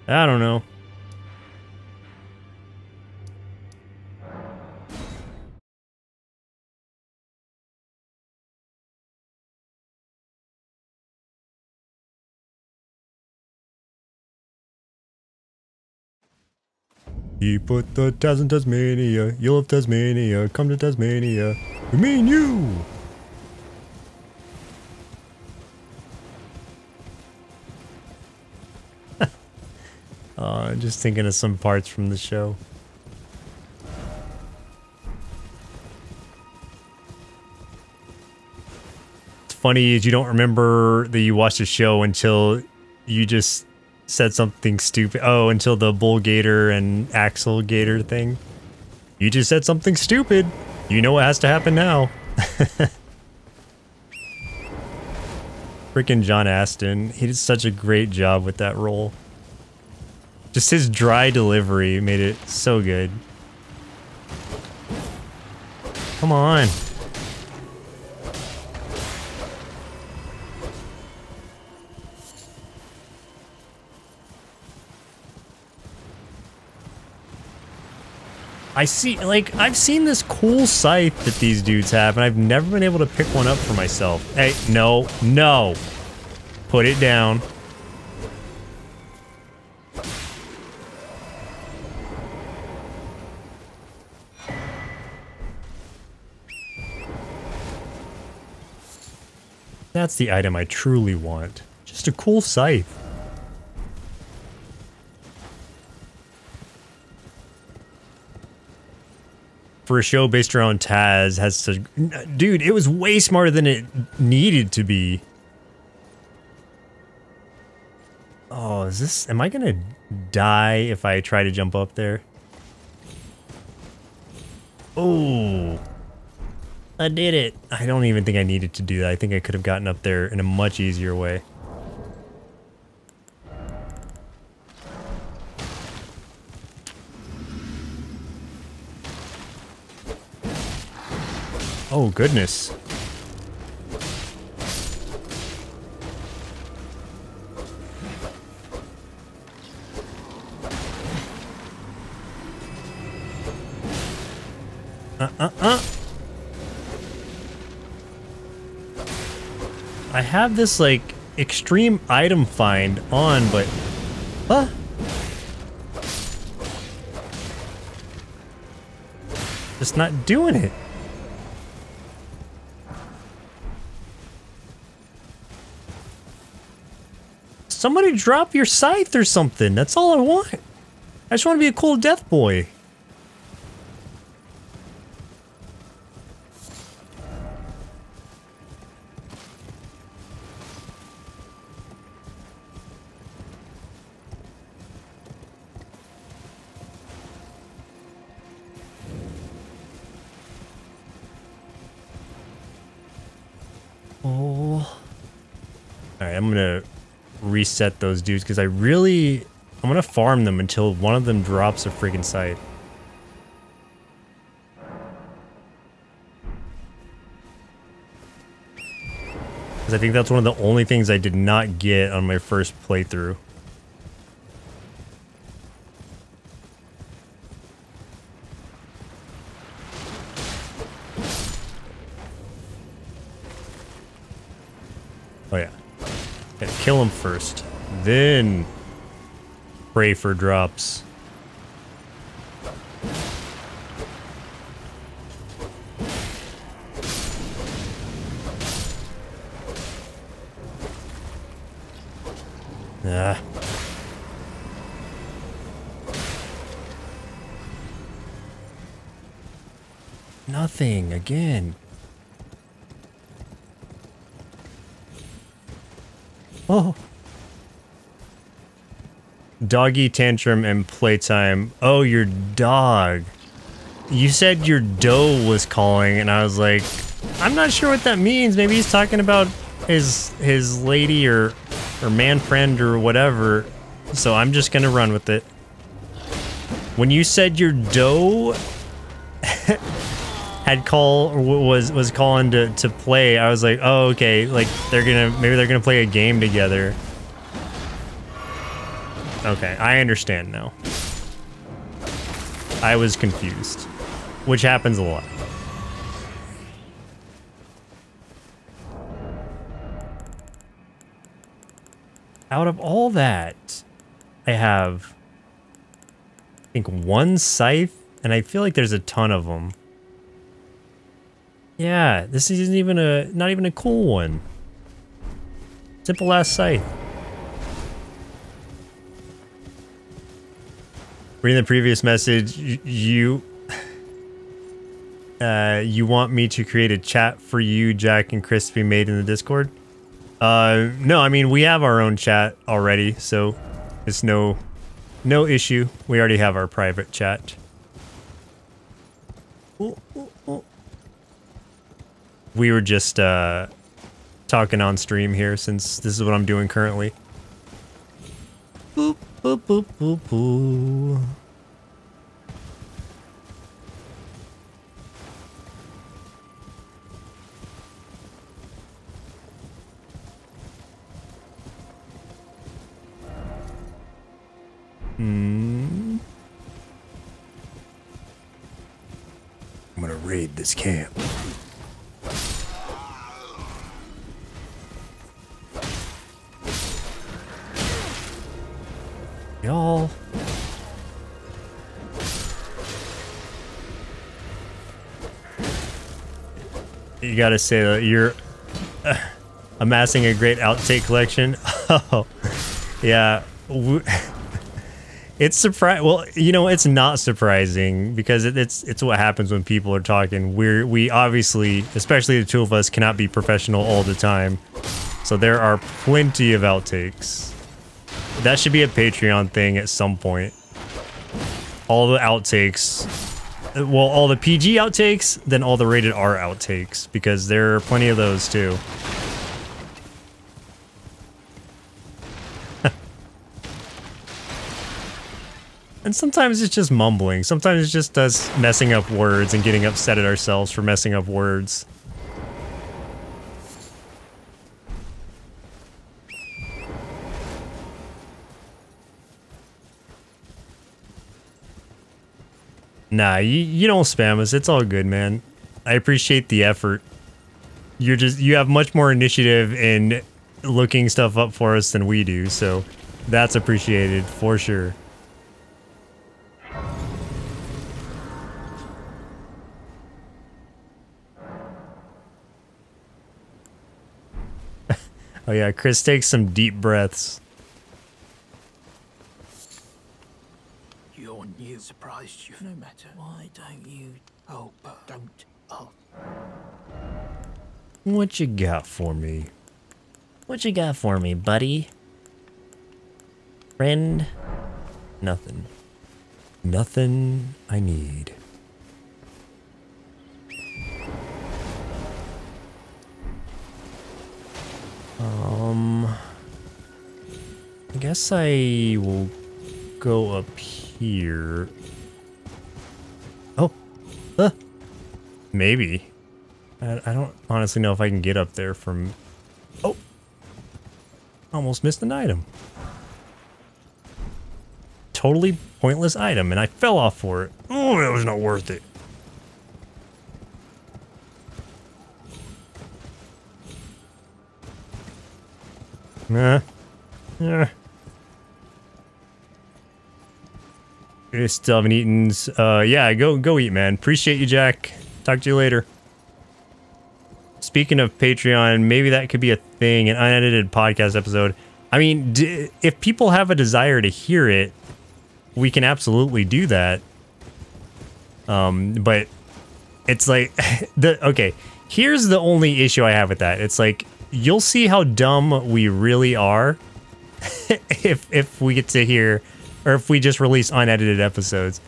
I don't know. He put the Taz in Tasmania. You love Tasmania. Come to Tasmania. We mean you. uh, just thinking of some parts from the show. It's funny is you don't remember that you watched the show until you just said something stupid. Oh, until the Bull Gator and Axel Gator thing. You just said something stupid. You know what has to happen now. Freaking John Astin. He did such a great job with that role. Just his dry delivery made it so good. Come on. I see, like, I've seen this cool scythe that these dudes have, and I've never been able to pick one up for myself. Hey, no, no. Put it down. That's the item I truly want. Just a cool scythe. For a show based around Taz has such dude, it was way smarter than it needed to be. Oh, is this am I gonna die if I try to jump up there? Oh I did it. I don't even think I needed to do that. I think I could have gotten up there in a much easier way. Oh, goodness. Uh-uh-uh. I have this, like, extreme item find on, but... Huh? Just not doing it. Somebody drop your scythe or something. That's all I want. I just want to be a cool death boy. Oh. Alright, I'm gonna reset those dudes because I really I'm gonna farm them until one of them drops a freaking sight. Because I think that's one of the only things I did not get on my first playthrough. Oh yeah. Gotta kill him first. Then pray for drops. Ah. Nothing again. Oh. Doggy tantrum and playtime. Oh, your dog. You said your doe was calling, and I was like, I'm not sure what that means. Maybe he's talking about his his lady or or man friend or whatever. So I'm just gonna run with it. When you said your doe had call was was calling to to play, I was like, oh okay, like they're gonna maybe they're gonna play a game together. Okay, I understand now. I was confused, which happens a lot. Out of all that, I have, I think, one scythe, and I feel like there's a ton of them. Yeah, this isn't even a, not even a cool one. Simple ass scythe. Reading the previous message, you, uh, you want me to create a chat for you, Jack and be made in the Discord? Uh, no, I mean, we have our own chat already, so it's no, no issue. We already have our private chat. We were just, uh, talking on stream here since this is what I'm doing currently. Boop, boop, boop, boop, boop. Hmm. I'm gonna raid this camp. Gotta say that you're uh, amassing a great outtake collection. Oh, yeah. It's surprise. Well, you know, it's not surprising because it, it's it's what happens when people are talking. We're we obviously, especially the two of us, cannot be professional all the time. So there are plenty of outtakes. That should be a Patreon thing at some point. All the outtakes, well, all the PG outtakes, then all the rated R outtakes because there are plenty of those too. And sometimes it's just mumbling. Sometimes it's just us messing up words and getting upset at ourselves for messing up words. Nah, you, you don't spam us. It's all good, man. I appreciate the effort. You're just you have much more initiative in looking stuff up for us than we do, so that's appreciated for sure. Oh yeah, Chris takes some deep breaths. What you got for me? What you got for me, buddy? Friend? Nothing. Nothing I need. Um, I guess I will go up here. Oh, uh, maybe. I, I don't honestly know if I can get up there from. Oh, almost missed an item. Totally pointless item, and I fell off for it. Oh, that was not worth it. Nah. Yeah. You still haven't eaten. Uh, yeah, go go eat, man. Appreciate you, Jack. Talk to you later. Speaking of Patreon, maybe that could be a thing, an unedited podcast episode. I mean, d- if people have a desire to hear it, we can absolutely do that. Um, but it's like the okay. Here's the only issue I have with that. It's like you'll see how dumb we really are if if we get to hear or if we just release unedited episodes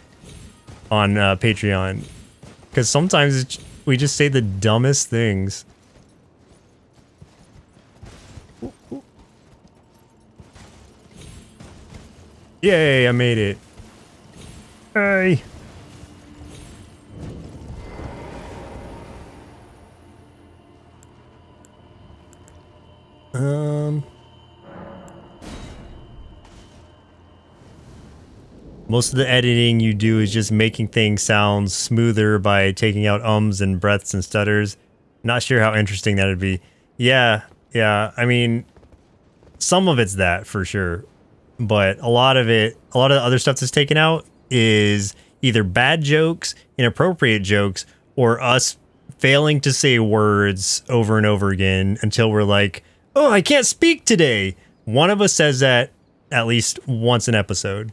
on uh, Patreon because sometimes we just say the dumbest things. Yay, I made it. Hey. Um. Most of the editing you do is just making things sound smoother by taking out ums and breaths and stutters. Not sure how interesting that'd be. Yeah, yeah. I mean, some of it's that for sure, but a lot of it, a lot of the other stuff that's taken out is either bad jokes, inappropriate jokes, or us failing to say words over and over again until we're like, "Oh, I can't speak today." One of us says that at least once an episode.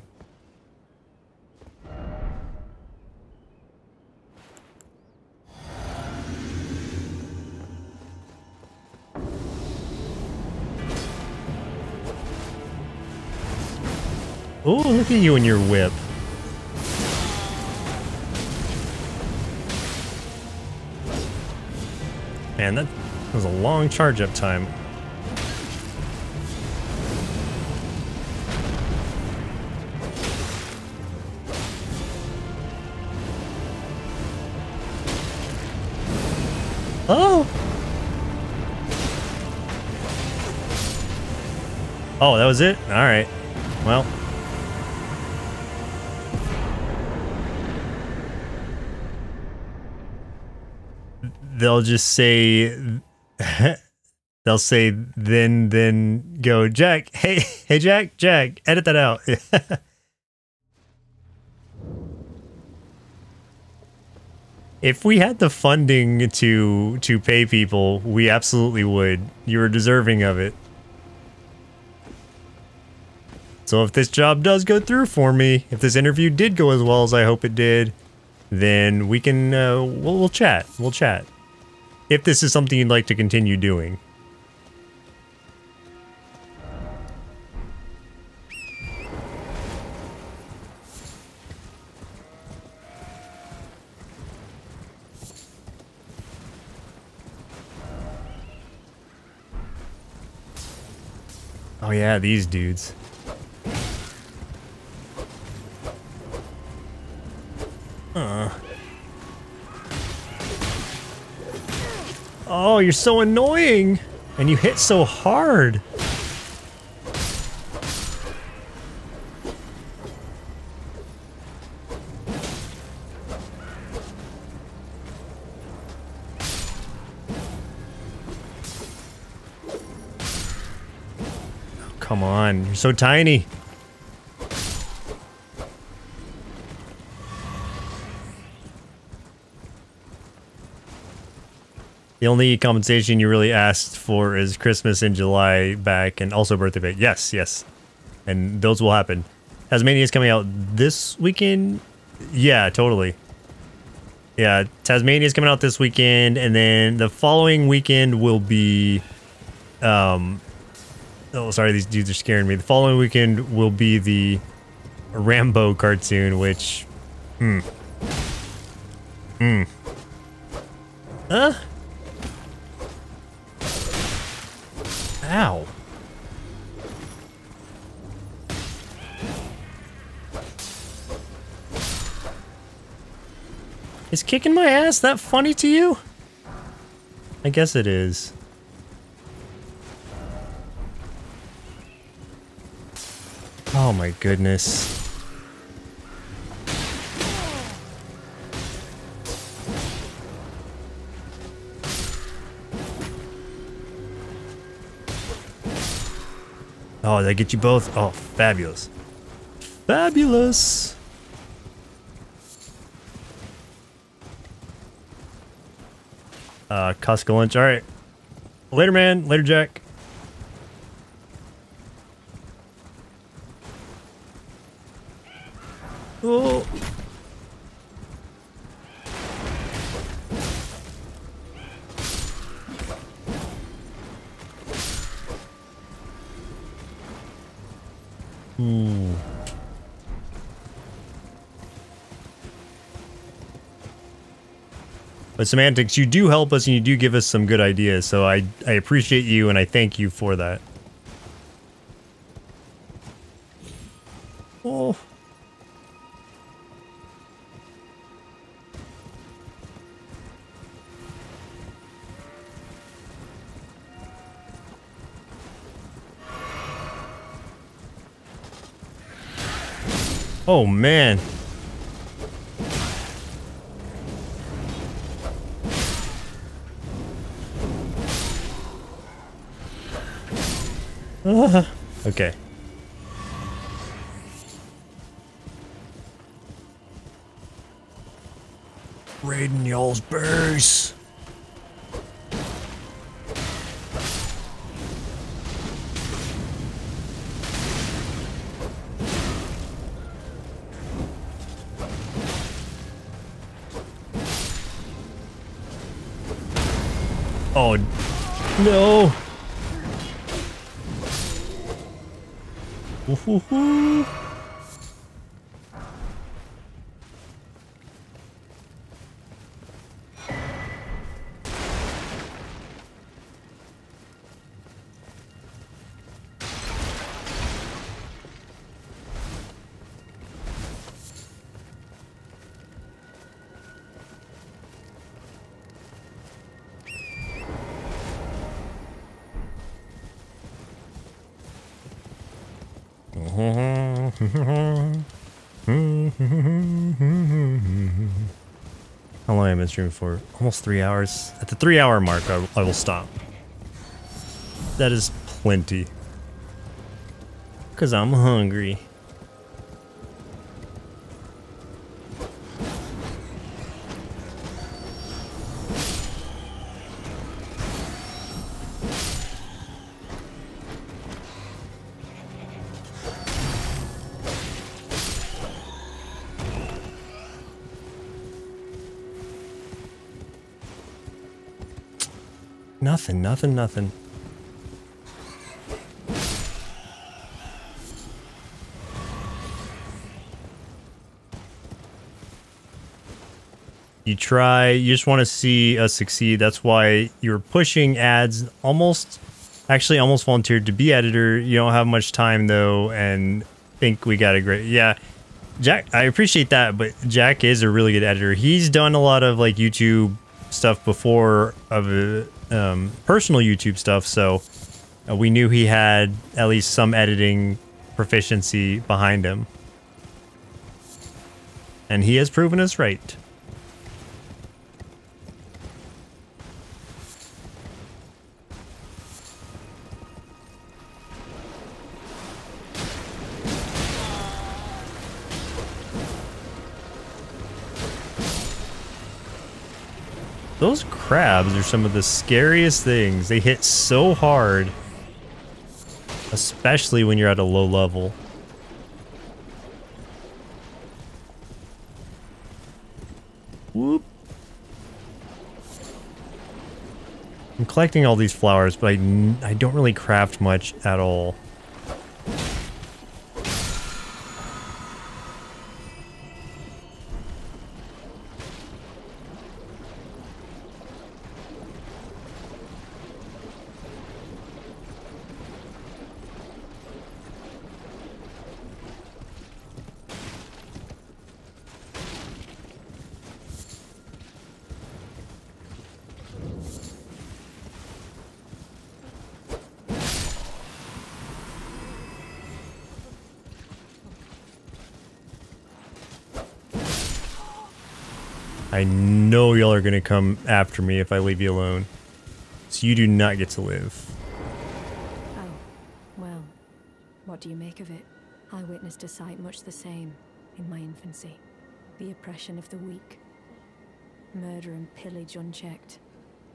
Oh, look at you and your whip. Man, that was a long charge up time. Oh! Oh, that was it? Alright. Well. They'll just say they'll say then then go Jack hey hey Jack Jack edit that out. If we had the funding to to pay people we absolutely would. You were deserving of it. So if this job does go through for me if this interview did go as well as I hope it did then we can uh, we'll, we'll chat. We'll chat if this is something you'd like to continue doing. Oh yeah, these dudes. Uh. Oh, you're so annoying! And you hit so hard! Come on, you're so tiny. The only compensation you really asked for is Christmas in July back and also birthday pay. Yes, yes. And those will happen. Taz-Mania is coming out this weekend. Yeah, totally. Yeah, Taz-Mania is coming out this weekend, and then the following weekend will be. Um, oh, sorry, these dudes are scaring me. The following weekend will be the Rambo cartoon, which. Hmm. Hmm. Huh? Ow. Is kicking my ass that funny to you? I guess it is. Oh my goodness. Oh, did I get you both? Oh, fabulous. Fabulous! Uh, Costco lunch. Alright. Later, man. Later, Jack. Oh. Ooh. But semantics, you do help us and you do give us some good ideas, so I I appreciate you and I thank you for that. Oh. Oh man. Ah, okay. Raiding y'all's base. Oh, no. Woohoo. How long streaming for? Almost three hours. At the three hour mark, I, I will stop. That is plenty. Because I'm hungry. Nothing, nothing, nothing. You try, you just want to see us succeed. That's why you're pushing ads almost, actually almost volunteered to be editor. You don't have much time though, and think we got a great, yeah. Jack, I appreciate that, but Jack is a really good editor. He's done a lot of like YouTube stuff before of uh, um, personal YouTube stuff, so uh, we knew he had at least some editing proficiency behind him. And he has proven us right. Those crabs are some of the scariest things. They hit so hard. Especially when you're at a low level. Whoop. I'm collecting all these flowers, but I, I don't really craft much at all. I are gonna come after me if I leave you alone. So you do not get to live. Oh, well, what do you make of it? I witnessed a sight much the same in my infancy. The oppression of the weak. Murder and pillage unchecked.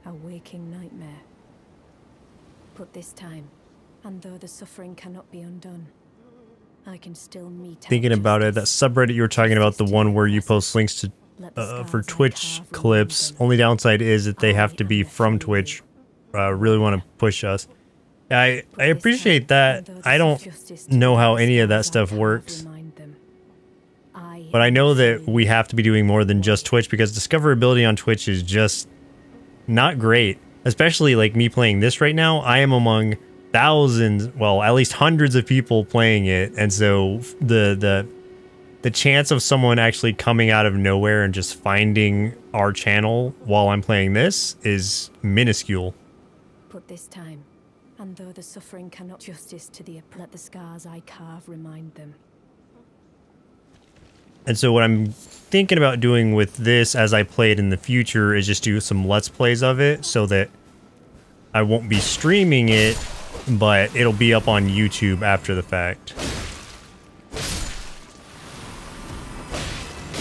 A waking nightmare. But this time, and though the suffering cannot be undone, I can still meet Thinking about it, that subreddit you were talking about, the one where you post links to uh, for Twitch clips. Only downside is that they have to be from Twitch. Uh, really want to push us. I I appreciate that. I don't know how any of that stuff works. But I know that we have to be doing more than just Twitch because discoverability on Twitch is just not great. Especially like me playing this right now. I am among thousands, well, at least hundreds of people playing it. And so the the the chance of someone actually coming out of nowhere and just finding our channel while I'm playing this is minuscule. But this time, and though the suffering cannot justice to the let the scars I carve remind them. And so what I'm thinking about doing with this as I play it in the future is just do some let's plays of it so that I won't be streaming it, but it'll be up on YouTube after the fact.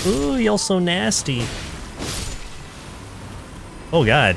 Ooh, y'all so nasty. Oh god.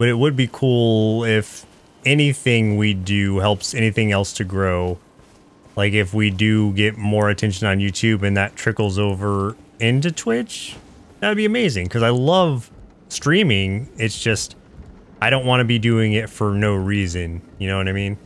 But it would be cool if anything we do helps anything else to grow. Like if we do get more attention on YouTube and that trickles over into Twitch, that'd be amazing because I love streaming. It's just I don't want to be doing it for no reason. You know what I mean?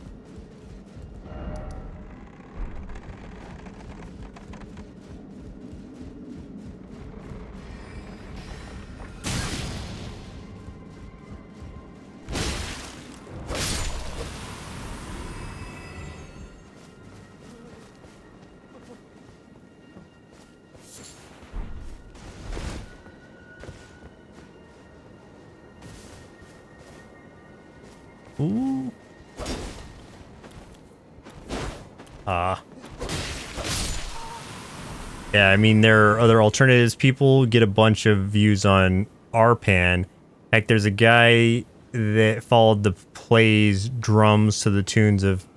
I mean, there are other alternatives. People get a bunch of views on RPAN. Heck, there's a guy that followed the plays drums to the tunes of...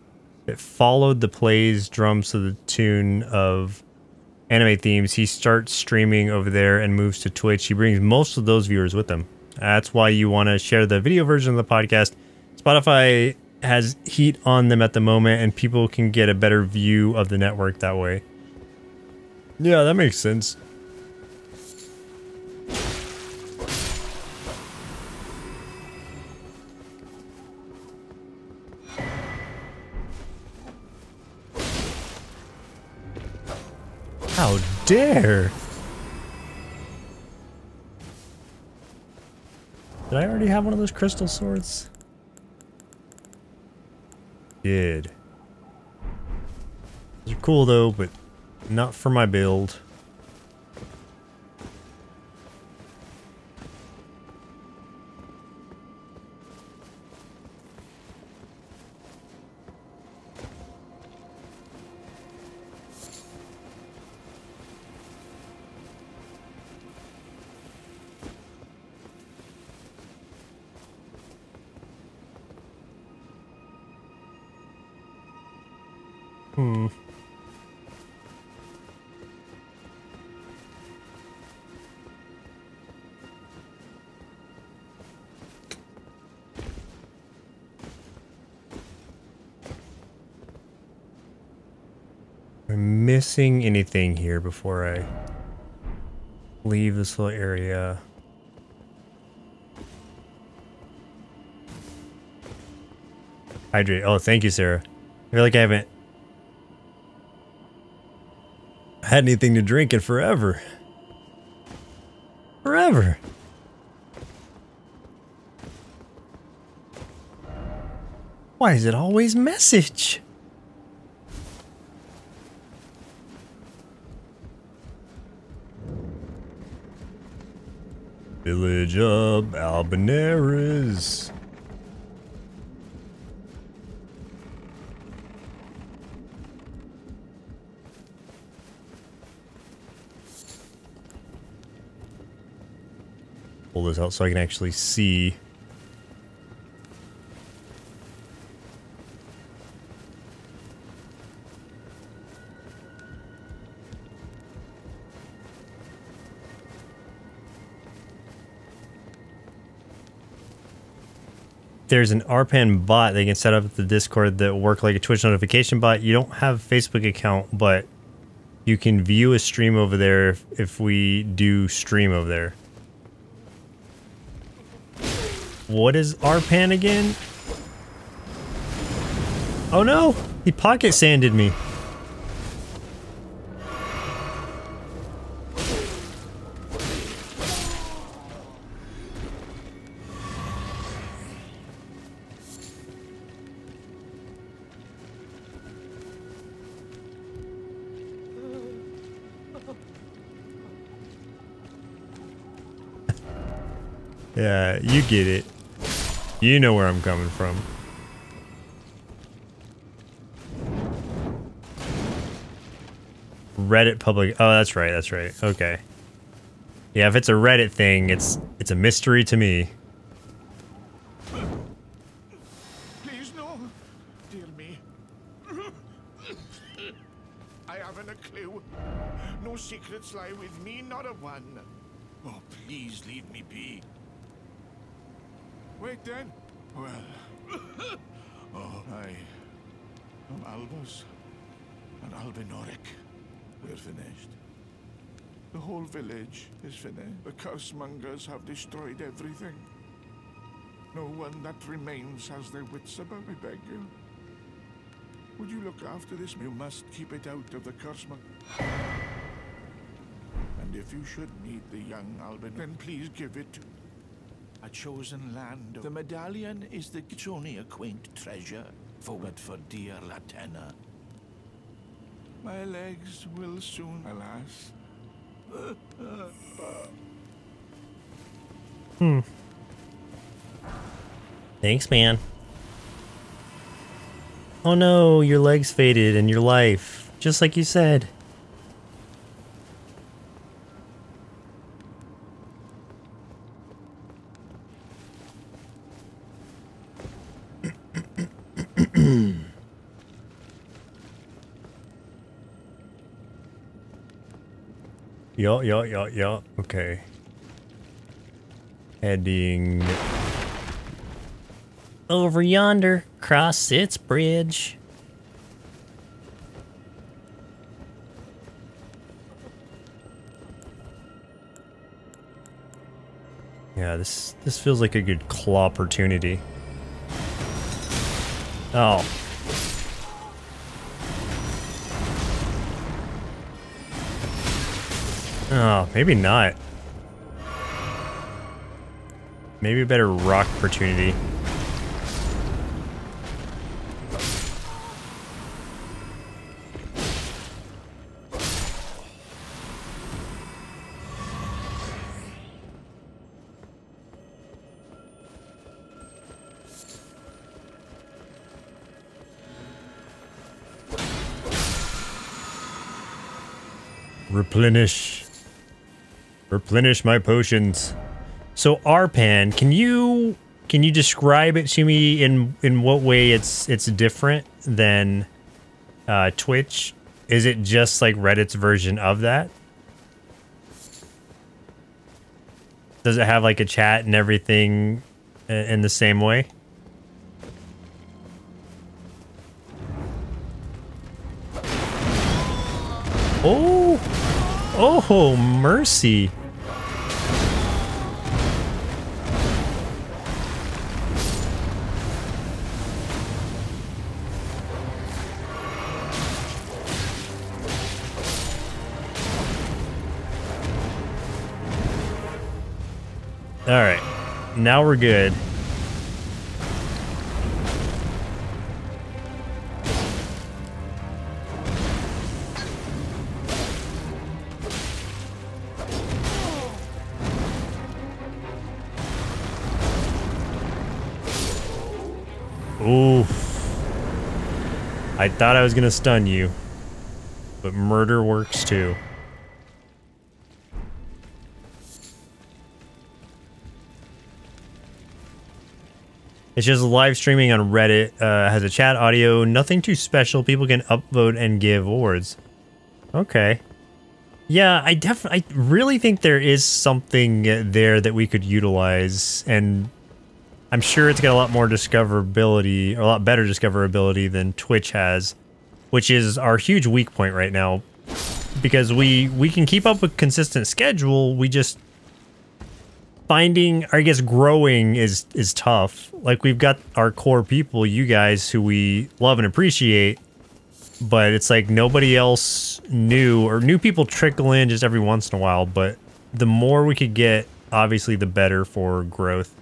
That followed the plays drums to the tune of anime themes. He starts streaming over there and moves to Twitch. He brings most of those viewers with him. That's why you want to share the video version of the podcast Spotify has heat on them at the moment, and people can get a better view of the network that way. Yeah, that makes sense. How dare! Did I already have one of those crystal swords? Did. They're cool though, but not for my build. Hmm. Missing anything here before I leave this little area? Hydrate. Oh, thank you, Sarah. I feel like I haven't had anything to drink in forever. Forever. Why is it always message? Village of Albinaurics. Pull this out so I can actually see. There's an RPAN bot they can set up at the Discord that work like a Twitch notification bot. You don't have a Facebook account, but you can view a stream over there if, if we do stream over there. What is RPAN again? Oh no! He pocket sanded me. Get it. You know where I'm coming from. Reddit public. Oh, that's right. That's right. Okay. Yeah, if it's a Reddit thing, it's it's a mystery to me. Am Albus and Albinauric. We're finished. The whole village is finished. The cursemongers have destroyed everything. No one that remains has their wits about me, beg you. Would you look after this? You must keep it out of the cursemong. And if you should meet the young Albin, then please give it to a chosen land. Of. The medallion is the it's only a quaint treasure, forward for dear Latenna. My legs will soon, alas. Hmm. Thanks, man. Oh no, your legs faded and your life. Just like you said. Yeah, yeah, yeah, yeah. Okay. Heading over yonder, cross its bridge. Yeah, this this feels like a good claw opportunity. Oh. Oh, maybe not. Maybe a better rock opportunity. Replenish. Replenish my potions. So RPAN, can you can you describe it to me in in what way it's it's different than uh, Twitch? Is it just like Reddit's version of that? Does it have like a chat and everything in the same way? Oh, oh, mercy. All right, now we're good. Oof. I thought I was gonna stun you, but murder works too. It's just live streaming on Reddit. Uh, has a chat audio, nothing too special. People can upvote and give awards. Okay. Yeah, I definitely, I really think there is something there that we could utilize, and I'm sure it's got a lot more discoverability, or a lot better discoverability than Twitch has, which is our huge weak point right now. Because we we can keep up with consistent schedule, we just finding, I guess, growing is is tough. Like we've got our core people, you guys, who we love and appreciate, but it's like nobody else new or new people trickle in just every once in a while. But the more we could get, obviously, the better for growth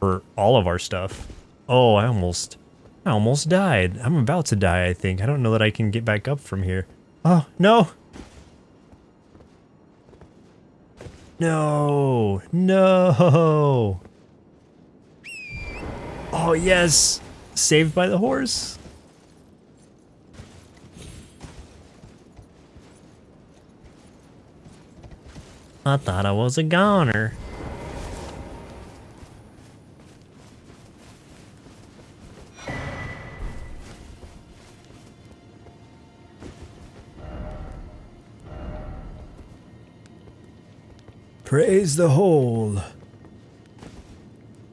for all of our stuff. Oh, I almost, I almost died. I'm about to die. I think. I don't know that I can get back up from here. Oh no. No, no. Oh, yes. Saved by the horse. I thought I was a goner. Praise the whole.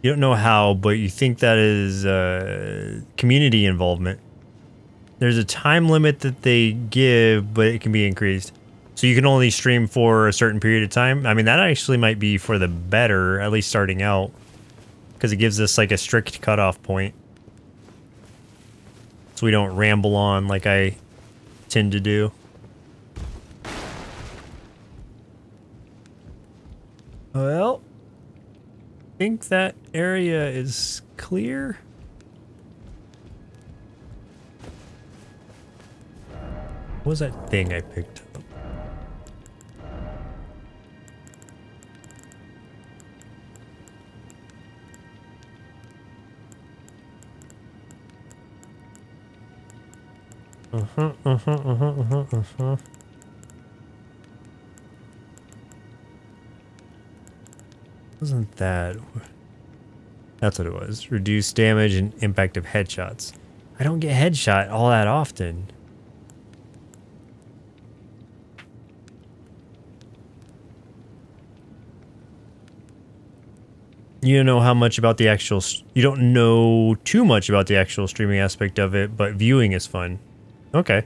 You don't know how, but you think that is uh, community involvement. There's a time limit that they give, but it can be increased. So you can only stream for a certain period of time. I mean, that actually might be for the better, at least starting out. Because it gives us like a strict cutoff point. So we don't ramble on like I tend to do. Well, I think that area is clear. What was that thing I picked up? Uh-huh, uh-huh, uh-huh, uh-huh, uh-huh. Wasn't that... That's what it was. Reduce damage and impact of headshots. I don't get headshot all that often. You don't know how much about the actual... You don't know too much about the actual streaming aspect of it, but viewing is fun. Okay.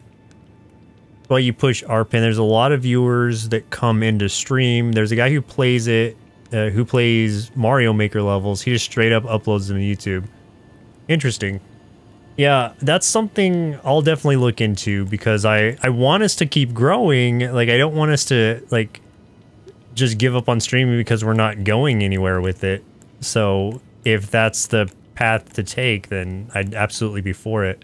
Well, you push RPAN. There's a lot of viewers that come into stream. There's a guy who plays it uh, who plays Mario Maker levels. He just straight up uploads them to YouTube. Interesting. Yeah, that's something I'll definitely look into because I I want us to keep growing. Like I don't want us to like just give up on streaming because we're not going anywhere with it. So if that's the path to take, then I'd absolutely be for it.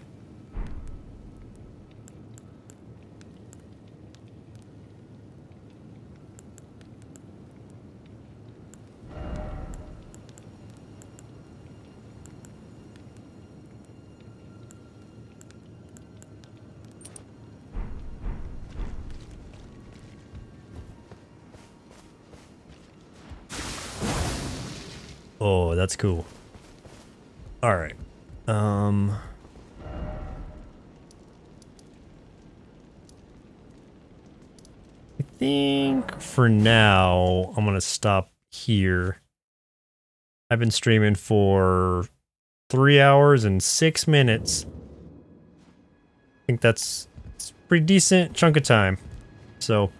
Oh, that's cool. All right. Um I think for now I'm going to stop here. I've been streaming for 3 hours and 6 minutes. I think that's, that's pretty decent chunk of time. So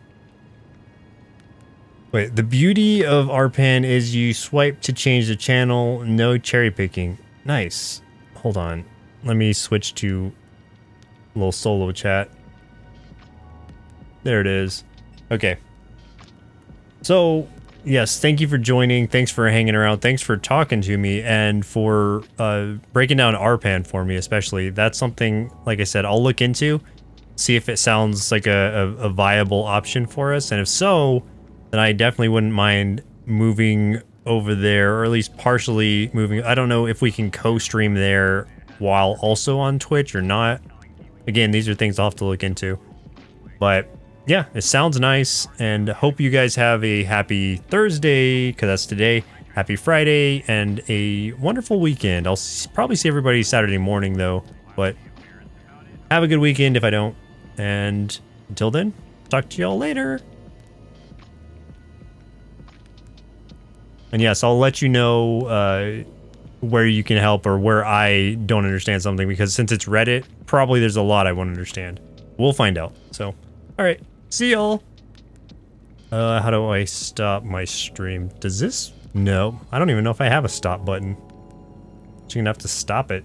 Wait, the beauty of RPAN is you swipe to change the channel, no cherry picking. Nice. Hold on. Let me switch to a little solo chat. There it is. Okay. So, yes, thank you for joining. Thanks for hanging around. Thanks for talking to me and for uh, breaking down RPAN for me, especially. That's something, like I said, I'll look into, see if it sounds like a, a, a viable option for us. And if so, then I definitely wouldn't mind moving over there, or at least partially moving. I don't know if we can co-stream there while also on Twitch or not. Again, these are things I'll have to look into. But yeah, it sounds nice, and hope you guys have a happy Thursday, because that's today. Happy Friday, and a wonderful weekend. I'll probably see everybody Saturday morning, though. But have a good weekend if I don't. And until then, talk to y'all later. And yes, I'll let you know uh, where you can help or where I don't understand something because since it's Reddit, probably there's a lot I won't understand. We'll find out. So, all right. See y'all. Uh, how do I stop my stream? Does this? No. I don't even know if I have a stop button. You're gonna have to stop it.